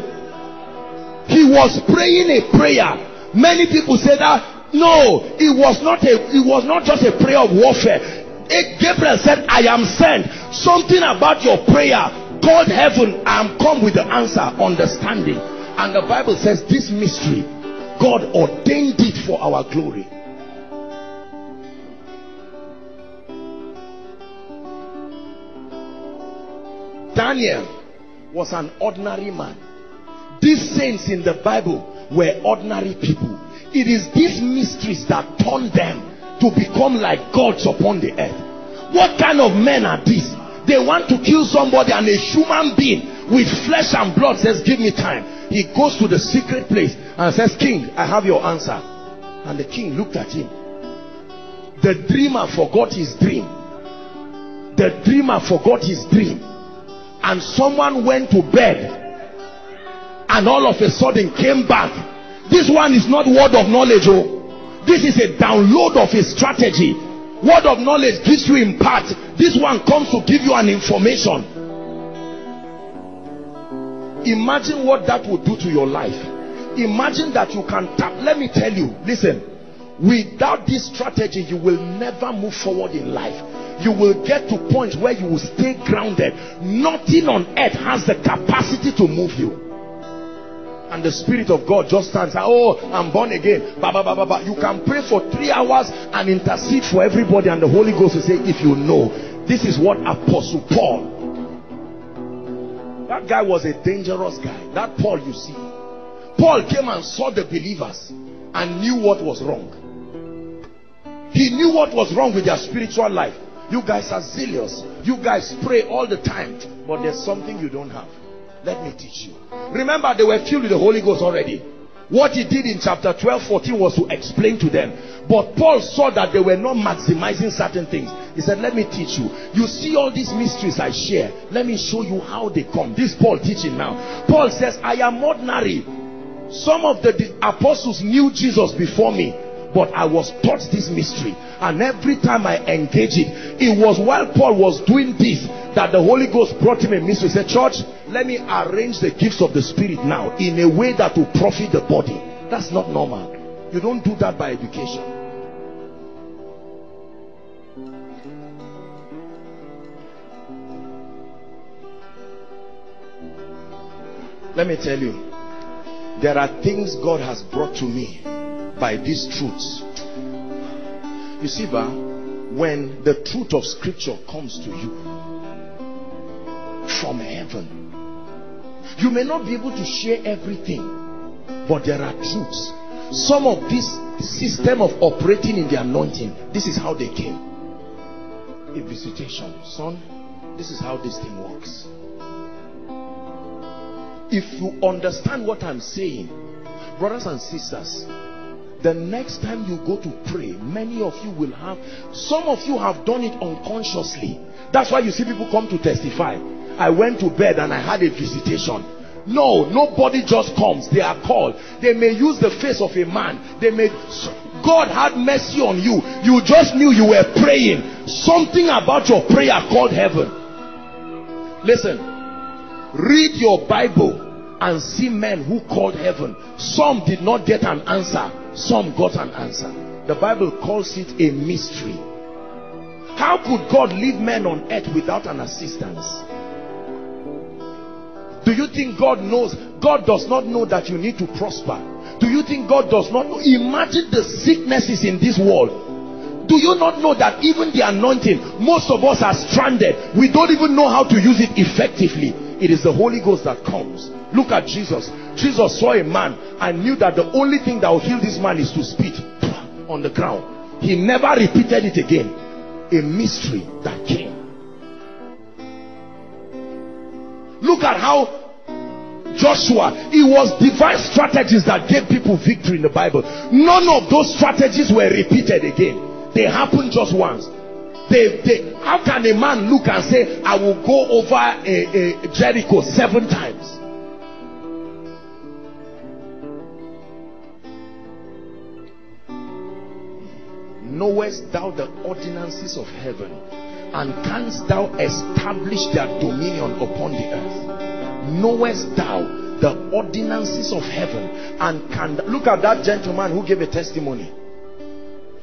He was praying a prayer. Many people say that no, it was not a it was not just a prayer of warfare. Gabriel said, I am sent. Something about your prayer called heaven, I am come with the answer, understanding. And the Bible says this mystery, God ordained it for our glory. Daniel was an ordinary man. These saints in the Bible were ordinary people. It is these mysteries that turn them to become like gods upon the earth. What kind of men are these? They want to kill somebody and a human being with flesh and blood says, give me time. He goes to the secret place and says, king, I have your answer. And the king looked at him. The dreamer forgot his dream. The dreamer forgot his dream. And someone went to bed and all of a sudden came back. This one is not word of knowledge. Oh. This is a download of a strategy. Word of knowledge gives you in part. This one comes to give you an information. Imagine what that would do to your life. Imagine that you can tap. Let me tell you, listen, without this strategy, you will never move forward in life. You will get to point where you will stay grounded. Nothing on earth has the capacity to move you. And the Spirit of God just stands. Oh, I'm born again. Ba, ba, ba, ba, ba. You can pray for three hours and intercede for everybody, and the Holy Ghost will say, If you know, this is what Apostle Paul that guy was a dangerous guy. That Paul you see. Paul came and saw the believers and knew what was wrong. He knew what was wrong with their spiritual life. You guys are zealous. You guys pray all the time. But there's something you don't have. Let me teach you. Remember, they were filled with the Holy Ghost already. What he did in chapter 12, 14 was to explain to them. But Paul saw that they were not maximizing certain things. He said, let me teach you. You see all these mysteries I share. Let me show you how they come. This Paul teaching now. Paul says, I am ordinary. Some of the apostles knew Jesus before me. But I was taught this mystery. And every time I engage it, it was while Paul was doing this that the Holy Ghost brought him a mystery. He said, church, let me arrange the gifts of the Spirit now in a way that will profit the body. That's not normal. You don't do that by education. Let me tell you, there are things God has brought to me by these truths. You see, Ba, when the truth of scripture comes to you from heaven, you may not be able to share everything, but there are truths. Some of this system of operating in the anointing, this is how they came. A visitation. Son, this is how this thing works. If you understand what I'm saying, brothers and sisters, the next time you go to pray, many of you will have, some of you have done it unconsciously. That's why you see people come to testify. I went to bed and I had a visitation. No, nobody just comes. They are called. They may use the face of a man. They may, God had mercy on you. You just knew you were praying. Something about your prayer called heaven. Listen, Read your Bible and see men who called heaven. Some did not get an answer. Some got an answer. The Bible calls it a mystery. How could God leave men on earth without an assistance? Do you think God knows? God does not know that you need to prosper. Do you think God does not know? Imagine the sicknesses in this world. Do you not know that even the anointing, most of us are stranded. We don't even know how to use it effectively It is the Holy Ghost that comes. Look at Jesus. Jesus saw a man and knew that the only thing that will heal this man is to spit on the ground. He never repeated it again. A mystery that came. Look at how Joshua, it was divine strategies that gave people victory in the Bible. None of those strategies were repeated again. They happened just once. They, they, how can a man look and say, I will go over a, a Jericho seven times? Knowest thou the ordinances of heaven, and canst thou establish their dominion upon the earth? Knowest thou the ordinances of heaven, and can look at that gentleman who gave a testimony.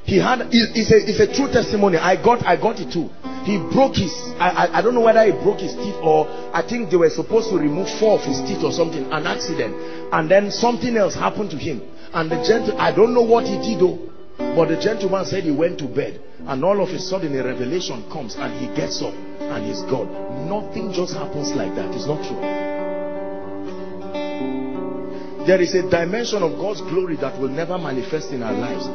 He had it's a, it's a true testimony. I got i got it too. He broke his I, I, I don't know whether he broke his teeth or i think they were supposed to remove four of his teeth or something an accident. And then something else happened to him. And the gentle i don't know what he did though but the gentleman said he went to bed and all of a sudden a revelation comes and he gets up and he's gone. Nothing just happens like that. It's not true. There is a dimension of God's glory that will never manifest in our lives.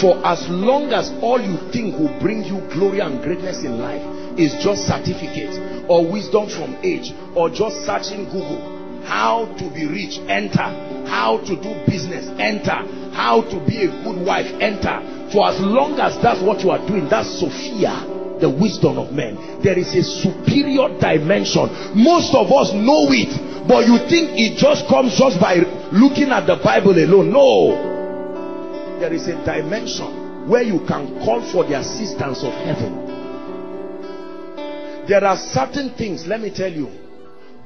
For as long as all you think will bring you glory and greatness in life is just certificates or wisdom from age or just searching Google how to be rich enter. How to do business enter. How to be a good wife enter. For as long as that's what you are doing that's Sophia the wisdom of men. There is a superior dimension. Most of us know it but you think it just comes just by looking at the Bible alone. No. There is a dimension where you can call for the assistance of heaven. There are certain things, let me tell you,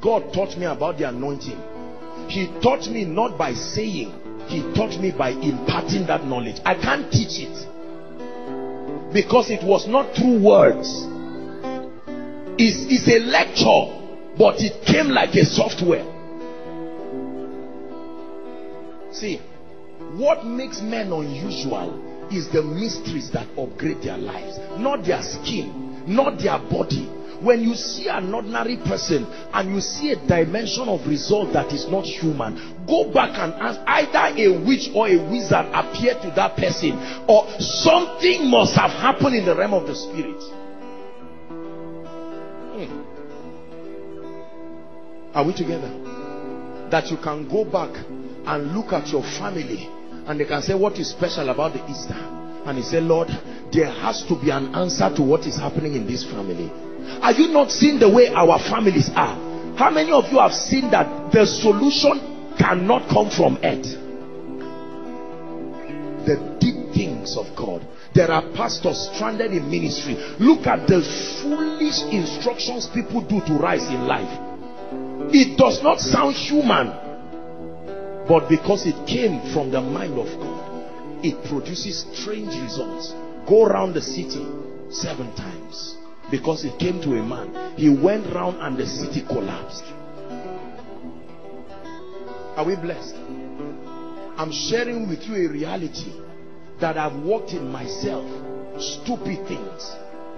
God taught me about the anointing. He taught me not by saying, He taught me by imparting that knowledge. I can't teach it because it was not through words. It's, it's a lecture, but it came like a software. See, what makes men unusual is the mysteries that upgrade their lives, not their skin, not their body. When you see an ordinary person and you see a dimension of result that is not human, go back and ask either a witch or a wizard appear to that person or something must have happened in the realm of the spirit. Hmm. Are we together? That you can go back and look at your family and they can say what is special about the Easter and he said Lord there has to be an answer to what is happening in this family are you not seeing the way our families are? How many of you have seen that the solution cannot come from earth? The deep things of God. There are pastors stranded in ministry. Look at the foolish instructions people do to rise in life. It does not sound human but because it came from the mind of God, it produces strange results. Go around the city seven times. Because it came to a man. He went round and the city collapsed. Are we blessed? I'm sharing with you a reality that I've walked in myself. Stupid things.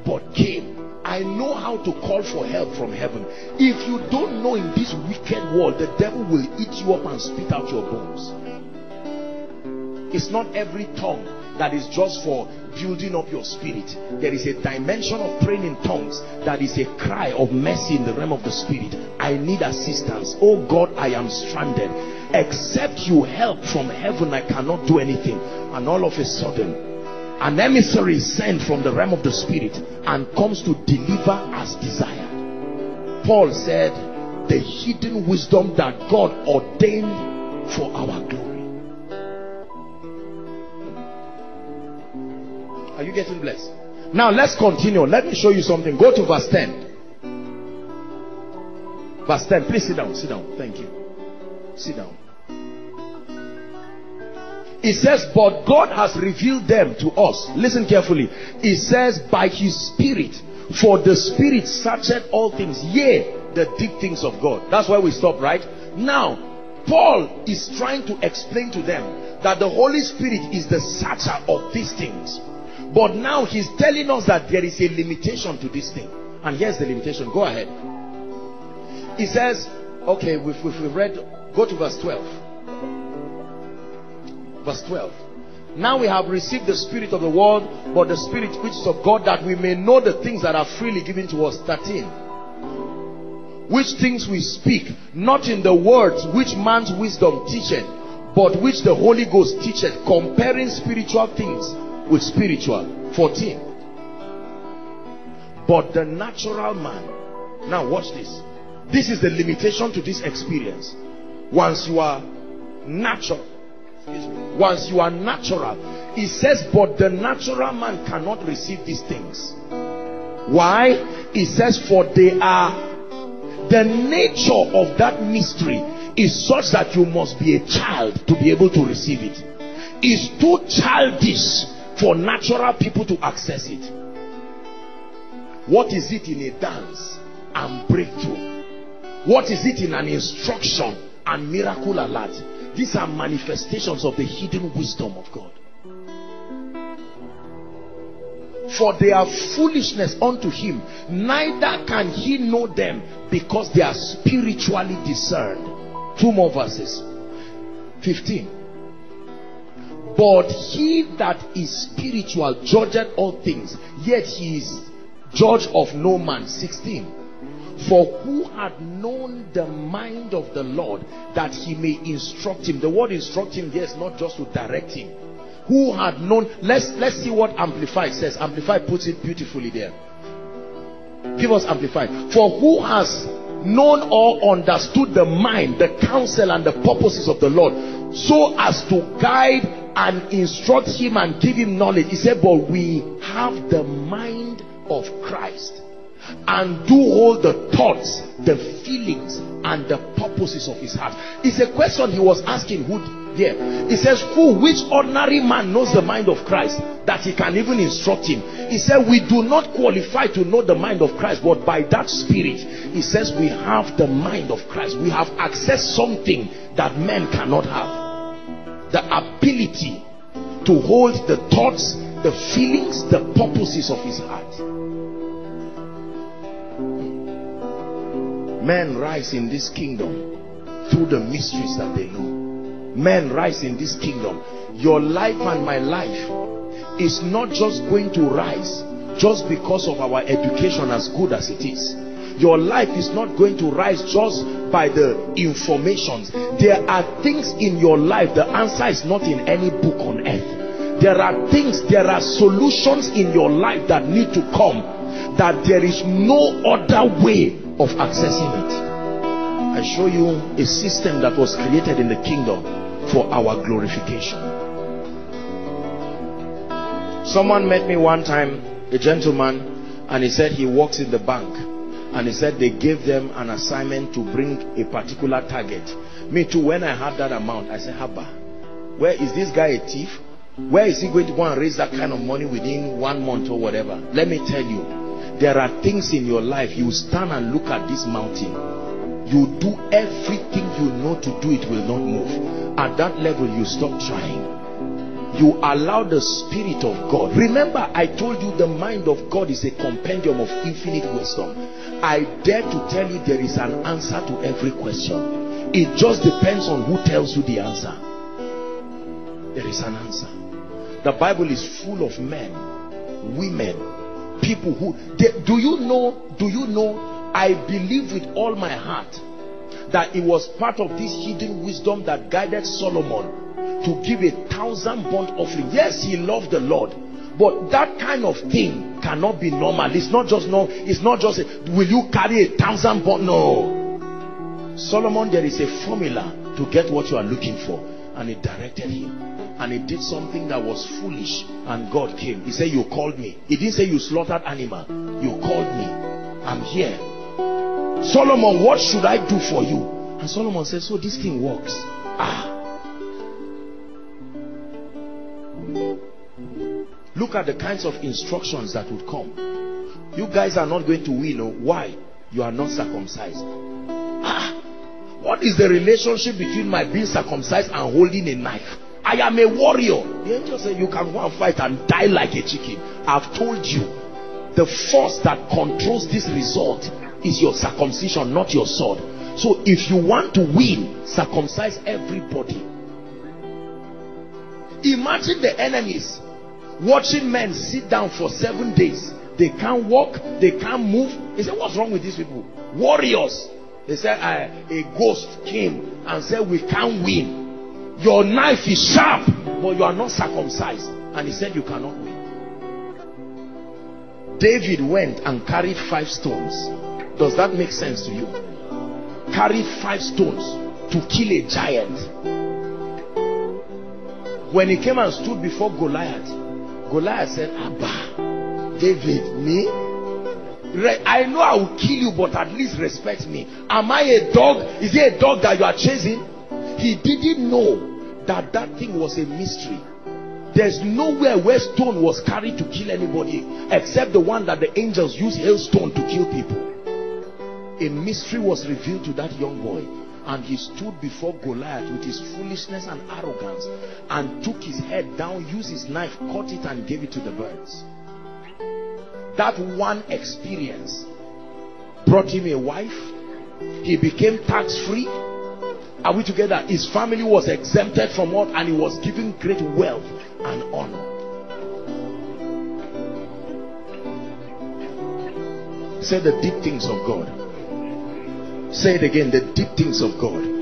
But came I know how to call for help from heaven. If you don't know in this wicked world, the devil will eat you up and spit out your bones. It's not every tongue that is just for building up your spirit. There is a dimension of praying in tongues that is a cry of mercy in the realm of the spirit. I need assistance. Oh God, I am stranded. Except you help from heaven, I cannot do anything. And all of a sudden, an emissary is sent from the realm of the spirit and comes to deliver as desired paul said the hidden wisdom that god ordained for our glory are you getting blessed now let's continue let me show you something go to verse 10 verse 10 please sit down sit down thank you sit down it says, but God has revealed them to us. Listen carefully. It says, by his spirit. For the spirit searcheth all things. Yea, the deep things of God. That's why we stop, right? Now, Paul is trying to explain to them that the Holy Spirit is the searcher of these things. But now he's telling us that there is a limitation to this thing. And here's the limitation. Go ahead. He says, okay, we've, we've read, go to verse 12. Verse 12. Now we have received the spirit of the world, but the spirit which is of God, that we may know the things that are freely given to us. 13. Which things we speak, not in the words which man's wisdom teacheth, but which the Holy Ghost teacheth, comparing spiritual things with spiritual. 14. But the natural man, now watch this. This is the limitation to this experience. Once you are natural, once you are natural, he says, but the natural man cannot receive these things. Why? He says, for they are the nature of that mystery is such that you must be a child to be able to receive it. It's too childish for natural people to access it. What is it in a dance and breakthrough? What is it in an instruction and miracle alert? These are manifestations of the hidden wisdom of God. For they are foolishness unto him, neither can he know them because they are spiritually discerned. Two more verses. 15. But he that is spiritual judgeth all things, yet he is judge of no man. 16. For who had known the mind of the Lord that he may instruct him? The word instruct him is not just to direct him. Who had known, let's, let's see what Amplified says. Amplified puts it beautifully there. Give us Amplified. For who has known or understood the mind, the counsel and the purposes of the Lord so as to guide and instruct him and give him knowledge. He said, but we have the mind of Christ and do hold the thoughts, the feelings, and the purposes of his heart. It's a question he was asking who here. He says, Who, which ordinary man knows the mind of Christ that he can even instruct him? He said, We do not qualify to know the mind of Christ, but by that spirit, he says, We have the mind of Christ. We have accessed something that men cannot have. The ability to hold the thoughts, the feelings, the purposes of his heart. Men rise in this kingdom through the mysteries that they know. Men rise in this kingdom. Your life and my life is not just going to rise just because of our education as good as it is. Your life is not going to rise just by the informations. There are things in your life, the answer is not in any book on earth. There are things, there are solutions in your life that need to come that there is no other way of accessing it. I show you a system that was created in the kingdom for our glorification. Someone met me one time, a gentleman, and he said he works in the bank. And he said they gave them an assignment to bring a particular target. Me too, when I had that amount, I said, Haba, where is this guy a thief? Where is he going to go and raise that kind of money within one month or whatever? Let me tell you, there are things in your life you stand and look at this mountain. You do everything you know to do it will not move. At that level you stop trying. You allow the spirit of god. Remember i told you the mind of god is a compendium of infinite wisdom. I dare to tell you there is an answer to every question. It just depends on who tells you the answer. There is an answer. The bible is full of men women people who they, do you know do you know i believe with all my heart that it was part of this hidden wisdom that guided solomon to give a thousand burnt offering. Yes he loved the lord but that kind of thing cannot be normal. It's not just no it's not just a, will you carry a thousand burnt no. Solomon there is a formula to get what you are looking for and he directed him and he did something that was foolish and God came. He said, you called me. He didn't say you slaughtered animal. You called me. I'm here. Solomon, what should I do for you? And Solomon said, so this thing works. Ah. Look at the kinds of instructions that would come. You guys are not going to win. Oh. Why? You are not circumcised. Ah. What is the relationship between my being circumcised and holding a knife? I am a warrior. The angel said, You can go and fight and die like a chicken. I've told you, the force that controls this result is your circumcision, not your sword. So if you want to win, circumcise everybody. Imagine the enemies watching men sit down for seven days. They can't walk, they can't move. He said, What's wrong with these people? Warriors. They said, A ghost came and said, We can't win. Your knife is sharp, but you are not circumcised. And he said, You cannot win. David went and carried five stones. Does that make sense to you? Carried five stones to kill a giant. When he came and stood before Goliath, Goliath said, Abba, David, me? I know I will kill you, but at least respect me. Am I a dog? Is it a dog that you are chasing? He didn't know that that thing was a mystery. There's nowhere where stone was carried to kill anybody except the one that the angels use hailstone to kill people. A mystery was revealed to that young boy and he stood before Goliath with his foolishness and arrogance and took his head down, used his knife, cut it and gave it to the birds. That one experience brought him a wife. He became tax free. Are we together? His family was exempted from what and he was given great wealth and honor. Say the deep things of God. Say it again the deep things of God.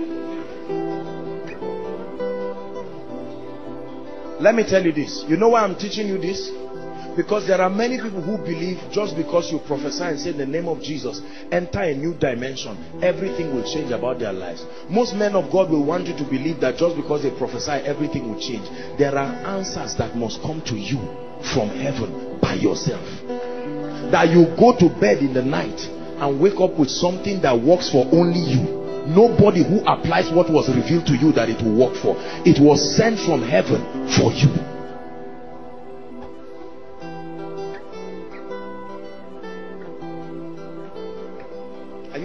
Let me tell you this. You know why I'm teaching you this? Because there are many people who believe just because you prophesy and say in the name of Jesus, enter a new dimension, everything will change about their lives. Most men of God will want you to believe that just because they prophesy, everything will change. There are answers that must come to you from heaven by yourself. That you go to bed in the night and wake up with something that works for only you nobody who applies what was revealed to you that it will work for it was sent from heaven for you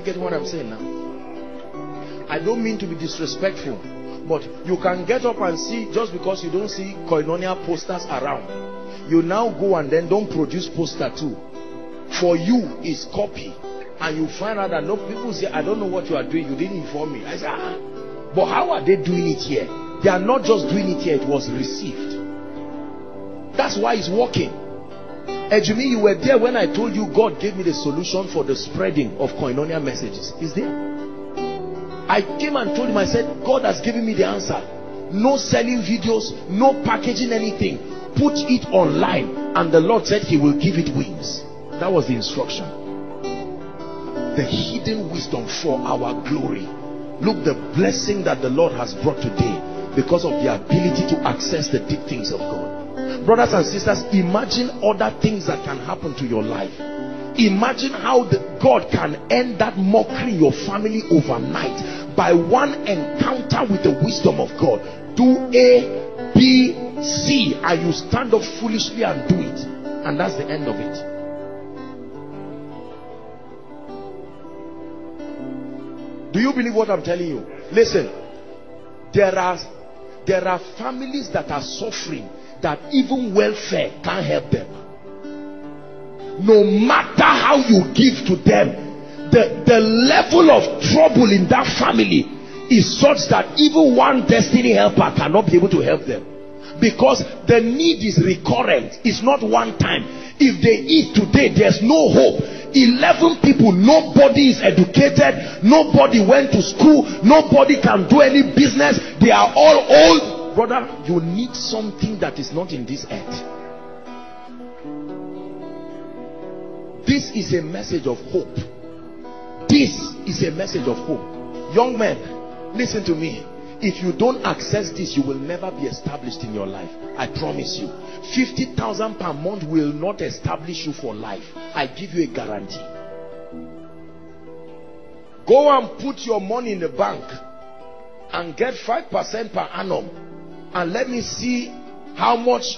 you getting what i'm saying now i don't mean to be disrespectful but you can get up and see just because you don't see koinonia posters around you now go and then don't produce poster too for you is copy and you find out that no people say, I don't know what you are doing, you didn't inform me. I say, ah, but how are they doing it here? They are not just doing it here, it was received. That's why it's working. Ejimi, you were there when I told you God gave me the solution for the spreading of koinonia messages. Is there? I came and told him, I said, God has given me the answer. No selling videos, no packaging anything. Put it online. And the Lord said he will give it wings. That was the instruction the hidden wisdom for our glory look the blessing that the lord has brought today because of the ability to access the deep things of god brothers and sisters imagine other things that can happen to your life. Imagine how the, god can end that mockery your family overnight by one encounter with the wisdom of god. Do a b c and you stand up foolishly and do it. And that's the end of it. Do you believe what I'm telling you? Listen, there are there are families that are suffering that even welfare can't help them. No matter how you give to them, the, the level of trouble in that family is such that even one destiny helper cannot be able to help them. Because the need is recurrent, it's not one time. If they eat today, there's no hope 11 people nobody is educated nobody went to school nobody can do any business they are all old brother you need something that is not in this earth. This is a message of hope. This is a message of hope. Young men listen to me. If you don't access this you will never be established in your life. I promise you. 50,000 per month will not establish you for life. I give you a guarantee. Go and put your money in the bank and get 5% per annum and let me see how much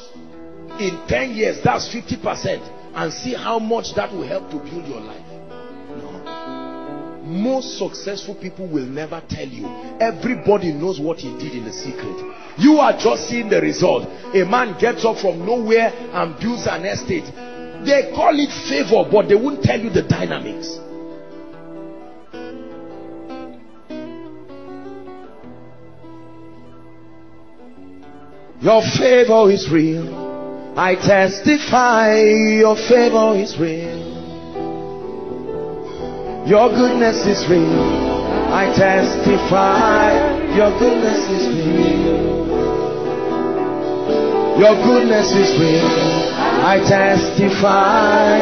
in 10 years that's 50% and see how much that will help to build your life. Most successful people will never tell you. Everybody knows what he did in the secret. You are just seeing the result. A man gets up from nowhere and builds an estate. They call it favor but they won't tell you the dynamics Your favor is real. I testify your favor is real. Your goodness is real. I testify your goodness is real. Your goodness is real. I testify.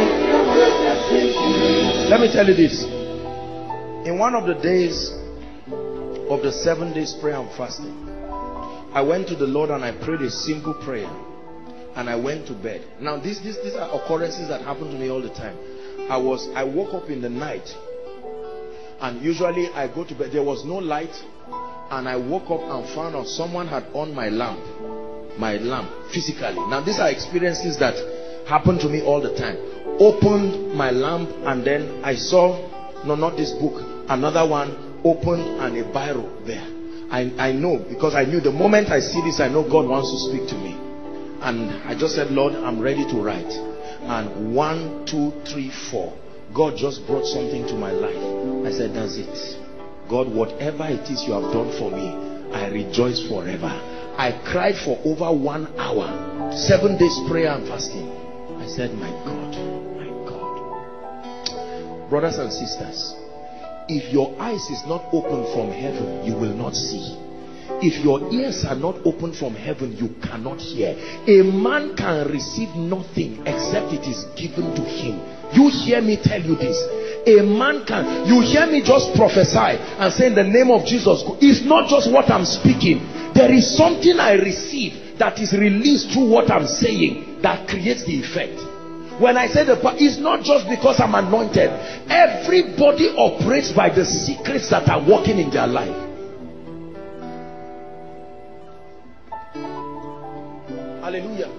Let me tell you this. In one of the days of the seven days prayer and fasting, I went to the Lord and I prayed a simple prayer. And I went to bed. Now, these, these, these are occurrences that happen to me all the time. I was, I woke up in the night. And usually I go to bed. There was no light. And I woke up and found out someone had on my lamp. My lamp, physically. Now, these are experiences that happen to me all the time. Opened my lamp and then I saw, no, not this book, another one opened and a Bible there. I, I know because I knew the moment I see this, I know God wants to speak to me. And I just said, Lord, I'm ready to write. And one, two, three, four. God just brought something to my life. I said, that's it. God, whatever it is you have done for me, I rejoice forever. I cried for over one hour. Seven days prayer and fasting. I said, my God, my God. Brothers and sisters, if your eyes is not open from heaven, you will not see. If your ears are not open from heaven, you cannot hear. A man can receive nothing except it is given to him. You hear me tell you this. A man can, you hear me just prophesy and say in the name of Jesus. It's not just what I'm speaking. There is something I receive that is released through what I'm saying that creates the effect. When I say the it's not just because I'm anointed. Everybody operates by the secrets that are working in their life. Hallelujah.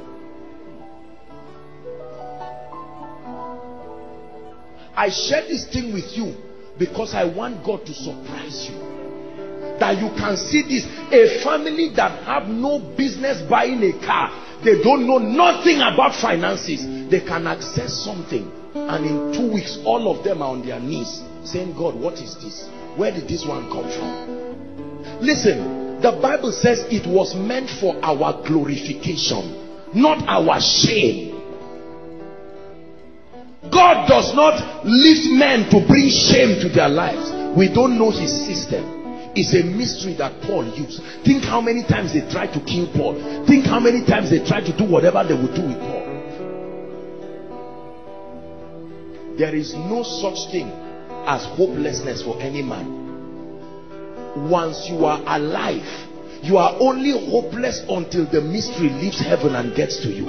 I share this thing with you because I want God to surprise you. That you can see this. A family that have no business buying a car. They don't know nothing about finances. They can access something. And in two weeks, all of them are on their knees saying, God, what is this? Where did this one come from? Listen, the Bible says it was meant for our glorification, not our shame. God does not lift men to bring shame to their lives. We don't know his system. It's a mystery that Paul used. Think how many times they tried to kill Paul. Think how many times they tried to do whatever they would do with Paul. There is no such thing as hopelessness for any man. Once you are alive, you are only hopeless until the mystery leaves heaven and gets to you.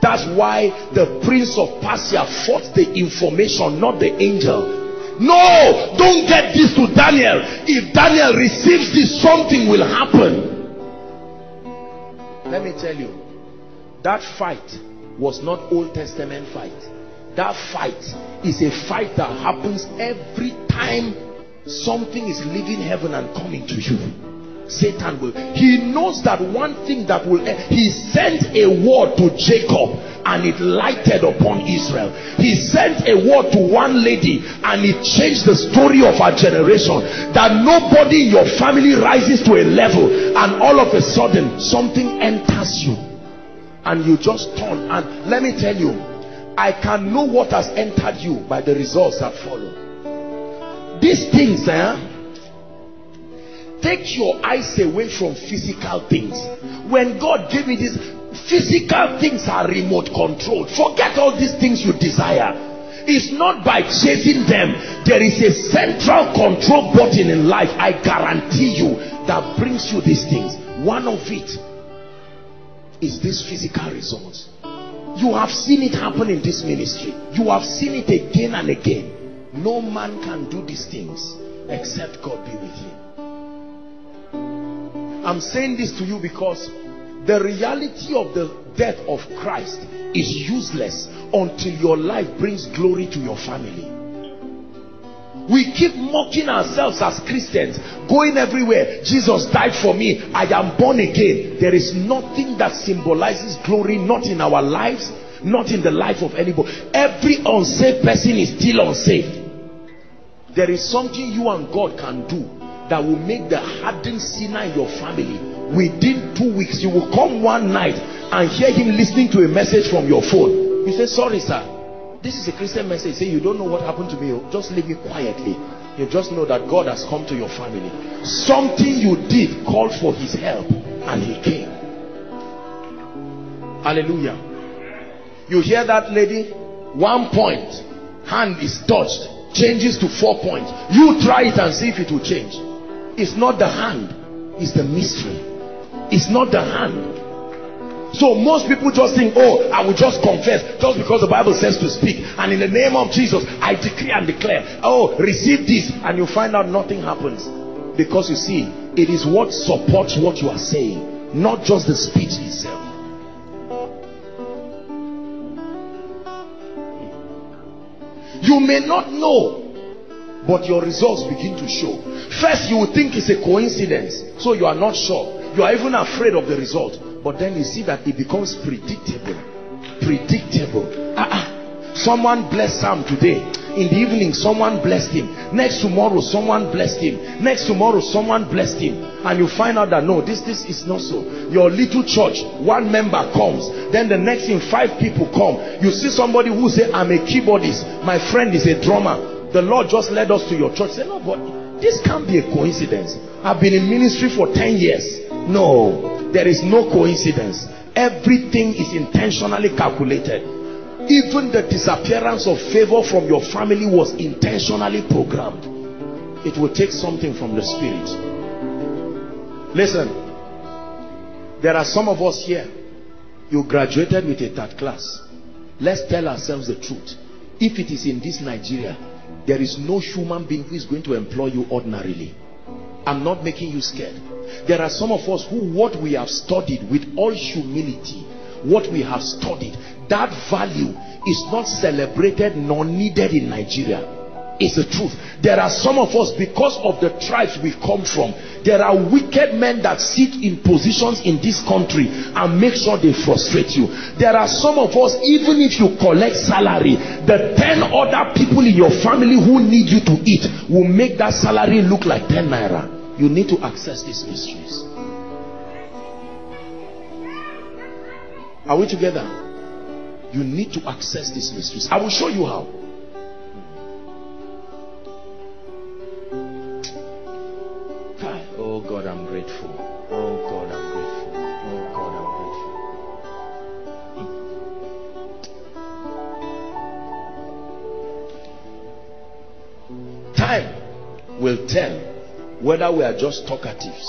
That's why the prince of Persia fought the information, not the angel. No, don't get this to Daniel. If Daniel receives this, something will happen. Let me tell you, that fight was not Old Testament fight. That fight is a fight that happens every time something is leaving heaven and coming to you. Satan will. He knows that one thing that will. He sent a word to Jacob and it lighted upon Israel. He sent a word to one lady and it changed the story of our generation. That nobody in your family rises to a level and all of a sudden something enters you and you just turn. And let me tell you, I can know what has entered you by the results that follow. These things, eh? Take your eyes away from physical things. When god gave me this physical things are remote controlled forget all these things you desire. It's not by chasing them. There is a central control button in life i guarantee you that brings you these things. One of it is this physical results. You have seen it happen in this ministry. You have seen it again and again. No man can do these things except god be with him I'm saying this to you because the reality of the death of Christ is useless until your life brings glory to your family. We keep mocking ourselves as Christians, going everywhere. Jesus died for me. I am born again. There is nothing that symbolizes glory, not in our lives, not in the life of anybody. Every unsaved person is still unsaved. There is something you and God can do that will make the hardened sinner in your family. Within two weeks you will come one night and hear him listening to a message from your phone. You say sorry sir. This is a christian message. Say you don't know what happened to me. Oh. just leave me quietly. You just know that god has come to your family. Something you did called for his help and he came. Hallelujah. You hear that lady? One point. Hand is touched. Changes to four points. You try it and see if it will change it's not the hand it's the mystery. It's not the hand. So most people just think oh i will just confess just because the bible says to speak. And in the name of jesus i decree and declare oh receive this and you find out nothing happens. Because you see it is what supports what you are saying not just the speech itself. You may not know but your results begin to show. First you will think it's a coincidence. So you are not sure. You are even afraid of the result. But then you see that it becomes predictable. Predictable. Uh -uh. someone blessed Sam today. In the evening someone blessed him. Next tomorrow someone blessed him. Next tomorrow someone blessed him. And you find out that no this this is not so. Your little church one member comes. Then the next thing five people come. You see somebody who say i'm a keyboardist. My friend is a drummer the lord just led us to your church. Say no but this can't be a coincidence. I've been in ministry for 10 years. No there is no coincidence. Everything is intentionally calculated. Even the disappearance of favor from your family was intentionally programmed. It will take something from the spirit. Listen there are some of us here. You graduated with a third class. Let's tell ourselves the truth. If it is in this nigeria there is no human being who is going to employ you ordinarily. I'm not making you scared. There are some of us who what we have studied with all humility what we have studied that value is not celebrated nor needed in Nigeria it's the truth. There are some of us because of the tribes we come from there are wicked men that sit in positions in this country and make sure they frustrate you. There are some of us even if you collect salary the 10 other people in your family who need you to eat will make that salary look like 10 naira. You need to access these mysteries. Are we together? You need to access these mysteries. I will show you how whether we are just talkatives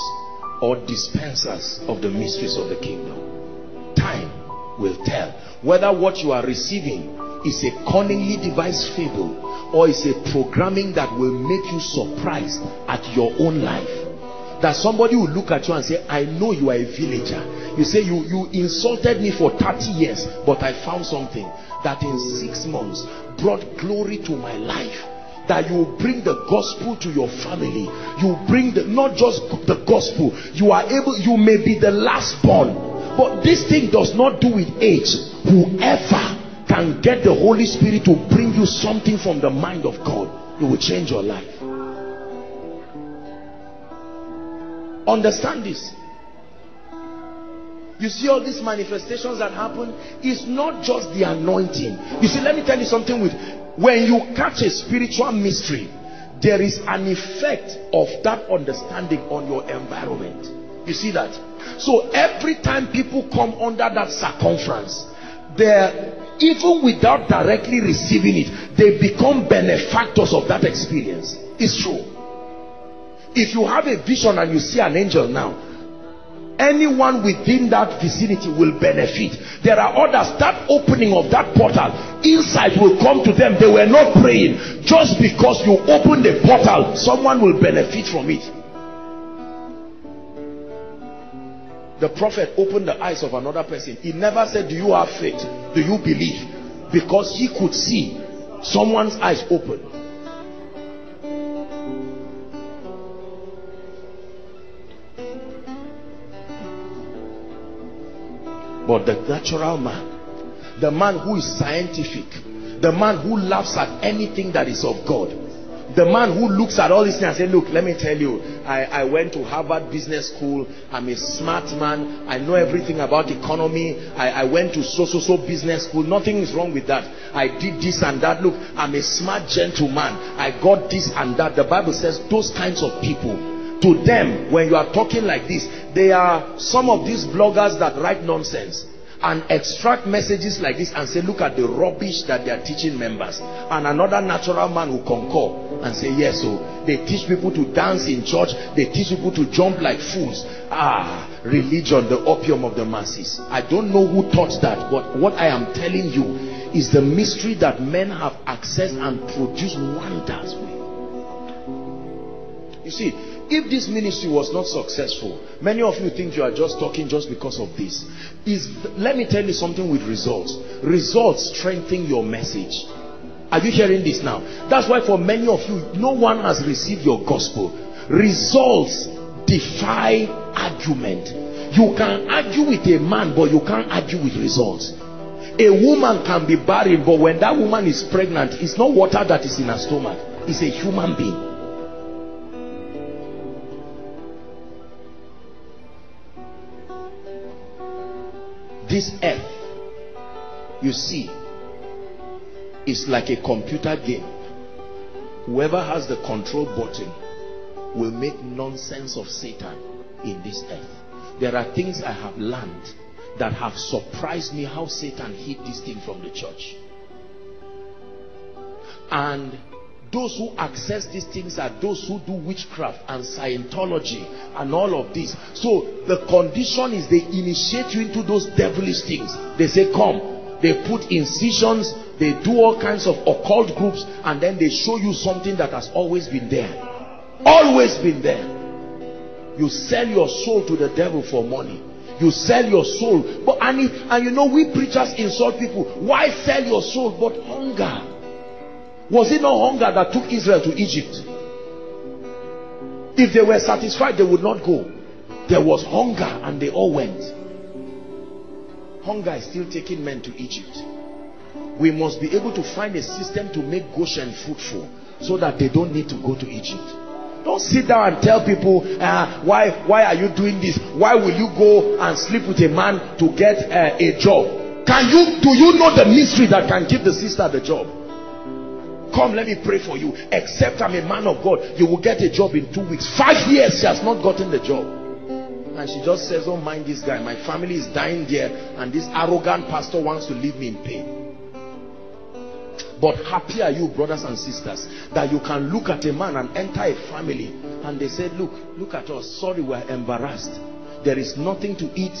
or dispensers of the mysteries of the kingdom time will tell whether what you are receiving is a cunningly devised fable or is a programming that will make you surprised at your own life. That somebody will look at you and say i know you are a villager. You say you you insulted me for 30 years but i found something that in six months brought glory to my life that you bring the gospel to your family. You bring the not just the gospel. You are able you may be the last born but this thing does not do with age. Whoever can get the holy spirit to bring you something from the mind of god it will change your life. Understand this. You see all these manifestations that happen? It's not just the anointing. You see let me tell you something with when you catch a spiritual mystery there is an effect of that understanding on your environment. You see that? So every time people come under that circumference they're even without directly receiving it they become benefactors of that experience. It's true. If you have a vision and you see an angel now anyone within that vicinity will benefit. There are others that opening of that portal insight will come to them. They were not praying. Just because you open the portal someone will benefit from it. The prophet opened the eyes of another person. He never said do you have faith? Do you believe? Because he could see someone's eyes open but the natural man the man who is scientific the man who laughs at anything that is of God the man who looks at all these things and say, look, let me tell you, I, I went to Harvard Business School. I'm a smart man. I know everything about economy. I, I went to so-so-so business school. Nothing is wrong with that. I did this and that. Look, I'm a smart gentleman. I got this and that. The Bible says those kinds of people, to them, when you are talking like this, they are some of these bloggers that write nonsense and extract messages like this and say look at the rubbish that they are teaching members. And another natural man will concur and say yes so they teach people to dance in church. They teach people to jump like fools. Ah religion the opium of the masses. I don't know who taught that but what i am telling you is the mystery that men have accessed and produced wonders with. You see if this ministry was not successful many of you think you are just talking just because of this. Is let me tell you something with results. Results strengthen your message. Are you hearing this now? That's why for many of you no one has received your gospel. Results defy argument. You can argue with a man but you can't argue with results. A woman can be barren but when that woman is pregnant it's not water that is in her stomach. It's a human being this earth you see is like a computer game. Whoever has the control button will make nonsense of satan in this earth. There are things i have learned that have surprised me how satan hid this thing from the church. And those who access these things are those who do witchcraft and Scientology and all of this. So the condition is they initiate you into those devilish things. They say, come. They put incisions. They do all kinds of occult groups and then they show you something that has always been there. Always been there. You sell your soul to the devil for money. You sell your soul. But and, and you know we preachers insult people. Why sell your soul? But hunger. Was it not hunger that took Israel to Egypt? If they were satisfied, they would not go. There was hunger and they all went. Hunger is still taking men to Egypt. We must be able to find a system to make Goshen fruitful so that they don't need to go to Egypt. Don't sit down and tell people, uh, why, why are you doing this? Why will you go and sleep with a man to get uh, a job? Can you, do you know the mystery that can give the sister the job? Come, let me pray for you. Except I'm a man of God, you will get a job in two weeks. Five years, she has not gotten the job. And she just says, don't mind this guy. My family is dying there and this arrogant pastor wants to leave me in pain. But happy are you, brothers and sisters, that you can look at a man and enter a family and they say, look, look at us. Sorry, we're embarrassed. There is nothing to eat.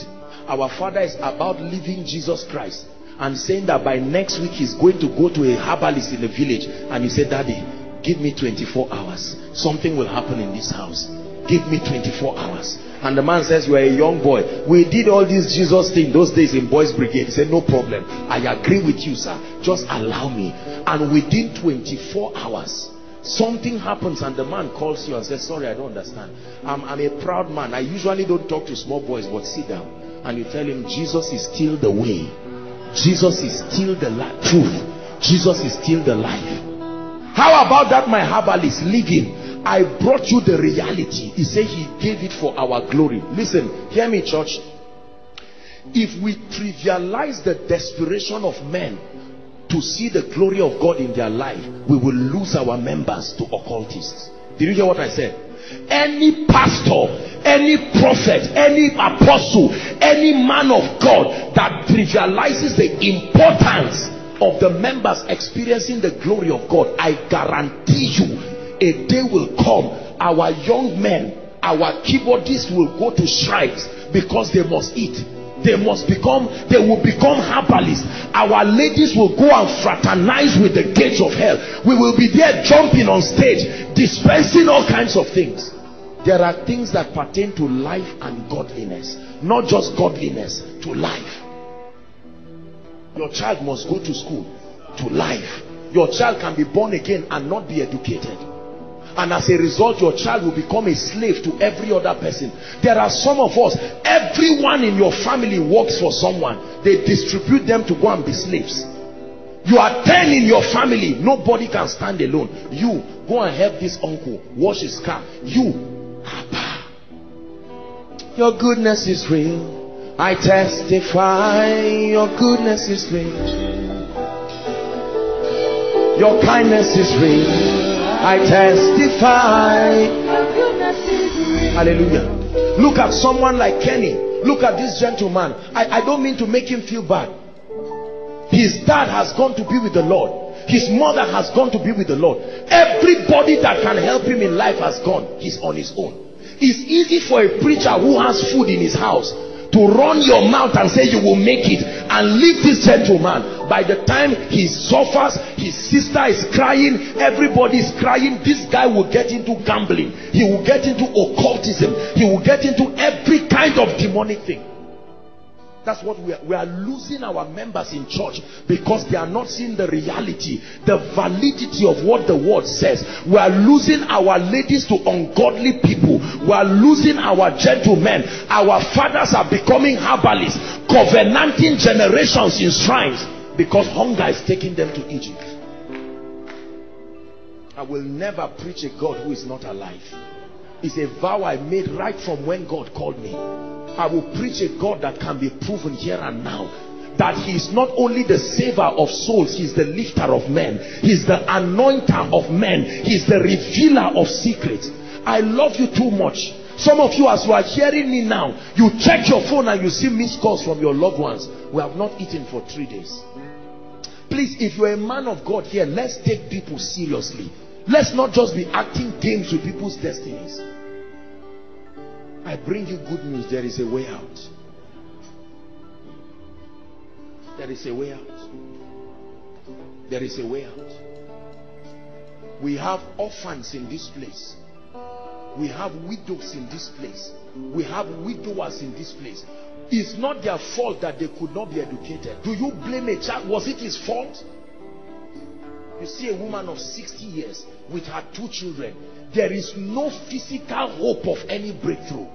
Our father is about leaving Jesus Christ and saying that by next week he's going to go to a herbalist in the village and you say daddy give me 24 hours. Something will happen in this house. Give me 24 hours. And the man says you are a young boy. We did all this jesus thing those days in boys brigade. He said no problem. I agree with you sir. Just allow me. And within 24 hours something happens and the man calls you and says sorry i don't understand. I'm, I'm a proud man. I usually don't talk to small boys but sit down. And you tell him jesus is still the way Jesus is still the truth. Jesus is still the life. How about that my herbalist living? I brought you the reality. He said he gave it for our glory. Listen, hear me church. If we trivialize the desperation of men to see the glory of God in their life, we will lose our members to occultists. Did you hear what I said? Any pastor, any prophet, any apostle, any man of God that trivializes the importance of the members experiencing the glory of God, I guarantee you a day will come, our young men, our keyboardists will go to shrines because they must eat they must become they will become herbalists. Our ladies will go and fraternize with the gates of hell. We will be there jumping on stage dispensing all kinds of things. There are things that pertain to life and godliness not just godliness to life. Your child must go to school to life. Your child can be born again and not be educated and as a result your child will become a slave to every other person there are some of us everyone in your family works for someone they distribute them to go and be slaves You are 10 in your family. Nobody can stand alone. You, go and help this uncle wash his car. You, Abba. Your goodness is real. I testify your goodness is real. Your kindness is real. I testify. Hallelujah. Look at someone like Kenny. Look at this gentleman. I, I don't mean to make him feel bad. His dad has gone to be with the Lord. His mother has gone to be with the Lord. Everybody that can help him in life has gone. He's on his own. It's easy for a preacher who has food in his house to run your mouth and say you will make it and leave this gentleman. By the time he suffers his sister is crying everybody is crying this guy will get into gambling. He will get into occultism. He will get into every kind of demonic thing that's what we are, we are losing our members in church because they are not seeing the reality, the validity of what the word says. We are losing our ladies to ungodly people. We are losing our gentlemen. Our fathers are becoming herbalists, covenanting generations in shrines because hunger is taking them to Egypt. I will never preach a God who is not alive. It's a vow I made right from when God called me. I will preach a God that can be proven here and now. That he is not only the saver of souls he's the lifter of men. He's the anointer of men. He's the revealer of secrets. I love you too much. Some of you as you are hearing me now you check your phone and you see missed calls from your loved ones. We have not eaten for three days. Please if you're a man of god here let's take people seriously let's not just be acting games with people's destinies I bring you good news. There is a way out. There is a way out. There is a way out. We have orphans in this place. We have widows in this place. We have widowers in this place. It's not their fault that they could not be educated. Do you blame a child? Was it his fault? You see a woman of 60 years with her two children. There is no physical hope of any breakthrough.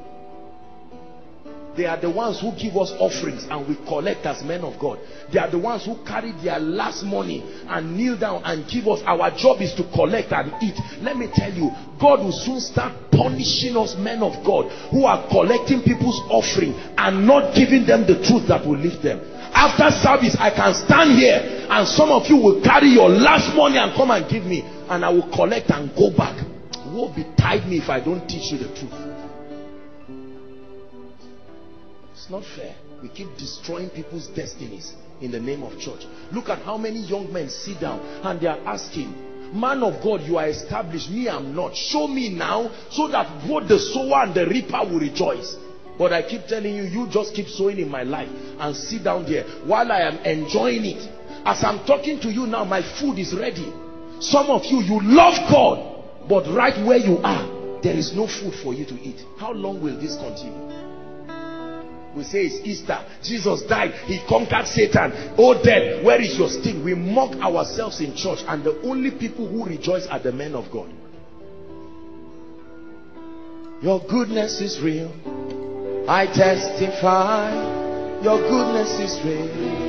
They are the ones who give us offerings and we collect as men of God. They are the ones who carry their last money and kneel down and give us. Our job is to collect and eat. Let me tell you, God will soon start punishing us men of God who are collecting people's offering and not giving them the truth that will lift them. After service, I can stand here and some of you will carry your last money and come and give me and I will collect and go back. Woe betide me if I don't teach you the truth. It's not fair. We keep destroying people's destinies in the name of church. Look at how many young men sit down and they are asking, man of God, you are established. Me, I'm not. Show me now so that both the sower and the reaper will rejoice. But I keep telling you, you just keep sowing in my life and sit down there while I am enjoying it. As I'm talking to you now, my food is ready. Some of you, you love God, but right where you are, there is no food for you to eat. How long will this continue? We say it's Easter. Jesus died. He conquered Satan. Oh, dead, where is your sting? We mock ourselves in church, and the only people who rejoice are the men of God. Your goodness is real. I testify. Your goodness is real.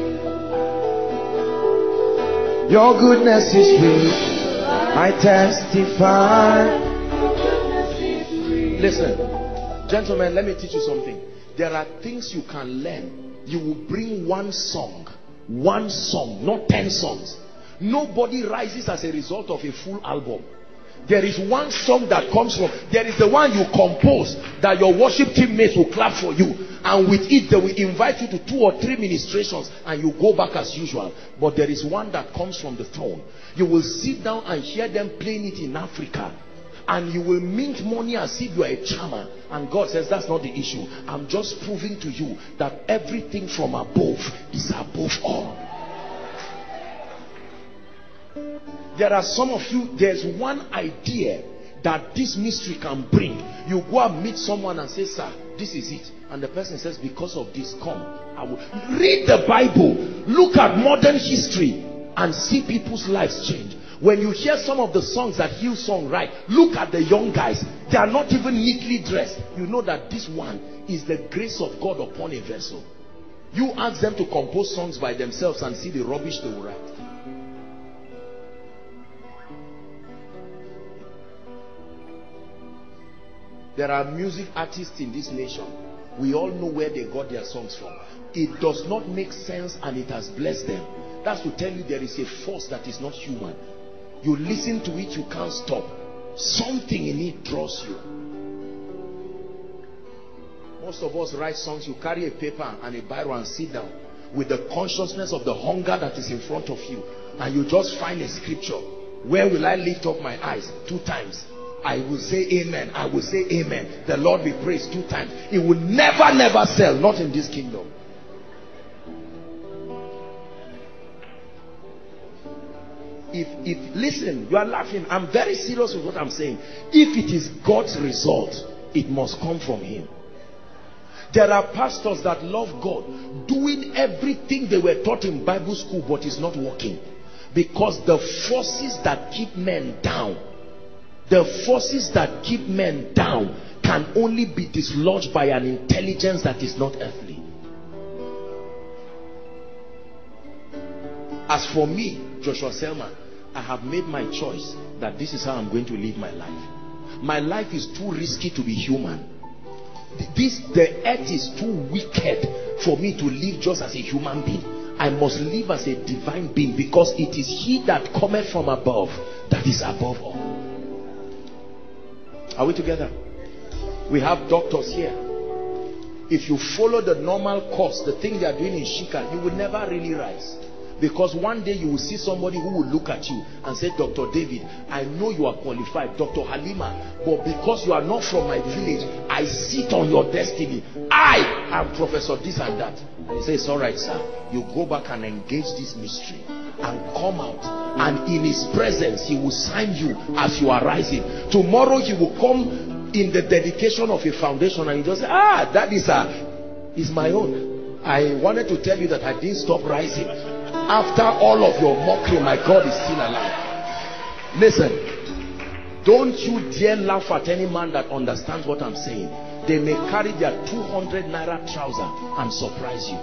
Your goodness is real. I testify. Listen, gentlemen, let me teach you something there are things you can learn. You will bring one song, one song, not ten songs. Nobody rises as a result of a full album. There is one song that comes from, there is the one you compose that your worship teammates will clap for you. And with it, they will invite you to two or three ministrations and you go back as usual. But there is one that comes from the throne. You will sit down and hear them playing it in Africa. And you will mint money as if you are a charmer and God says that's not the issue. I'm just proving to you that everything from above is above all. There are some of you there's one idea that this mystery can bring. You go and meet someone and say sir this is it and the person says because of this come I will read the Bible look at modern history and see people's lives change when you hear some of the songs that Hillsong write, look at the young guys. They are not even neatly dressed. You know that this one is the grace of God upon a vessel. You ask them to compose songs by themselves and see the rubbish they will write. There are music artists in this nation. We all know where they got their songs from. It does not make sense and it has blessed them. That's to tell you there is a force that is not human. You listen to it, you can't stop. Something in it draws you. Most of us write songs, you carry a paper and a Bible and sit down with the consciousness of the hunger that is in front of you. And you just find a scripture. Where will I lift up my eyes? Two times. I will say amen. I will say amen. The Lord be praised two times. It will never, never sell. Not in this kingdom. If, if, listen, you are laughing. I'm very serious with what I'm saying. If it is God's result, it must come from Him. There are pastors that love God, doing everything they were taught in Bible school, but it's not working. Because the forces that keep men down the forces that keep men down can only be dislodged by an intelligence that is not earthly. As for me, Joshua Selman, I have made my choice that this is how I'm going to live my life. My life is too risky to be human. This, the earth is too wicked for me to live just as a human being. I must live as a divine being because it is he that cometh from above that is above all. Are we together? We have doctors here. If you follow the normal course, the thing they are doing in Shika, you will never really rise. Because one day you will see somebody who will look at you and say, Dr. David, I know you are qualified. Dr. Halima, but because you are not from my village, I sit on your destiny. I am Professor this and that. And he says, all right, sir. You go back and engage this mystery and come out. And in his presence, he will sign you as you are rising. Tomorrow he will come in the dedication of a foundation and you just say, ah, that is, a, is my own. I wanted to tell you that I didn't stop rising after all of your mockery, my God is still alive. Listen, don't you dare laugh at any man that understands what I'm saying. They may carry their 200 naira trouser and surprise you.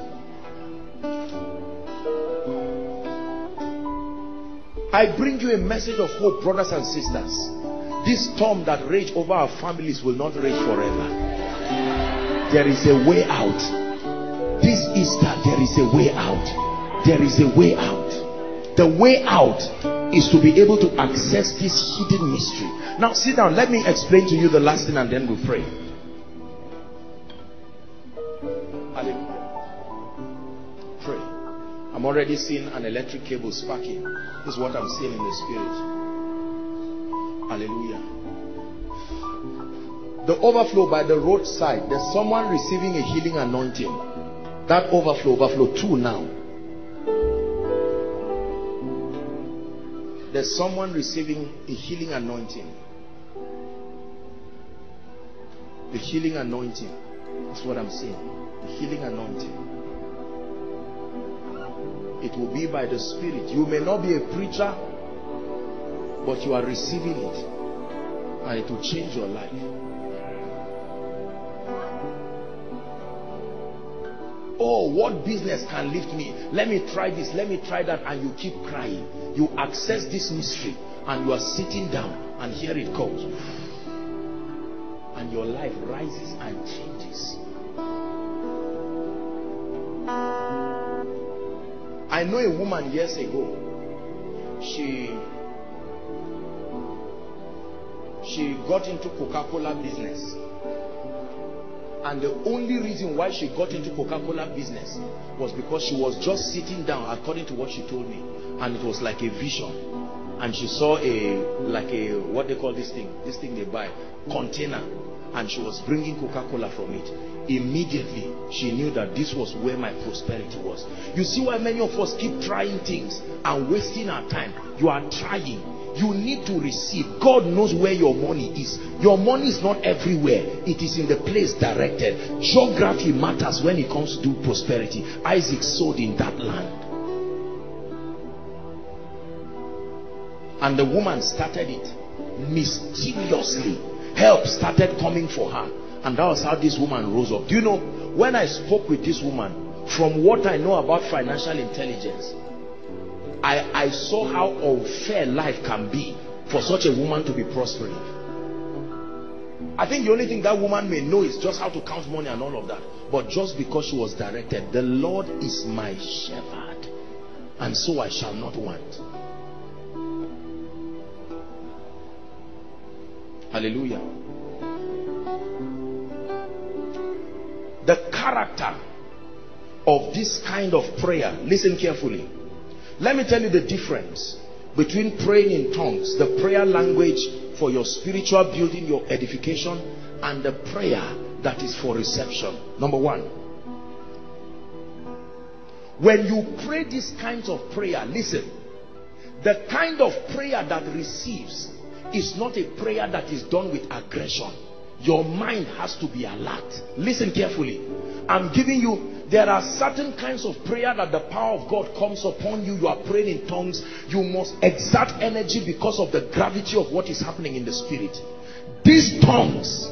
I bring you a message of hope, brothers and sisters. This storm that rage over our families will not rage forever. There is a way out. This Easter, there is a way out there is a way out the way out is to be able to access this hidden mystery now sit down let me explain to you the last thing and then we'll pray already seeing an electric cable sparking this is what i'm seeing in the spirit hallelujah the overflow by the roadside there's someone receiving a healing anointing that overflow overflow two now There's someone receiving a healing anointing. The healing anointing. That's what I'm saying. The healing anointing. It will be by the Spirit. You may not be a preacher, but you are receiving it. And it will change your life. oh what business can lift me let me try this let me try that and you keep crying you access this mystery and you are sitting down and here it comes and your life rises and changes I know a woman years ago she she got into Coca-Cola business and the only reason why she got into Coca-Cola business was because she was just sitting down according to what she told me. And it was like a vision. And she saw a, like a, what they call this thing, this thing they buy, container. And she was bringing Coca-Cola from it. Immediately, she knew that this was where my prosperity was. You see why many of us keep trying things and wasting our time. You are trying. You need to receive. God knows where your money is. Your money is not everywhere. It is in the place directed. Geography matters when it comes to prosperity. Isaac sowed in that land. And the woman started it mysteriously. Help started coming for her and that was how this woman rose up do you know when i spoke with this woman from what i know about financial intelligence I, I saw how unfair life can be for such a woman to be prospering. I think the only thing that woman may know is just how to count money and all of that. But just because she was directed, the Lord is my shepherd, and so I shall not want. Hallelujah. The character of this kind of prayer, listen carefully. Let me tell you the difference between praying in tongues, the prayer language for your spiritual building, your edification, and the prayer that is for reception. Number one. When you pray these kinds of prayer, listen, the kind of prayer that receives is not a prayer that is done with aggression. Your mind has to be alert. Listen carefully. I'm giving you there are certain kinds of prayer that the power of God comes upon you. You are praying in tongues. You must exert energy because of the gravity of what is happening in the spirit. These tongues,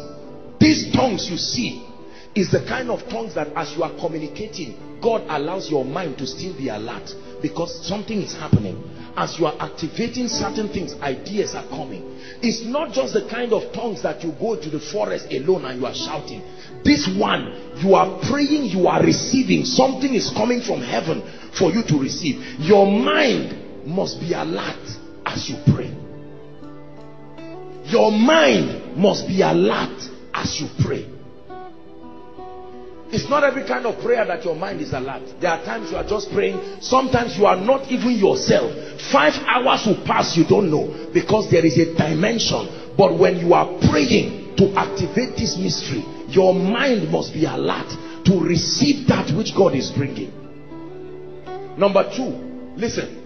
these tongues you see, is the kind of tongues that as you are communicating, God allows your mind to still be alert because something is happening. As you are activating certain things, ideas are coming. It's not just the kind of tongues that you go to the forest alone and you are shouting. This one, you are praying, you are receiving. Something is coming from heaven for you to receive. Your mind must be alert as you pray. Your mind must be alert as you pray. It's not every kind of prayer that your mind is alert. There are times you are just praying. Sometimes you are not even yourself. Five hours will pass, you don't know. Because there is a dimension. But when you are praying to activate this mystery, your mind must be alert to receive that which God is bringing. Number two, listen.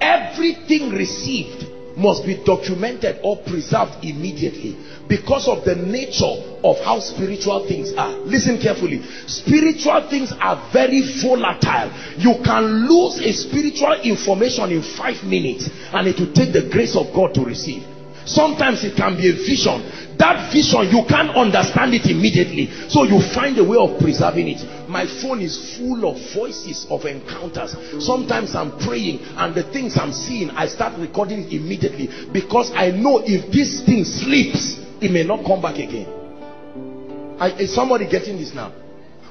Everything received must be documented or preserved immediately because of the nature of how spiritual things are. Listen carefully. Spiritual things are very volatile. You can lose a spiritual information in five minutes and it will take the grace of God to receive. Sometimes it can be a vision. That vision, you can't understand it immediately. So you find a way of preserving it. My phone is full of voices of encounters. Sometimes I'm praying and the things I'm seeing, I start recording immediately. Because I know if this thing sleeps, it may not come back again. I, is somebody getting this now?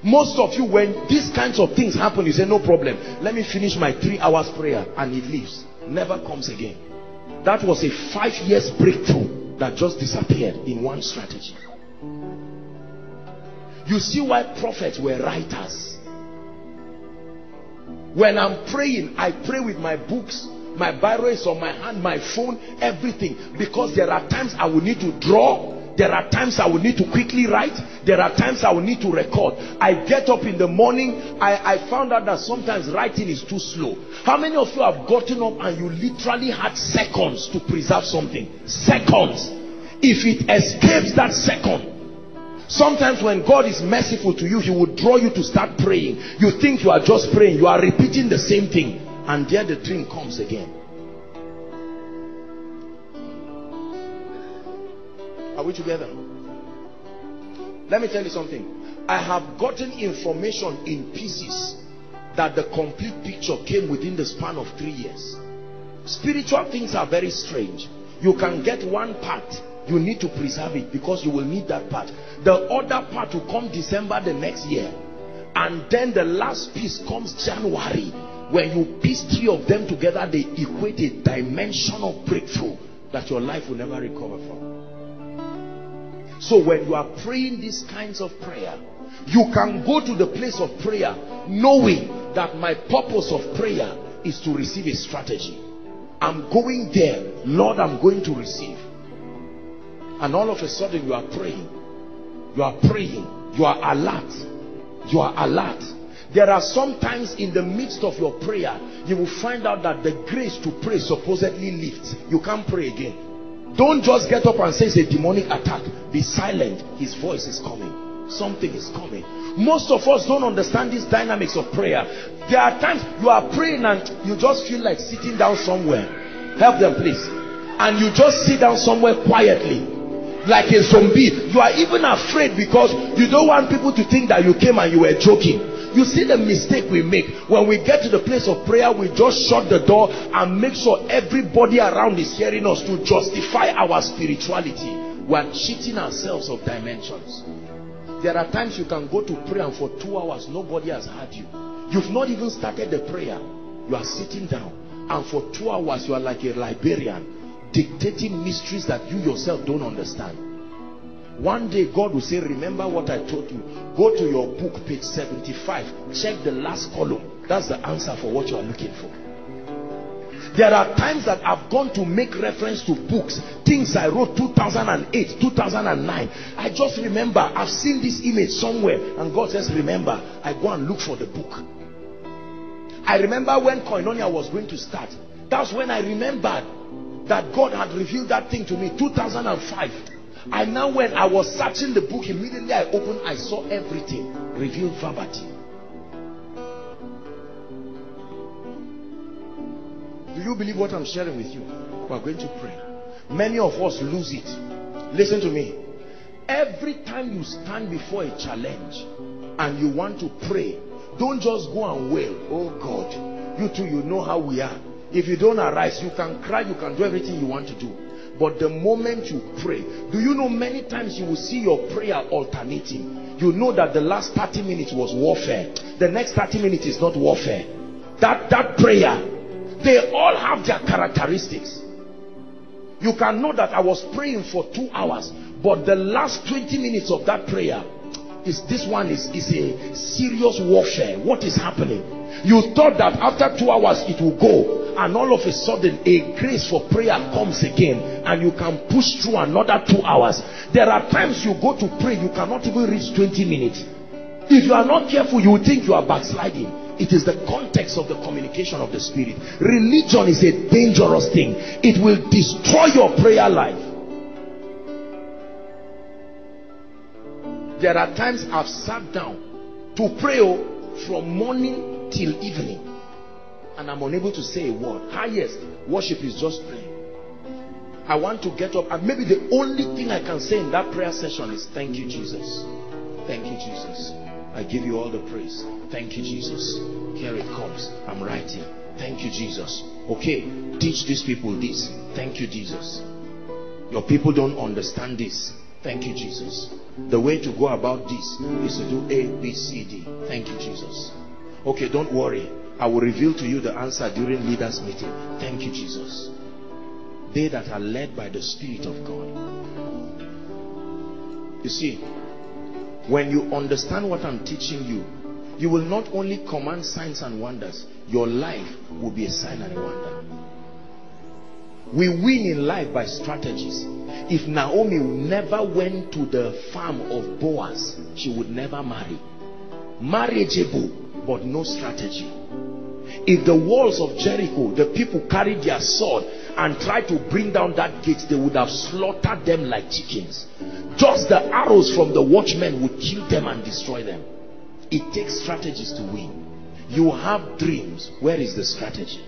Most of you, when these kinds of things happen, you say, no problem. Let me finish my three hours prayer and it leaves. Never comes again. That was a five years breakthrough that just disappeared in one strategy. You see why prophets were writers. When I'm praying, I pray with my books. My Bible is on my hand, my phone, everything. Because there are times I will need to draw there are times I will need to quickly write. There are times I will need to record. I get up in the morning. I, I found out that sometimes writing is too slow. How many of you have gotten up and you literally had seconds to preserve something? Seconds. If it escapes that second, Sometimes when God is merciful to you, he will draw you to start praying. You think you are just praying. You are repeating the same thing. And there the dream comes again. Are we together? Let me tell you something. I have gotten information in pieces that the complete picture came within the span of three years. Spiritual things are very strange. You can get one part, you need to preserve it because you will need that part. The other part will come December the next year. And then the last piece comes January. When you piece three of them together, they equate a dimension of breakthrough that your life will never recover from. So when you are praying these kinds of prayer, you can go to the place of prayer knowing that my purpose of prayer is to receive a strategy. I'm going there. Lord, I'm going to receive. And all of a sudden you are praying. You are praying. You are alert. You are alert. There are sometimes in the midst of your prayer, you will find out that the grace to pray supposedly lifts. You can't pray again. Don't just get up and say it's a demonic attack. Be silent. His voice is coming. Something is coming. Most of us don't understand these dynamics of prayer. There are times you are praying and you just feel like sitting down somewhere. Help them please. And you just sit down somewhere quietly. Like a zombie. You are even afraid because you don't want people to think that you came and you were joking. You see the mistake we make. When we get to the place of prayer, we just shut the door and make sure everybody around is hearing us to justify our spirituality. We are cheating ourselves of dimensions. There are times you can go to pray and for two hours nobody has heard you. You've not even started the prayer. You are sitting down and for two hours you are like a librarian dictating mysteries that you yourself don't understand. One day God will say, remember what I told you. Go to your book, page 75. Check the last column. That's the answer for what you are looking for. There are times that I've gone to make reference to books, things I wrote 2008, 2009. I just remember, I've seen this image somewhere and God says, remember, I go and look for the book. I remember when Koinonia was going to start. That's when I remembered that God had revealed that thing to me 2005. And now when I was searching the book, immediately I opened, I saw everything revealed verbatim. Do you believe what I'm sharing with you? We're going to pray. Many of us lose it. Listen to me. Every time you stand before a challenge and you want to pray, don't just go and wail. Oh God, you too, you know how we are. If you don't arise, you can cry, you can do everything you want to do. But the moment you pray, do you know many times you will see your prayer alternating? You know that the last 30 minutes was warfare. The next 30 minutes is not warfare. That, that prayer, they all have their characteristics. You can know that I was praying for two hours, but the last 20 minutes of that prayer is this one is, is a serious warfare. What is happening? You thought that after two hours it will go, and all of a sudden a grace for prayer comes again, and you can push through another two hours. There are times you go to pray, you cannot even reach 20 minutes. If you are not careful, you will think you are backsliding. It is the context of the communication of the spirit. Religion is a dangerous thing. It will destroy your prayer life. There are times I've sat down to pray oh, from morning till evening and I'm unable to say a word. Highest worship is just praying. I want to get up and maybe the only thing I can say in that prayer session is thank you Jesus. Thank you Jesus. I give you all the praise. Thank you Jesus. Here it comes. I'm writing. Thank you Jesus. Okay, teach these people this. Thank you Jesus. Your people don't understand this. Thank you, Jesus. The way to go about this is to do A, B, C, D. Thank you, Jesus. Okay, don't worry. I will reveal to you the answer during leaders meeting. Thank you, Jesus. They that are led by the Spirit of God. You see, when you understand what I'm teaching you, you will not only command signs and wonders, your life will be a sign and a wonder. We win in life by strategies. If Naomi never went to the farm of Boaz, she would never marry. Marriageable, but no strategy. If the walls of Jericho, the people carried their sword and tried to bring down that gate, they would have slaughtered them like chickens. Just the arrows from the watchmen would kill them and destroy them. It takes strategies to win. You have dreams. Where is the strategy?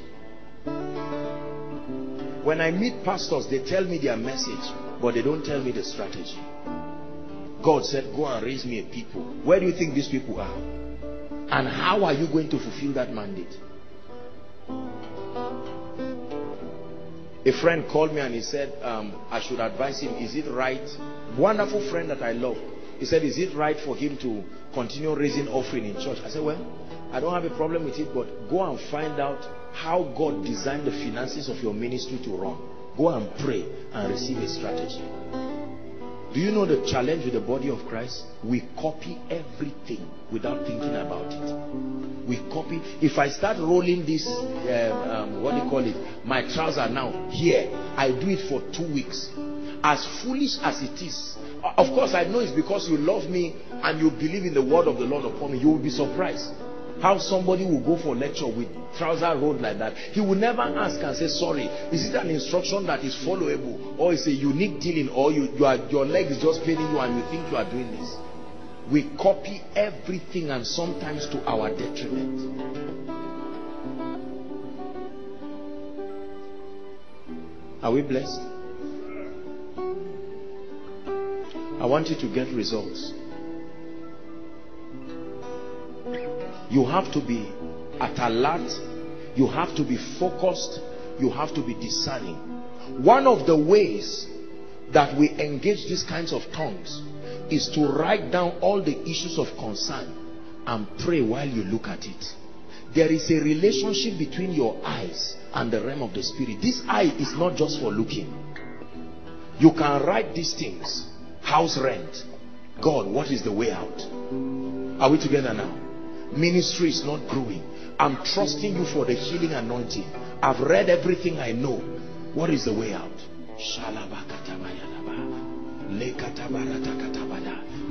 When I meet pastors, they tell me their message, but they don't tell me the strategy. God said, go and raise me a people. Where do you think these people are? And how are you going to fulfill that mandate? A friend called me and he said, um, I should advise him, is it right? Wonderful friend that I love. He said, is it right for him to continue raising offering in church? I said, well, I don't have a problem with it, but go and find out how God designed the finances of your ministry to run. Go and pray and receive a strategy. Do you know the challenge with the body of Christ? We copy everything without thinking about it. We copy. If I start rolling this, um, um, what do you call it? My trousers now here. I do it for two weeks. As foolish as it is. Of course, I know it's because you love me and you believe in the word of the Lord upon me. You will be surprised how somebody will go for lecture with trouser rolled like that. He will never ask and say, sorry, is it an instruction that is followable or is a unique dealing or you, you are, your leg is just paining you and you think you are doing this? We copy everything and sometimes to our detriment. Are we blessed? I want you to get results. You have to be at alert. You have to be focused. You have to be discerning. One of the ways that we engage these kinds of tongues is to write down all the issues of concern and pray while you look at it. There is a relationship between your eyes and the realm of the spirit. This eye is not just for looking. You can write these things. House rent. God, what is the way out? Are we together now? Ministry is not growing. I'm trusting you for the healing anointing. I've read everything I know. What is the way out?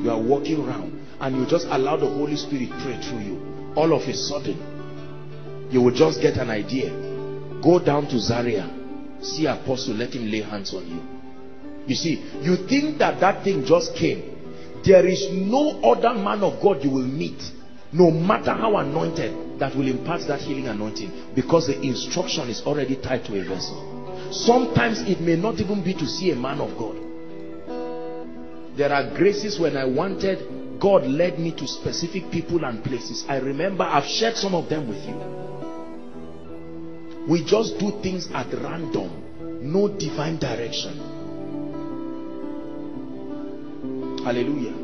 You are walking around and you just allow the Holy Spirit pray through you. All of a sudden, you will just get an idea. Go down to Zaria, see Apostle, let him lay hands on you. You see, you think that that thing just came. There is no other man of God you will meet, no matter how anointed, that will impart that healing anointing because the instruction is already tied to a vessel. Sometimes it may not even be to see a man of God. There are graces when I wanted, God led me to specific people and places. I remember I've shared some of them with you. We just do things at random, no divine direction. Hallelujah.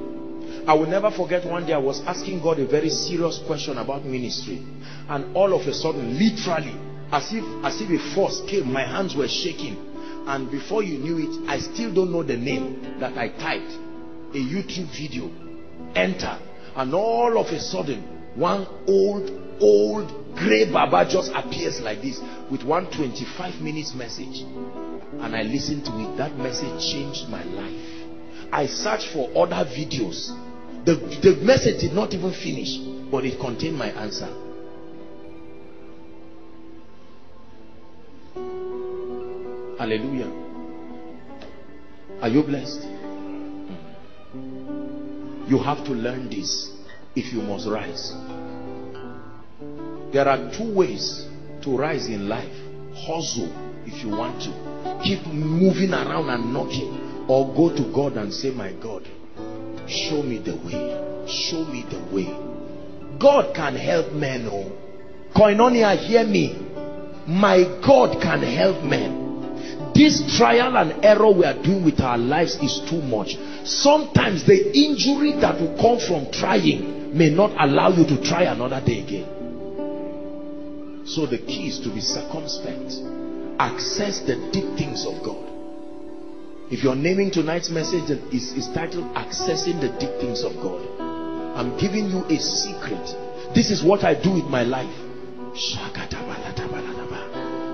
I will never forget one day I was asking God a very serious question about ministry. And all of a sudden, literally, as if, as if a force came, my hands were shaking. And before you knew it i still don't know the name that i typed. A youtube video. Enter. And all of a sudden one old old gray baba just appears like this with one 25 minutes message. And i listened to it. That message changed my life. I searched for other videos the, the message did not even finish but it contained my answer Hallelujah. Are you blessed? You have to learn this if you must rise. There are two ways to rise in life. Hustle if you want to. Keep moving around and knocking. Or go to God and say, My God, show me the way. Show me the way. God can help men. Oh. Koinonia, hear me. My God can help men this trial and error we are doing with our lives is too much sometimes the injury that will come from trying may not allow you to try another day again so the key is to be circumspect access the deep things of god if you're naming tonight's message is, is titled accessing the deep things of god i'm giving you a secret this is what i do with my life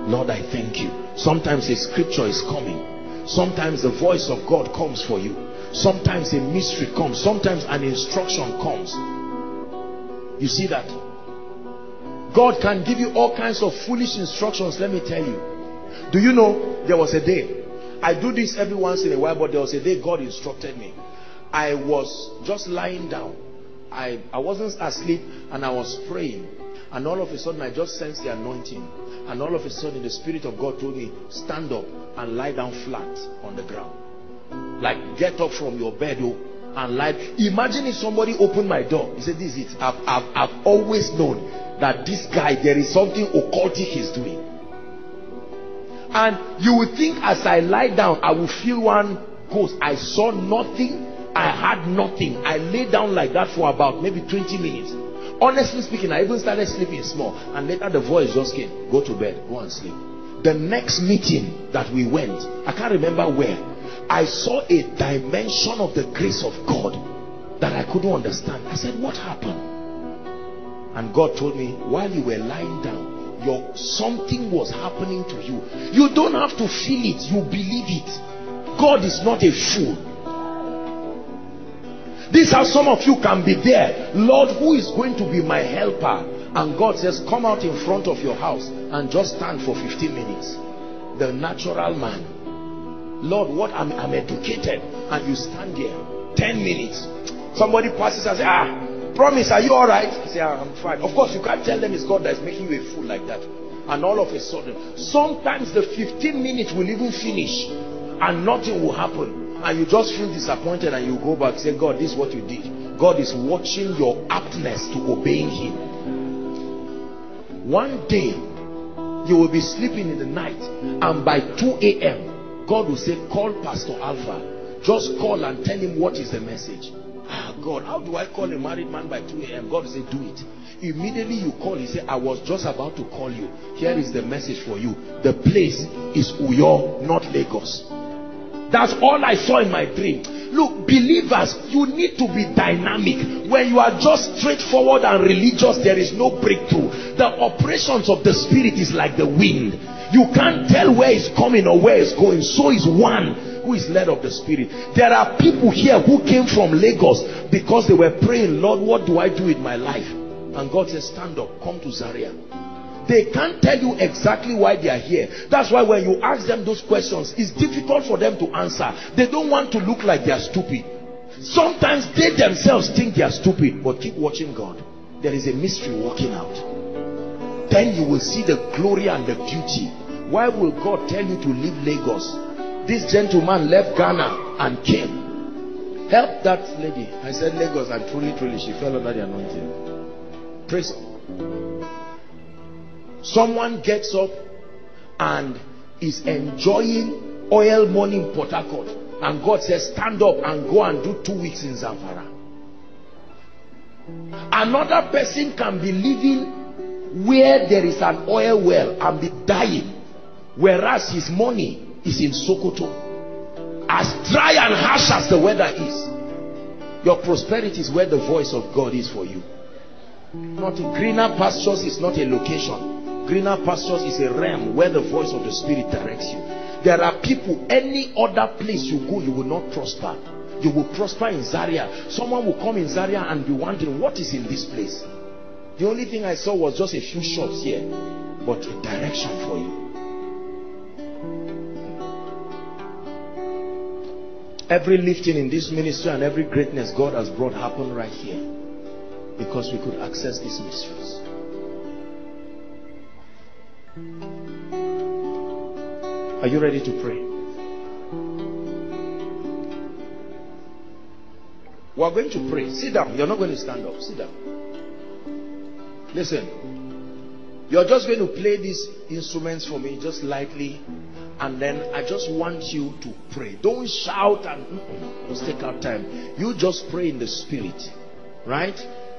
Lord, I thank you. Sometimes a scripture is coming. Sometimes the voice of God comes for you. Sometimes a mystery comes. Sometimes an instruction comes. You see that? God can give you all kinds of foolish instructions, let me tell you. Do you know there was a day, I do this every once in a while, but there was a day God instructed me. I was just lying down. I, I wasn't asleep and I was praying. And all of a sudden I just sensed the anointing. And all of a sudden, the Spirit of God told me, stand up and lie down flat on the ground. Like, get up from your bed oh, and lie. Imagine if somebody opened my door. He said, this is it. I've, I've, I've always known that this guy, there is something occultic he's doing. And you would think as I lie down, I will feel one ghost. I saw nothing. I had nothing. I lay down like that for about maybe 20 minutes. Honestly speaking, I even started sleeping small. And later the voice just came. Go to bed. Go and sleep. The next meeting that we went, I can't remember where. I saw a dimension of the grace of God that I couldn't understand. I said, what happened? And God told me, while you were lying down, your something was happening to you. You don't have to feel it. You believe it. God is not a fool. This how some of you can be there. Lord, who is going to be my helper? And God says, come out in front of your house and just stand for 15 minutes. The natural man. Lord, what I'm, I'm educated. And you stand there 10 minutes. Somebody passes and says, ah, promise, are you all right? Say, ah, I'm fine. Of course, you can't tell them it's God that's making you a fool like that. And all of a sudden, sometimes the 15 minutes will even finish and nothing will happen and you just feel disappointed and you go back say god this is what you did god is watching your aptness to obeying him one day you will be sleeping in the night and by 2 a.m god will say call pastor alpha just call and tell him what is the message god how do i call a married man by 2 a.m god say do it immediately you call he say i was just about to call you here is the message for you the place is uyo not lagos that's all i saw in my dream Look, believers, you need to be dynamic. When you are just straightforward and religious, there is no breakthrough. The operations of the spirit is like the wind. You can't tell where it's coming or where it's going. So is one who is led of the spirit. There are people here who came from Lagos because they were praying, Lord, what do I do with my life? And God says, stand up, come to Zaria. They can't tell you exactly why they are here. That's why when you ask them those questions, it's difficult for them to answer. They don't want to look like they are stupid. Sometimes they themselves think they are stupid, but keep watching God. There is a mystery working out. Then you will see the glory and the beauty. Why will God tell you to leave Lagos? This gentleman left Ghana and came. Help that lady. I said Lagos and truly, truly, she fell under the anointing. Praise Someone gets up and is enjoying oil money in Port Harcourt. And God says, stand up and go and do two weeks in Zamfara. Another person can be living where there is an oil well and be dying. Whereas his money is in Sokoto. As dry and harsh as the weather is. Your prosperity is where the voice of God is for you. Not greener pastures is not a location greener pastures is a realm where the voice of the spirit directs you there are people any other place you go you will not prosper you will prosper in Zaria someone will come in Zaria and be wondering what is in this place the only thing I saw was just a few shops here but a direction for you every lifting in this ministry and every greatness God has brought happened right here because we could access these mysteries Are you ready to pray? We are going to pray. Sit down. You're not going to stand up. Sit down. Listen. You're just going to play these instruments for me just lightly. And then I just want you to pray. Don't shout and just take out time. You just pray in the spirit. Right?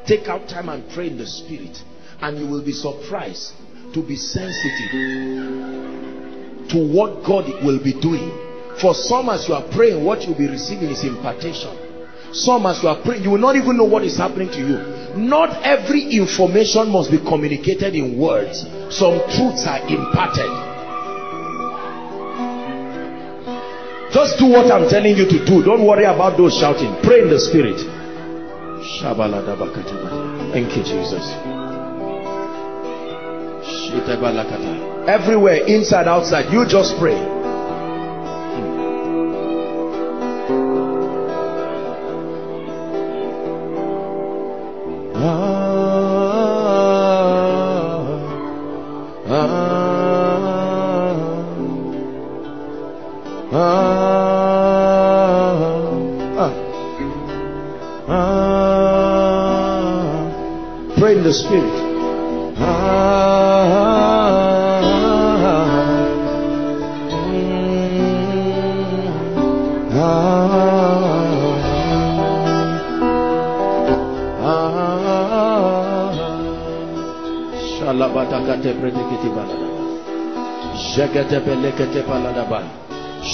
Take out time and pray in the spirit. And you will be surprised to be sensitive to what God will be doing. For some as you are praying, what you'll be receiving is impartation. Some as you are praying, you will not even know what is happening to you. Not every information must be communicated in words. Some truths are imparted. Just do what I'm telling you to do. Don't worry about those shouting. Pray in the spirit. Thank you, Jesus. Everywhere, inside, outside, you just pray. The spirit.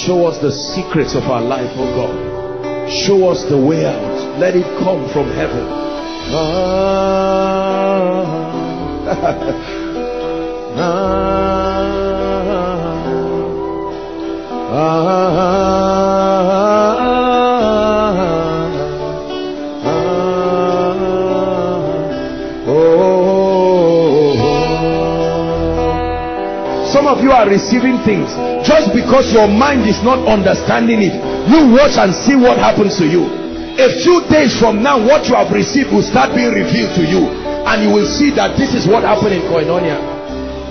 Show us the secrets of our life, oh God. Show us the way out. Let it come from heaven. Some of you are receiving things just because your mind is not understanding it. You watch and see what happens to you. A few days from now, what you have received will start being revealed to you, and you will see that this is what happened in Koinonia.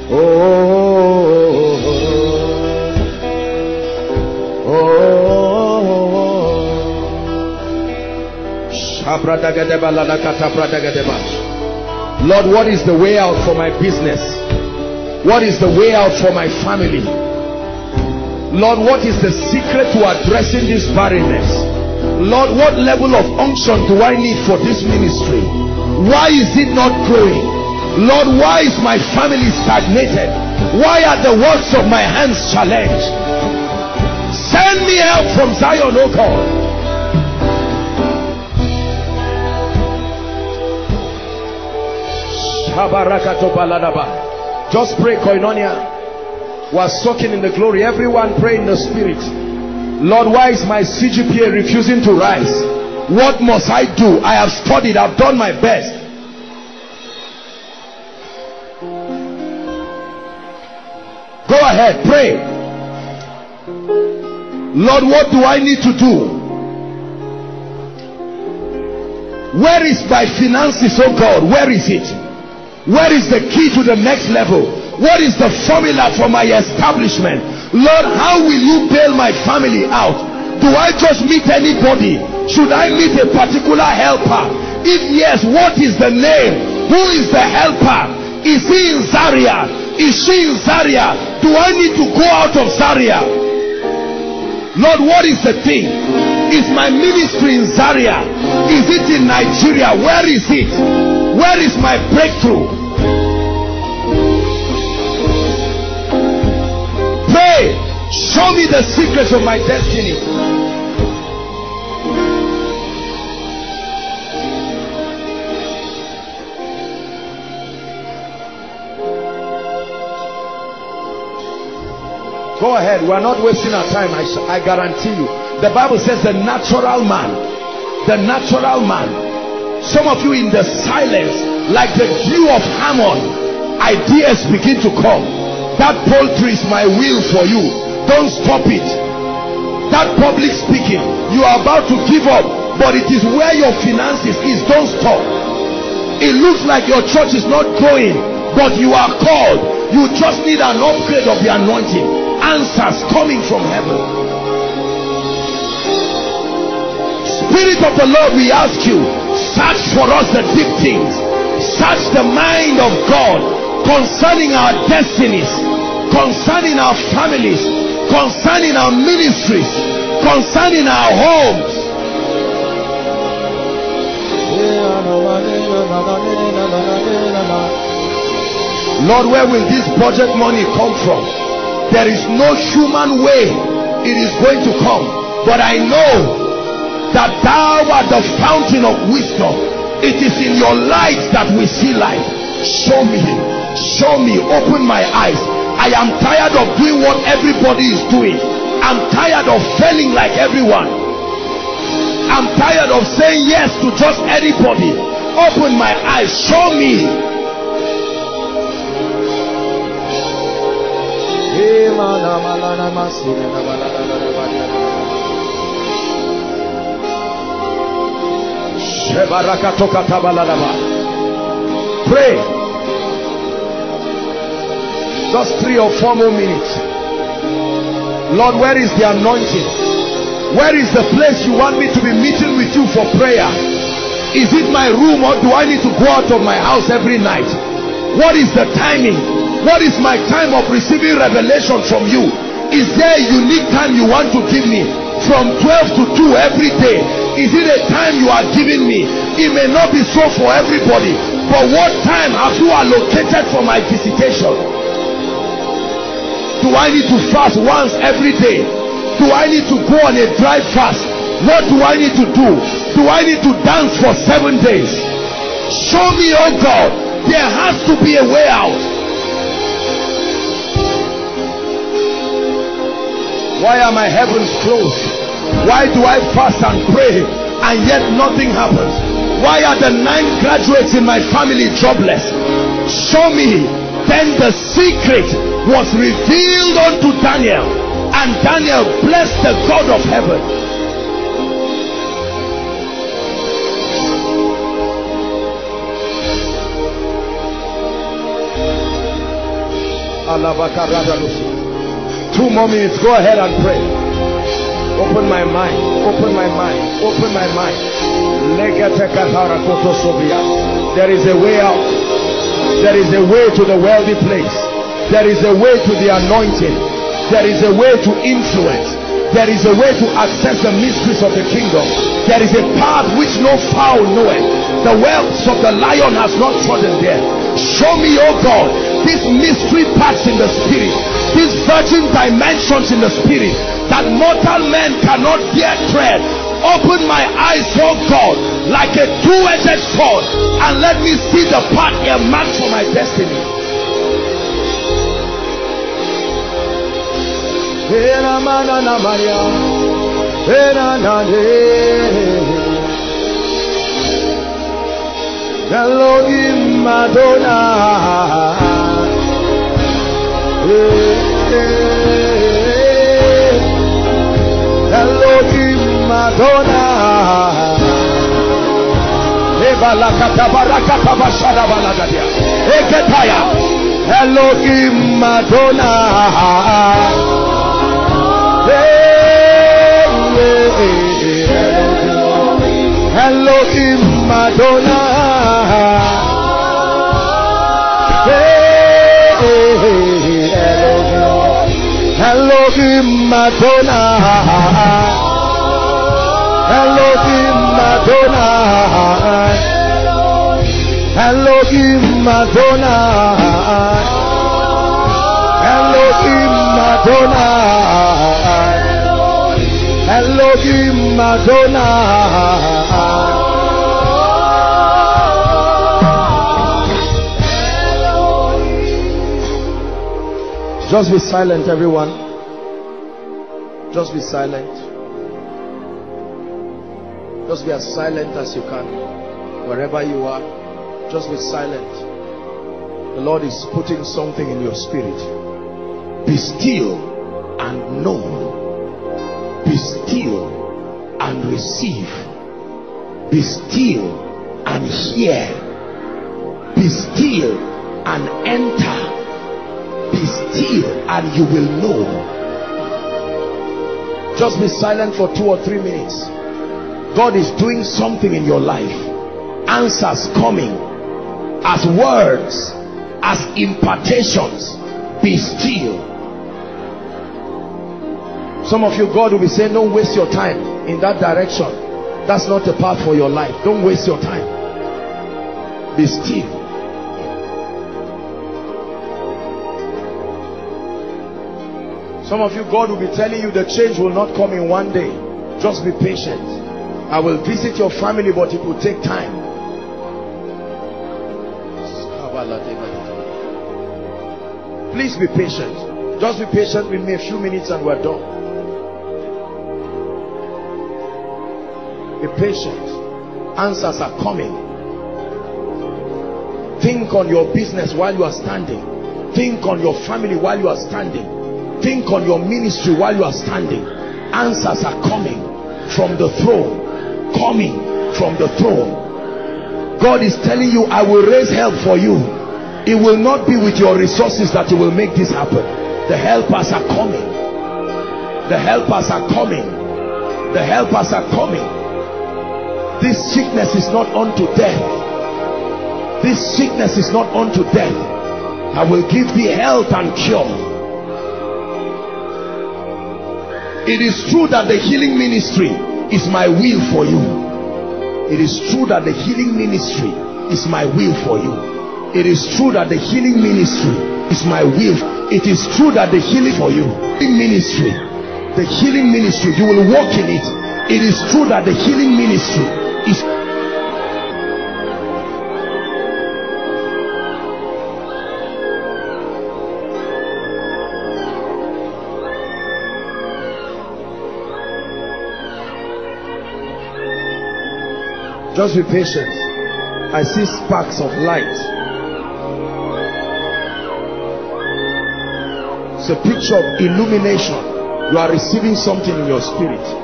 Oh, oh, oh, Lord, what is the way out for my business? What is the way out for my family? Lord, what is the secret to addressing this barrenness? Lord, what level of unction do I need for this ministry? Why is it not growing? Lord, why is my family stagnated? Why are the works of my hands challenged? Send me help from Zion, O God. Just pray, Koinonia. We're soaking in the glory. Everyone pray in the spirit. Lord, why is my CGPA refusing to rise? What must I do? I have studied, I've done my best. Go ahead, pray. Lord, what do I need to do? Where is my finances, oh God? Where is it? Where is the key to the next level? What is the formula for my establishment? Lord, how will you bail my family out? Do I just meet anybody? Should I meet a particular helper? If yes, what is the name? Who is the helper? Is he in Zaria? Is she in Zaria? Do I need to go out of Zaria? Lord, what is the thing? Is my ministry in Zaria? Is it in Nigeria? Where is it? Where is my breakthrough? Pray. Show me the secrets of my destiny. Go ahead. We are not wasting our time. I, I guarantee you. The Bible says the natural man, the natural man. Some of you in the silence, like the dew of Hermon, ideas begin to come. That poultry is my will for you. Don't stop it. That public speaking, you are about to give up, but it is where your finances is. Don't stop. It looks like your church is not growing, but you are called. You just need an upgrade of the anointing answers coming from heaven. Spirit of the Lord, we ask you, search for us the deep things. Search the mind of God concerning our destinies, concerning our families, concerning our ministries, concerning our homes. Lord, where will this budget money come from? there is no human way it is going to come but I know that thou art the fountain of wisdom it is in your light that we see light show me show me open my eyes I am tired of doing what everybody is doing I'm tired of failing like everyone I'm tired of saying yes to just anybody open my eyes show me Pray. Just three or four more minutes. Lord, where is the anointing? Where is the place you want me to be meeting with you for prayer? Is it my room or do I need to go out of my house every night? What is the timing? What is my time of receiving revelation from you? Is there a unique time you want to give me? From 12 to 2 every day. Is it a time you are giving me? It may not be so for everybody. But what time have you allocated for my visitation? Do I need to fast once every day? Do I need to go on a dry fast? What do I need to do? Do I need to dance for seven days? Show me, oh God, there has to be a way out. Why are my heavens closed? Why do I fast and pray and yet nothing happens? Why are the nine graduates in my family jobless? Show me. Then the secret was revealed unto Daniel and Daniel blessed the God of heaven. Two more minutes. Go ahead and pray. Open my mind. Open my mind. Open my mind. There is a way out. There is a way to the wealthy place. There is a way to the anointing. There is a way to influence. There is a way to access the mysteries of the kingdom. There is a path which no fowl knoweth. The wealth of the lion has not trodden there. Show me, oh God, these mystery paths in the spirit, these virgin dimensions in the spirit that mortal men cannot bear tread. Open my eyes, oh God, like a two-edged sword, and let me see the path a earmarked for my destiny. Ena mana na Maria. Ena na ne. Elohim Madonna. Elohim Madonna. Ebalakatabarakatabasadabalagadea. Eketaya. Elohim Madonna. Elohim Madonna. Elohim Madonna. Elohim Madonna. Elohim Madonna. Madonna. Elohim Madonna. Just be silent, everyone. Just be silent. Just be as silent as you can. Wherever you are, just be silent. The Lord is putting something in your spirit. Be still and know. Be still and receive. Be still and hear. Be still and enter. Be still and you will know. Just be silent for two or three minutes. God is doing something in your life. Answers coming as words, as impartations. Be still. Some of you, God will be saying, Don't waste your time in that direction. That's not the path for your life. Don't waste your time. Be still. Some of you, God will be telling you the change will not come in one day. Just be patient. I will visit your family, but it will take time. Please be patient. Just be patient with me a few minutes and we're done. Be patient. Answers are coming. Think on your business while you are standing. Think on your family while you are standing. Think on your ministry while you are standing. Answers are coming from the throne. Coming from the throne. God is telling you, I will raise help for you. It will not be with your resources that you will make this happen. The helpers are coming. The helpers are coming. The helpers are coming. This sickness is not unto death. This sickness is not unto death. I will give thee health and cure. It is true that the healing ministry is my will for you. It is true that the healing ministry is my will for you. It is true that the healing ministry is my will. It is true that the healing for you, healing ministry, the healing ministry, you will walk in it. It is true that the healing ministry is Just be patient. I see sparks of light. It's a picture of illumination. You are receiving something in your spirit.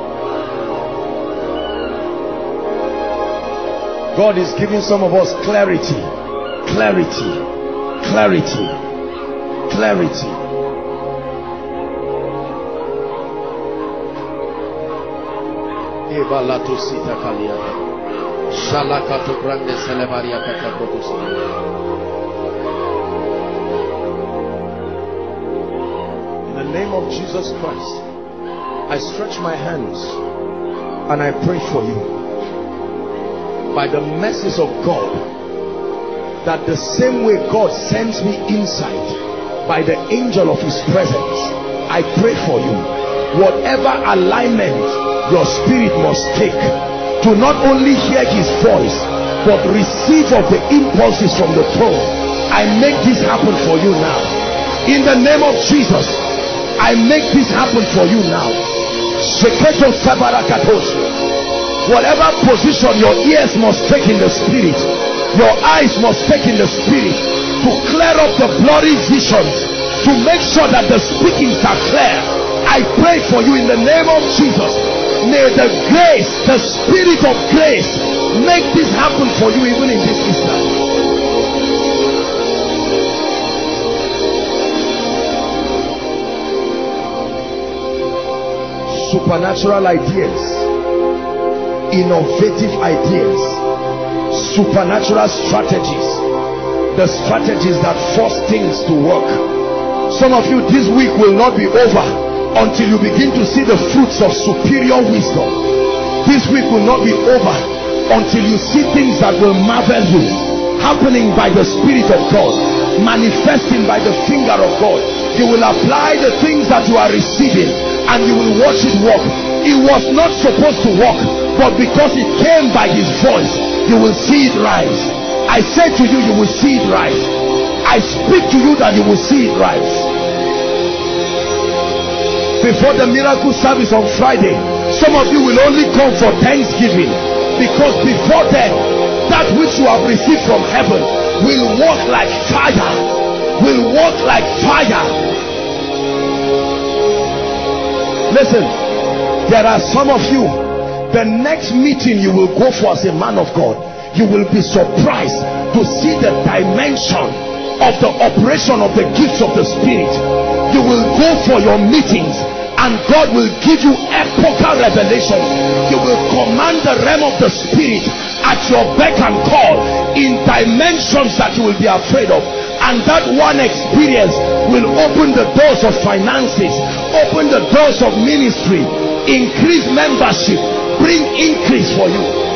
God is giving some of us clarity, clarity, clarity, clarity. In the name of Jesus Christ, I stretch my hands and I pray for you. By the mercies of God, that the same way God sends me insight by the angel of his presence, I pray for you. Whatever alignment your spirit must take to not only hear his voice, but receive of the impulses from the throne. I make this happen for you now. In the name of Jesus, I make this happen for you now. Whatever position your ears must take in the spirit, your eyes must take in the spirit to clear up the blurry visions, to make sure that the speakings are clear. I pray for you in the name of Jesus. May the grace, the spirit of grace, make this happen for you even in this Easter. supernatural ideas innovative ideas supernatural strategies the strategies that force things to work. Some of you this week will not be over until you begin to see the fruits of superior wisdom. This week will not be over until you see things that will marvel you happening by the spirit of God manifesting by the finger of God. You will apply the things that you are receiving and you will watch it work it was not supposed to work but because it came by his voice you will see it rise. I say to you you will see it rise. I speak to you that you will see it rise. Before the miracle service on friday some of you will only come for thanksgiving because before then that which you have received from heaven will walk like fire will walk like fire. Listen there are some of you the next meeting you will go for as a man of God you will be surprised to see the dimension of the operation of the gifts of the spirit. You will go for your meetings and God will give you epochal revelations. You will command the realm of the spirit at your beck and call in dimensions that you will be afraid of. And that one experience will open the doors of finances open the doors of ministry increase membership bring increase for you.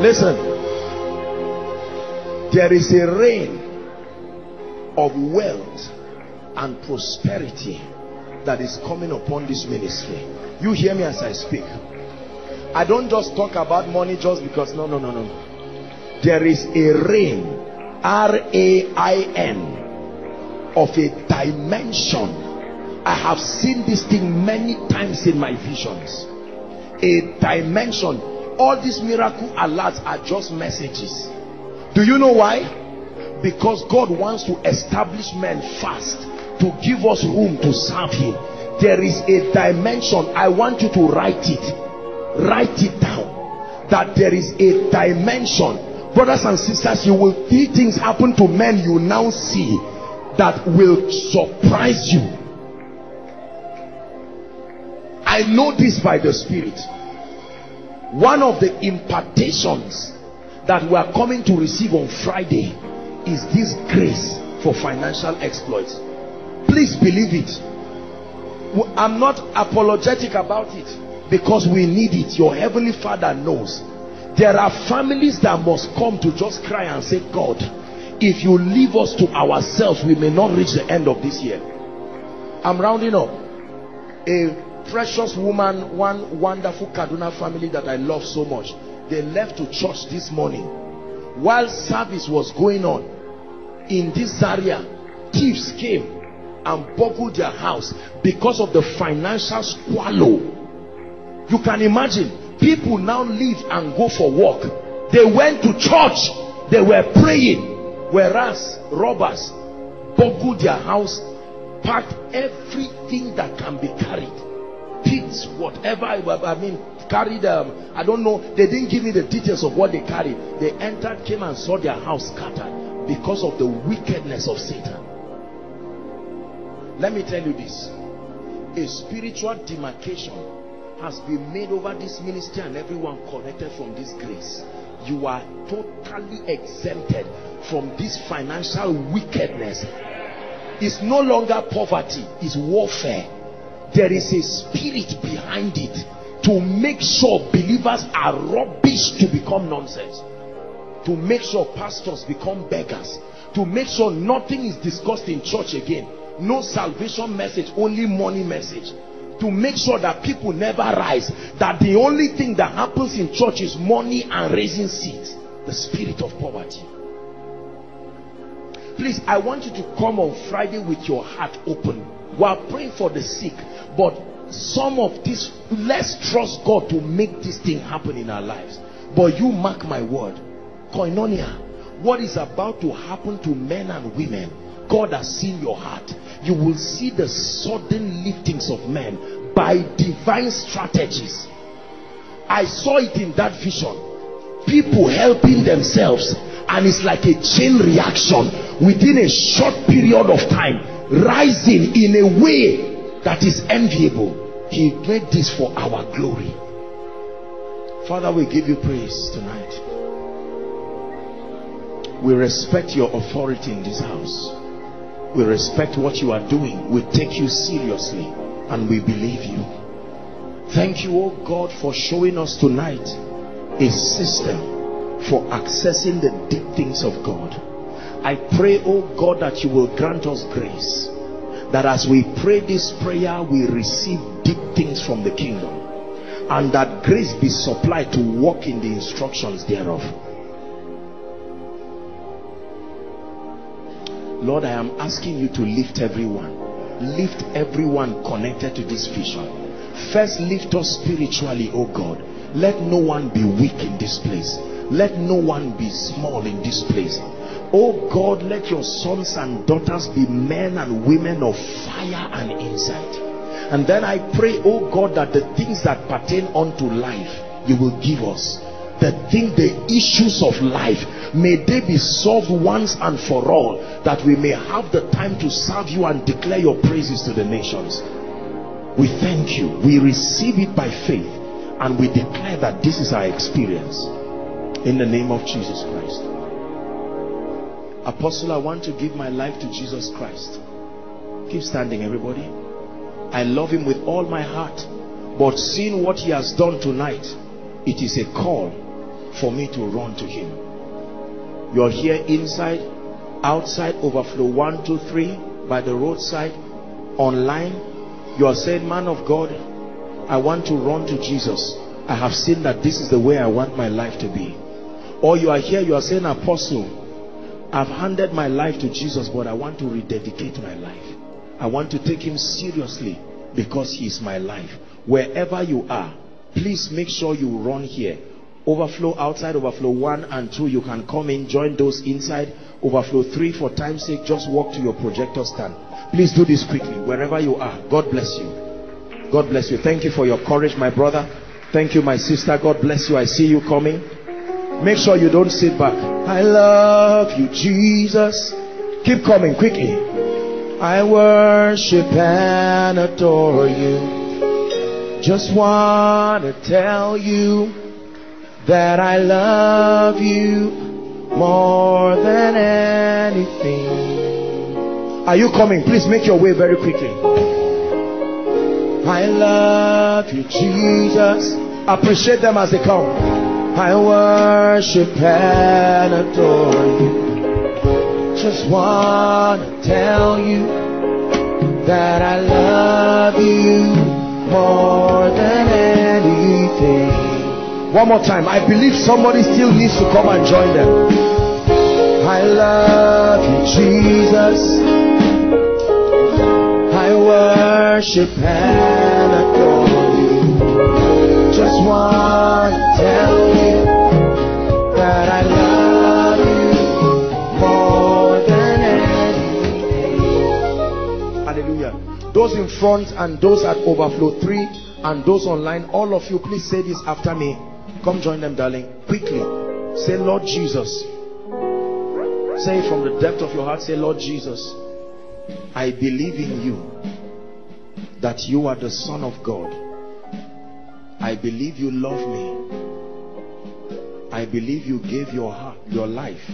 Listen there is a reign of wealth and prosperity that is coming upon this ministry. You hear me as i speak? I don't just talk about money just because no no no no there is a reign r-a-i-n of a dimension. I have seen this thing many times in my visions. A dimension. All these miracle alerts are just messages do you know why? Because god wants to establish men fast to give us room to serve him. There is a dimension i want you to write it. Write it down. That there is a dimension. Brothers and sisters you will see things happen to men you now see that will surprise you. I know this by the spirit. One of the impartations that we are coming to receive on friday is this grace for financial exploits please believe it I'm not apologetic about it because we need it. Your heavenly father knows. There are families that must come to just cry and say, God, if you leave us to ourselves, we may not reach the end of this year. I'm rounding up. A precious woman, one wonderful Kaduna family that I love so much. They left to church this morning. While service was going on, in this area, thieves came and boggled their house because of the financial squalor. You can imagine people now leave and go for work. They went to church. They were praying. Whereas robbers boggled their house packed everything that can be carried. Pits whatever i mean carried um i don't know. They didn't give me the details of what they carried they entered came and saw their house scattered because of the wickedness of satan. Let me tell you this. A spiritual demarcation has been made over this ministry and everyone connected from this grace. You are totally exempted from this financial wickedness. It's no longer poverty. It's warfare. There is a spirit behind it to make sure believers are rubbish to become nonsense. To make sure pastors become beggars. To make sure nothing is discussed in church again. No salvation message only money message. To make sure that people never rise. That the only thing that happens in church is money and raising seeds. The spirit of poverty. Please i want you to come on friday with your heart open. We are praying for the sick but some of this let's trust god to make this thing happen in our lives. But you mark my word. Koinonia what is about to happen to men and women god has seen your heart. You will see the sudden liftings of men by divine strategies. I saw it in that vision. People helping themselves and it's like a chain reaction. Within a short period of time rising in a way that is enviable he made this for our glory. Father we give you praise tonight. We respect your authority in this house. We respect what you are doing. We take you seriously and we believe you. Thank you oh god for showing us tonight a system for accessing the deep things of god. I pray oh god that you will grant us grace that as we pray this prayer we receive deep things from the kingdom and that grace be supplied to walk in the instructions thereof Lord, I am asking you to lift everyone. Lift everyone connected to this vision. First, lift us spiritually, oh God. Let no one be weak in this place. Let no one be small in this place. Oh God, let your sons and daughters be men and women of fire and insight. And then I pray, oh God, that the things that pertain unto life, you will give us. The thing the issues of life may they be solved once and for all that we may have the time to serve you and declare your praises to the nations. We thank you. We receive it by faith and we declare that this is our experience. In the name of jesus christ apostle i want to give my life to jesus christ. Keep standing everybody. I love him with all my heart but seeing what he has done tonight it is a call for me to run to him. You're here inside outside overflow one two three by the roadside online. You are saying man of god i want to run to jesus. I have seen that this is the way i want my life to be. Or you are here you are saying apostle i've handed my life to jesus but i want to rededicate my life. I want to take him seriously because he is my life. Wherever you are please make sure you run here. Overflow outside overflow one and two. You can come in join those inside. Overflow three for time's sake. Just walk to your projector stand. Please do this quickly. Wherever you are god bless you. God bless you. Thank you for your courage my brother. Thank you my sister. God bless you. I see you coming make sure you don't sit back i love you jesus keep coming quickly i worship and adore you just want to tell you that I love you more than anything. Are you coming? Please make your way very quickly. I love you, Jesus. Appreciate them as they come. I worship and adore you. Just want to tell you that I love you more than anything. One more time. I believe somebody still needs to come and join them. I love you, Jesus. I worship and adore. Just want to tell you that I love. Hallelujah. Those in front and those at overflow 3 and those online, all of you, please say this after me. Come join them, darling. Quickly. Say, Lord Jesus. Say from the depth of your heart, say, Lord Jesus, I believe in you. that you are the Son of God. I believe you love me. I believe you gave your heart, your life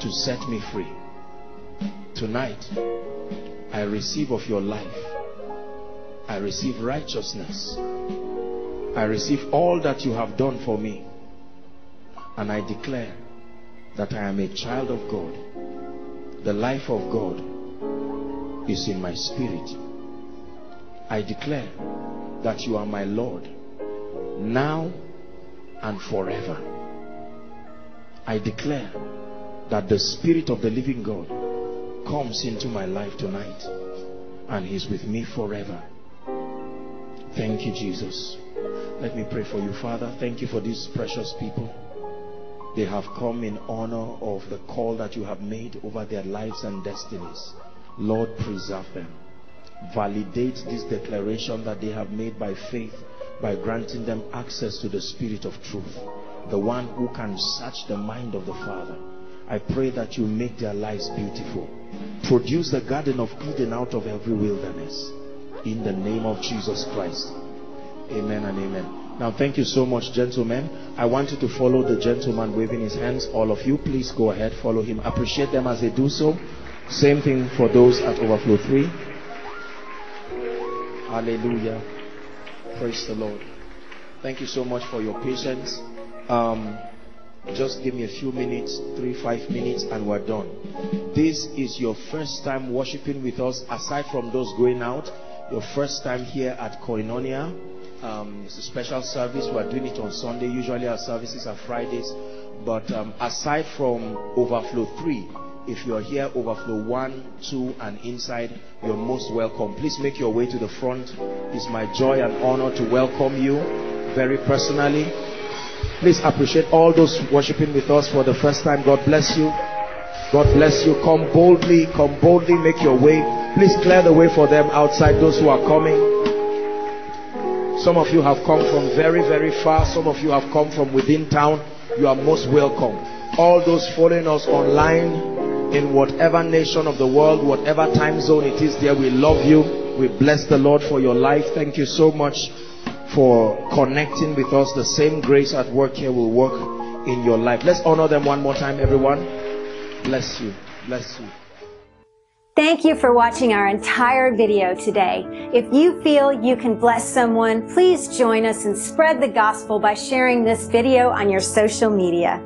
to set me free. Tonight, I receive of your life. I receive righteousness. I receive all that you have done for me. And I declare that I am a child of God. The life of God is in my spirit. I declare that you are my Lord now and forever. I declare that the Spirit of the living God comes into my life tonight and He's with me forever. Thank you, Jesus. Let me pray for you, Father. Thank you for these precious people. They have come in honor of the call that you have made over their lives and destinies. Lord, preserve them. Validate this declaration that they have made by faith by granting them access to the Spirit of truth, the one who can search the mind of the Father. I pray that you make their lives beautiful. Produce the Garden of Eden out of every wilderness. In the name of Jesus Christ. Amen and amen. Now, thank you so much, gentlemen. I want you to follow the gentleman waving his hands. All of you, please go ahead, follow him. Appreciate them as they do so. Same thing for those at Overflow 3. Hallelujah. Praise the Lord. Thank you so much for your patience. Um, just give me a few minutes, three, five minutes, and we're done. This is your first time worshiping with us, aside from those going out. Your first time here at Koinonia. Um, it's a special service. We're doing it on Sunday. Usually our services are Fridays. But um, aside from Overflow 3, if you're here, Overflow 1, 2, and inside, you're most welcome. Please make your way to the front. It's my joy and honor to welcome you very personally. Please appreciate all those worshiping with us for the first time. God bless you. God bless you. Come boldly, come boldly, make your way. Please clear the way for them outside, those who are coming. Some of you have come from very, very far. Some of you have come from within town. You are most welcome. All those following us online in whatever nation of the world, whatever time zone it is there, we love you. We bless the Lord for your life. Thank you so much for connecting with us. The same grace at work here will work in your life. Let's honor them one more time, everyone. Bless you. Bless you. Thank you for watching our entire video today. If you feel you can bless someone, please join us and spread the gospel by sharing this video on your social media.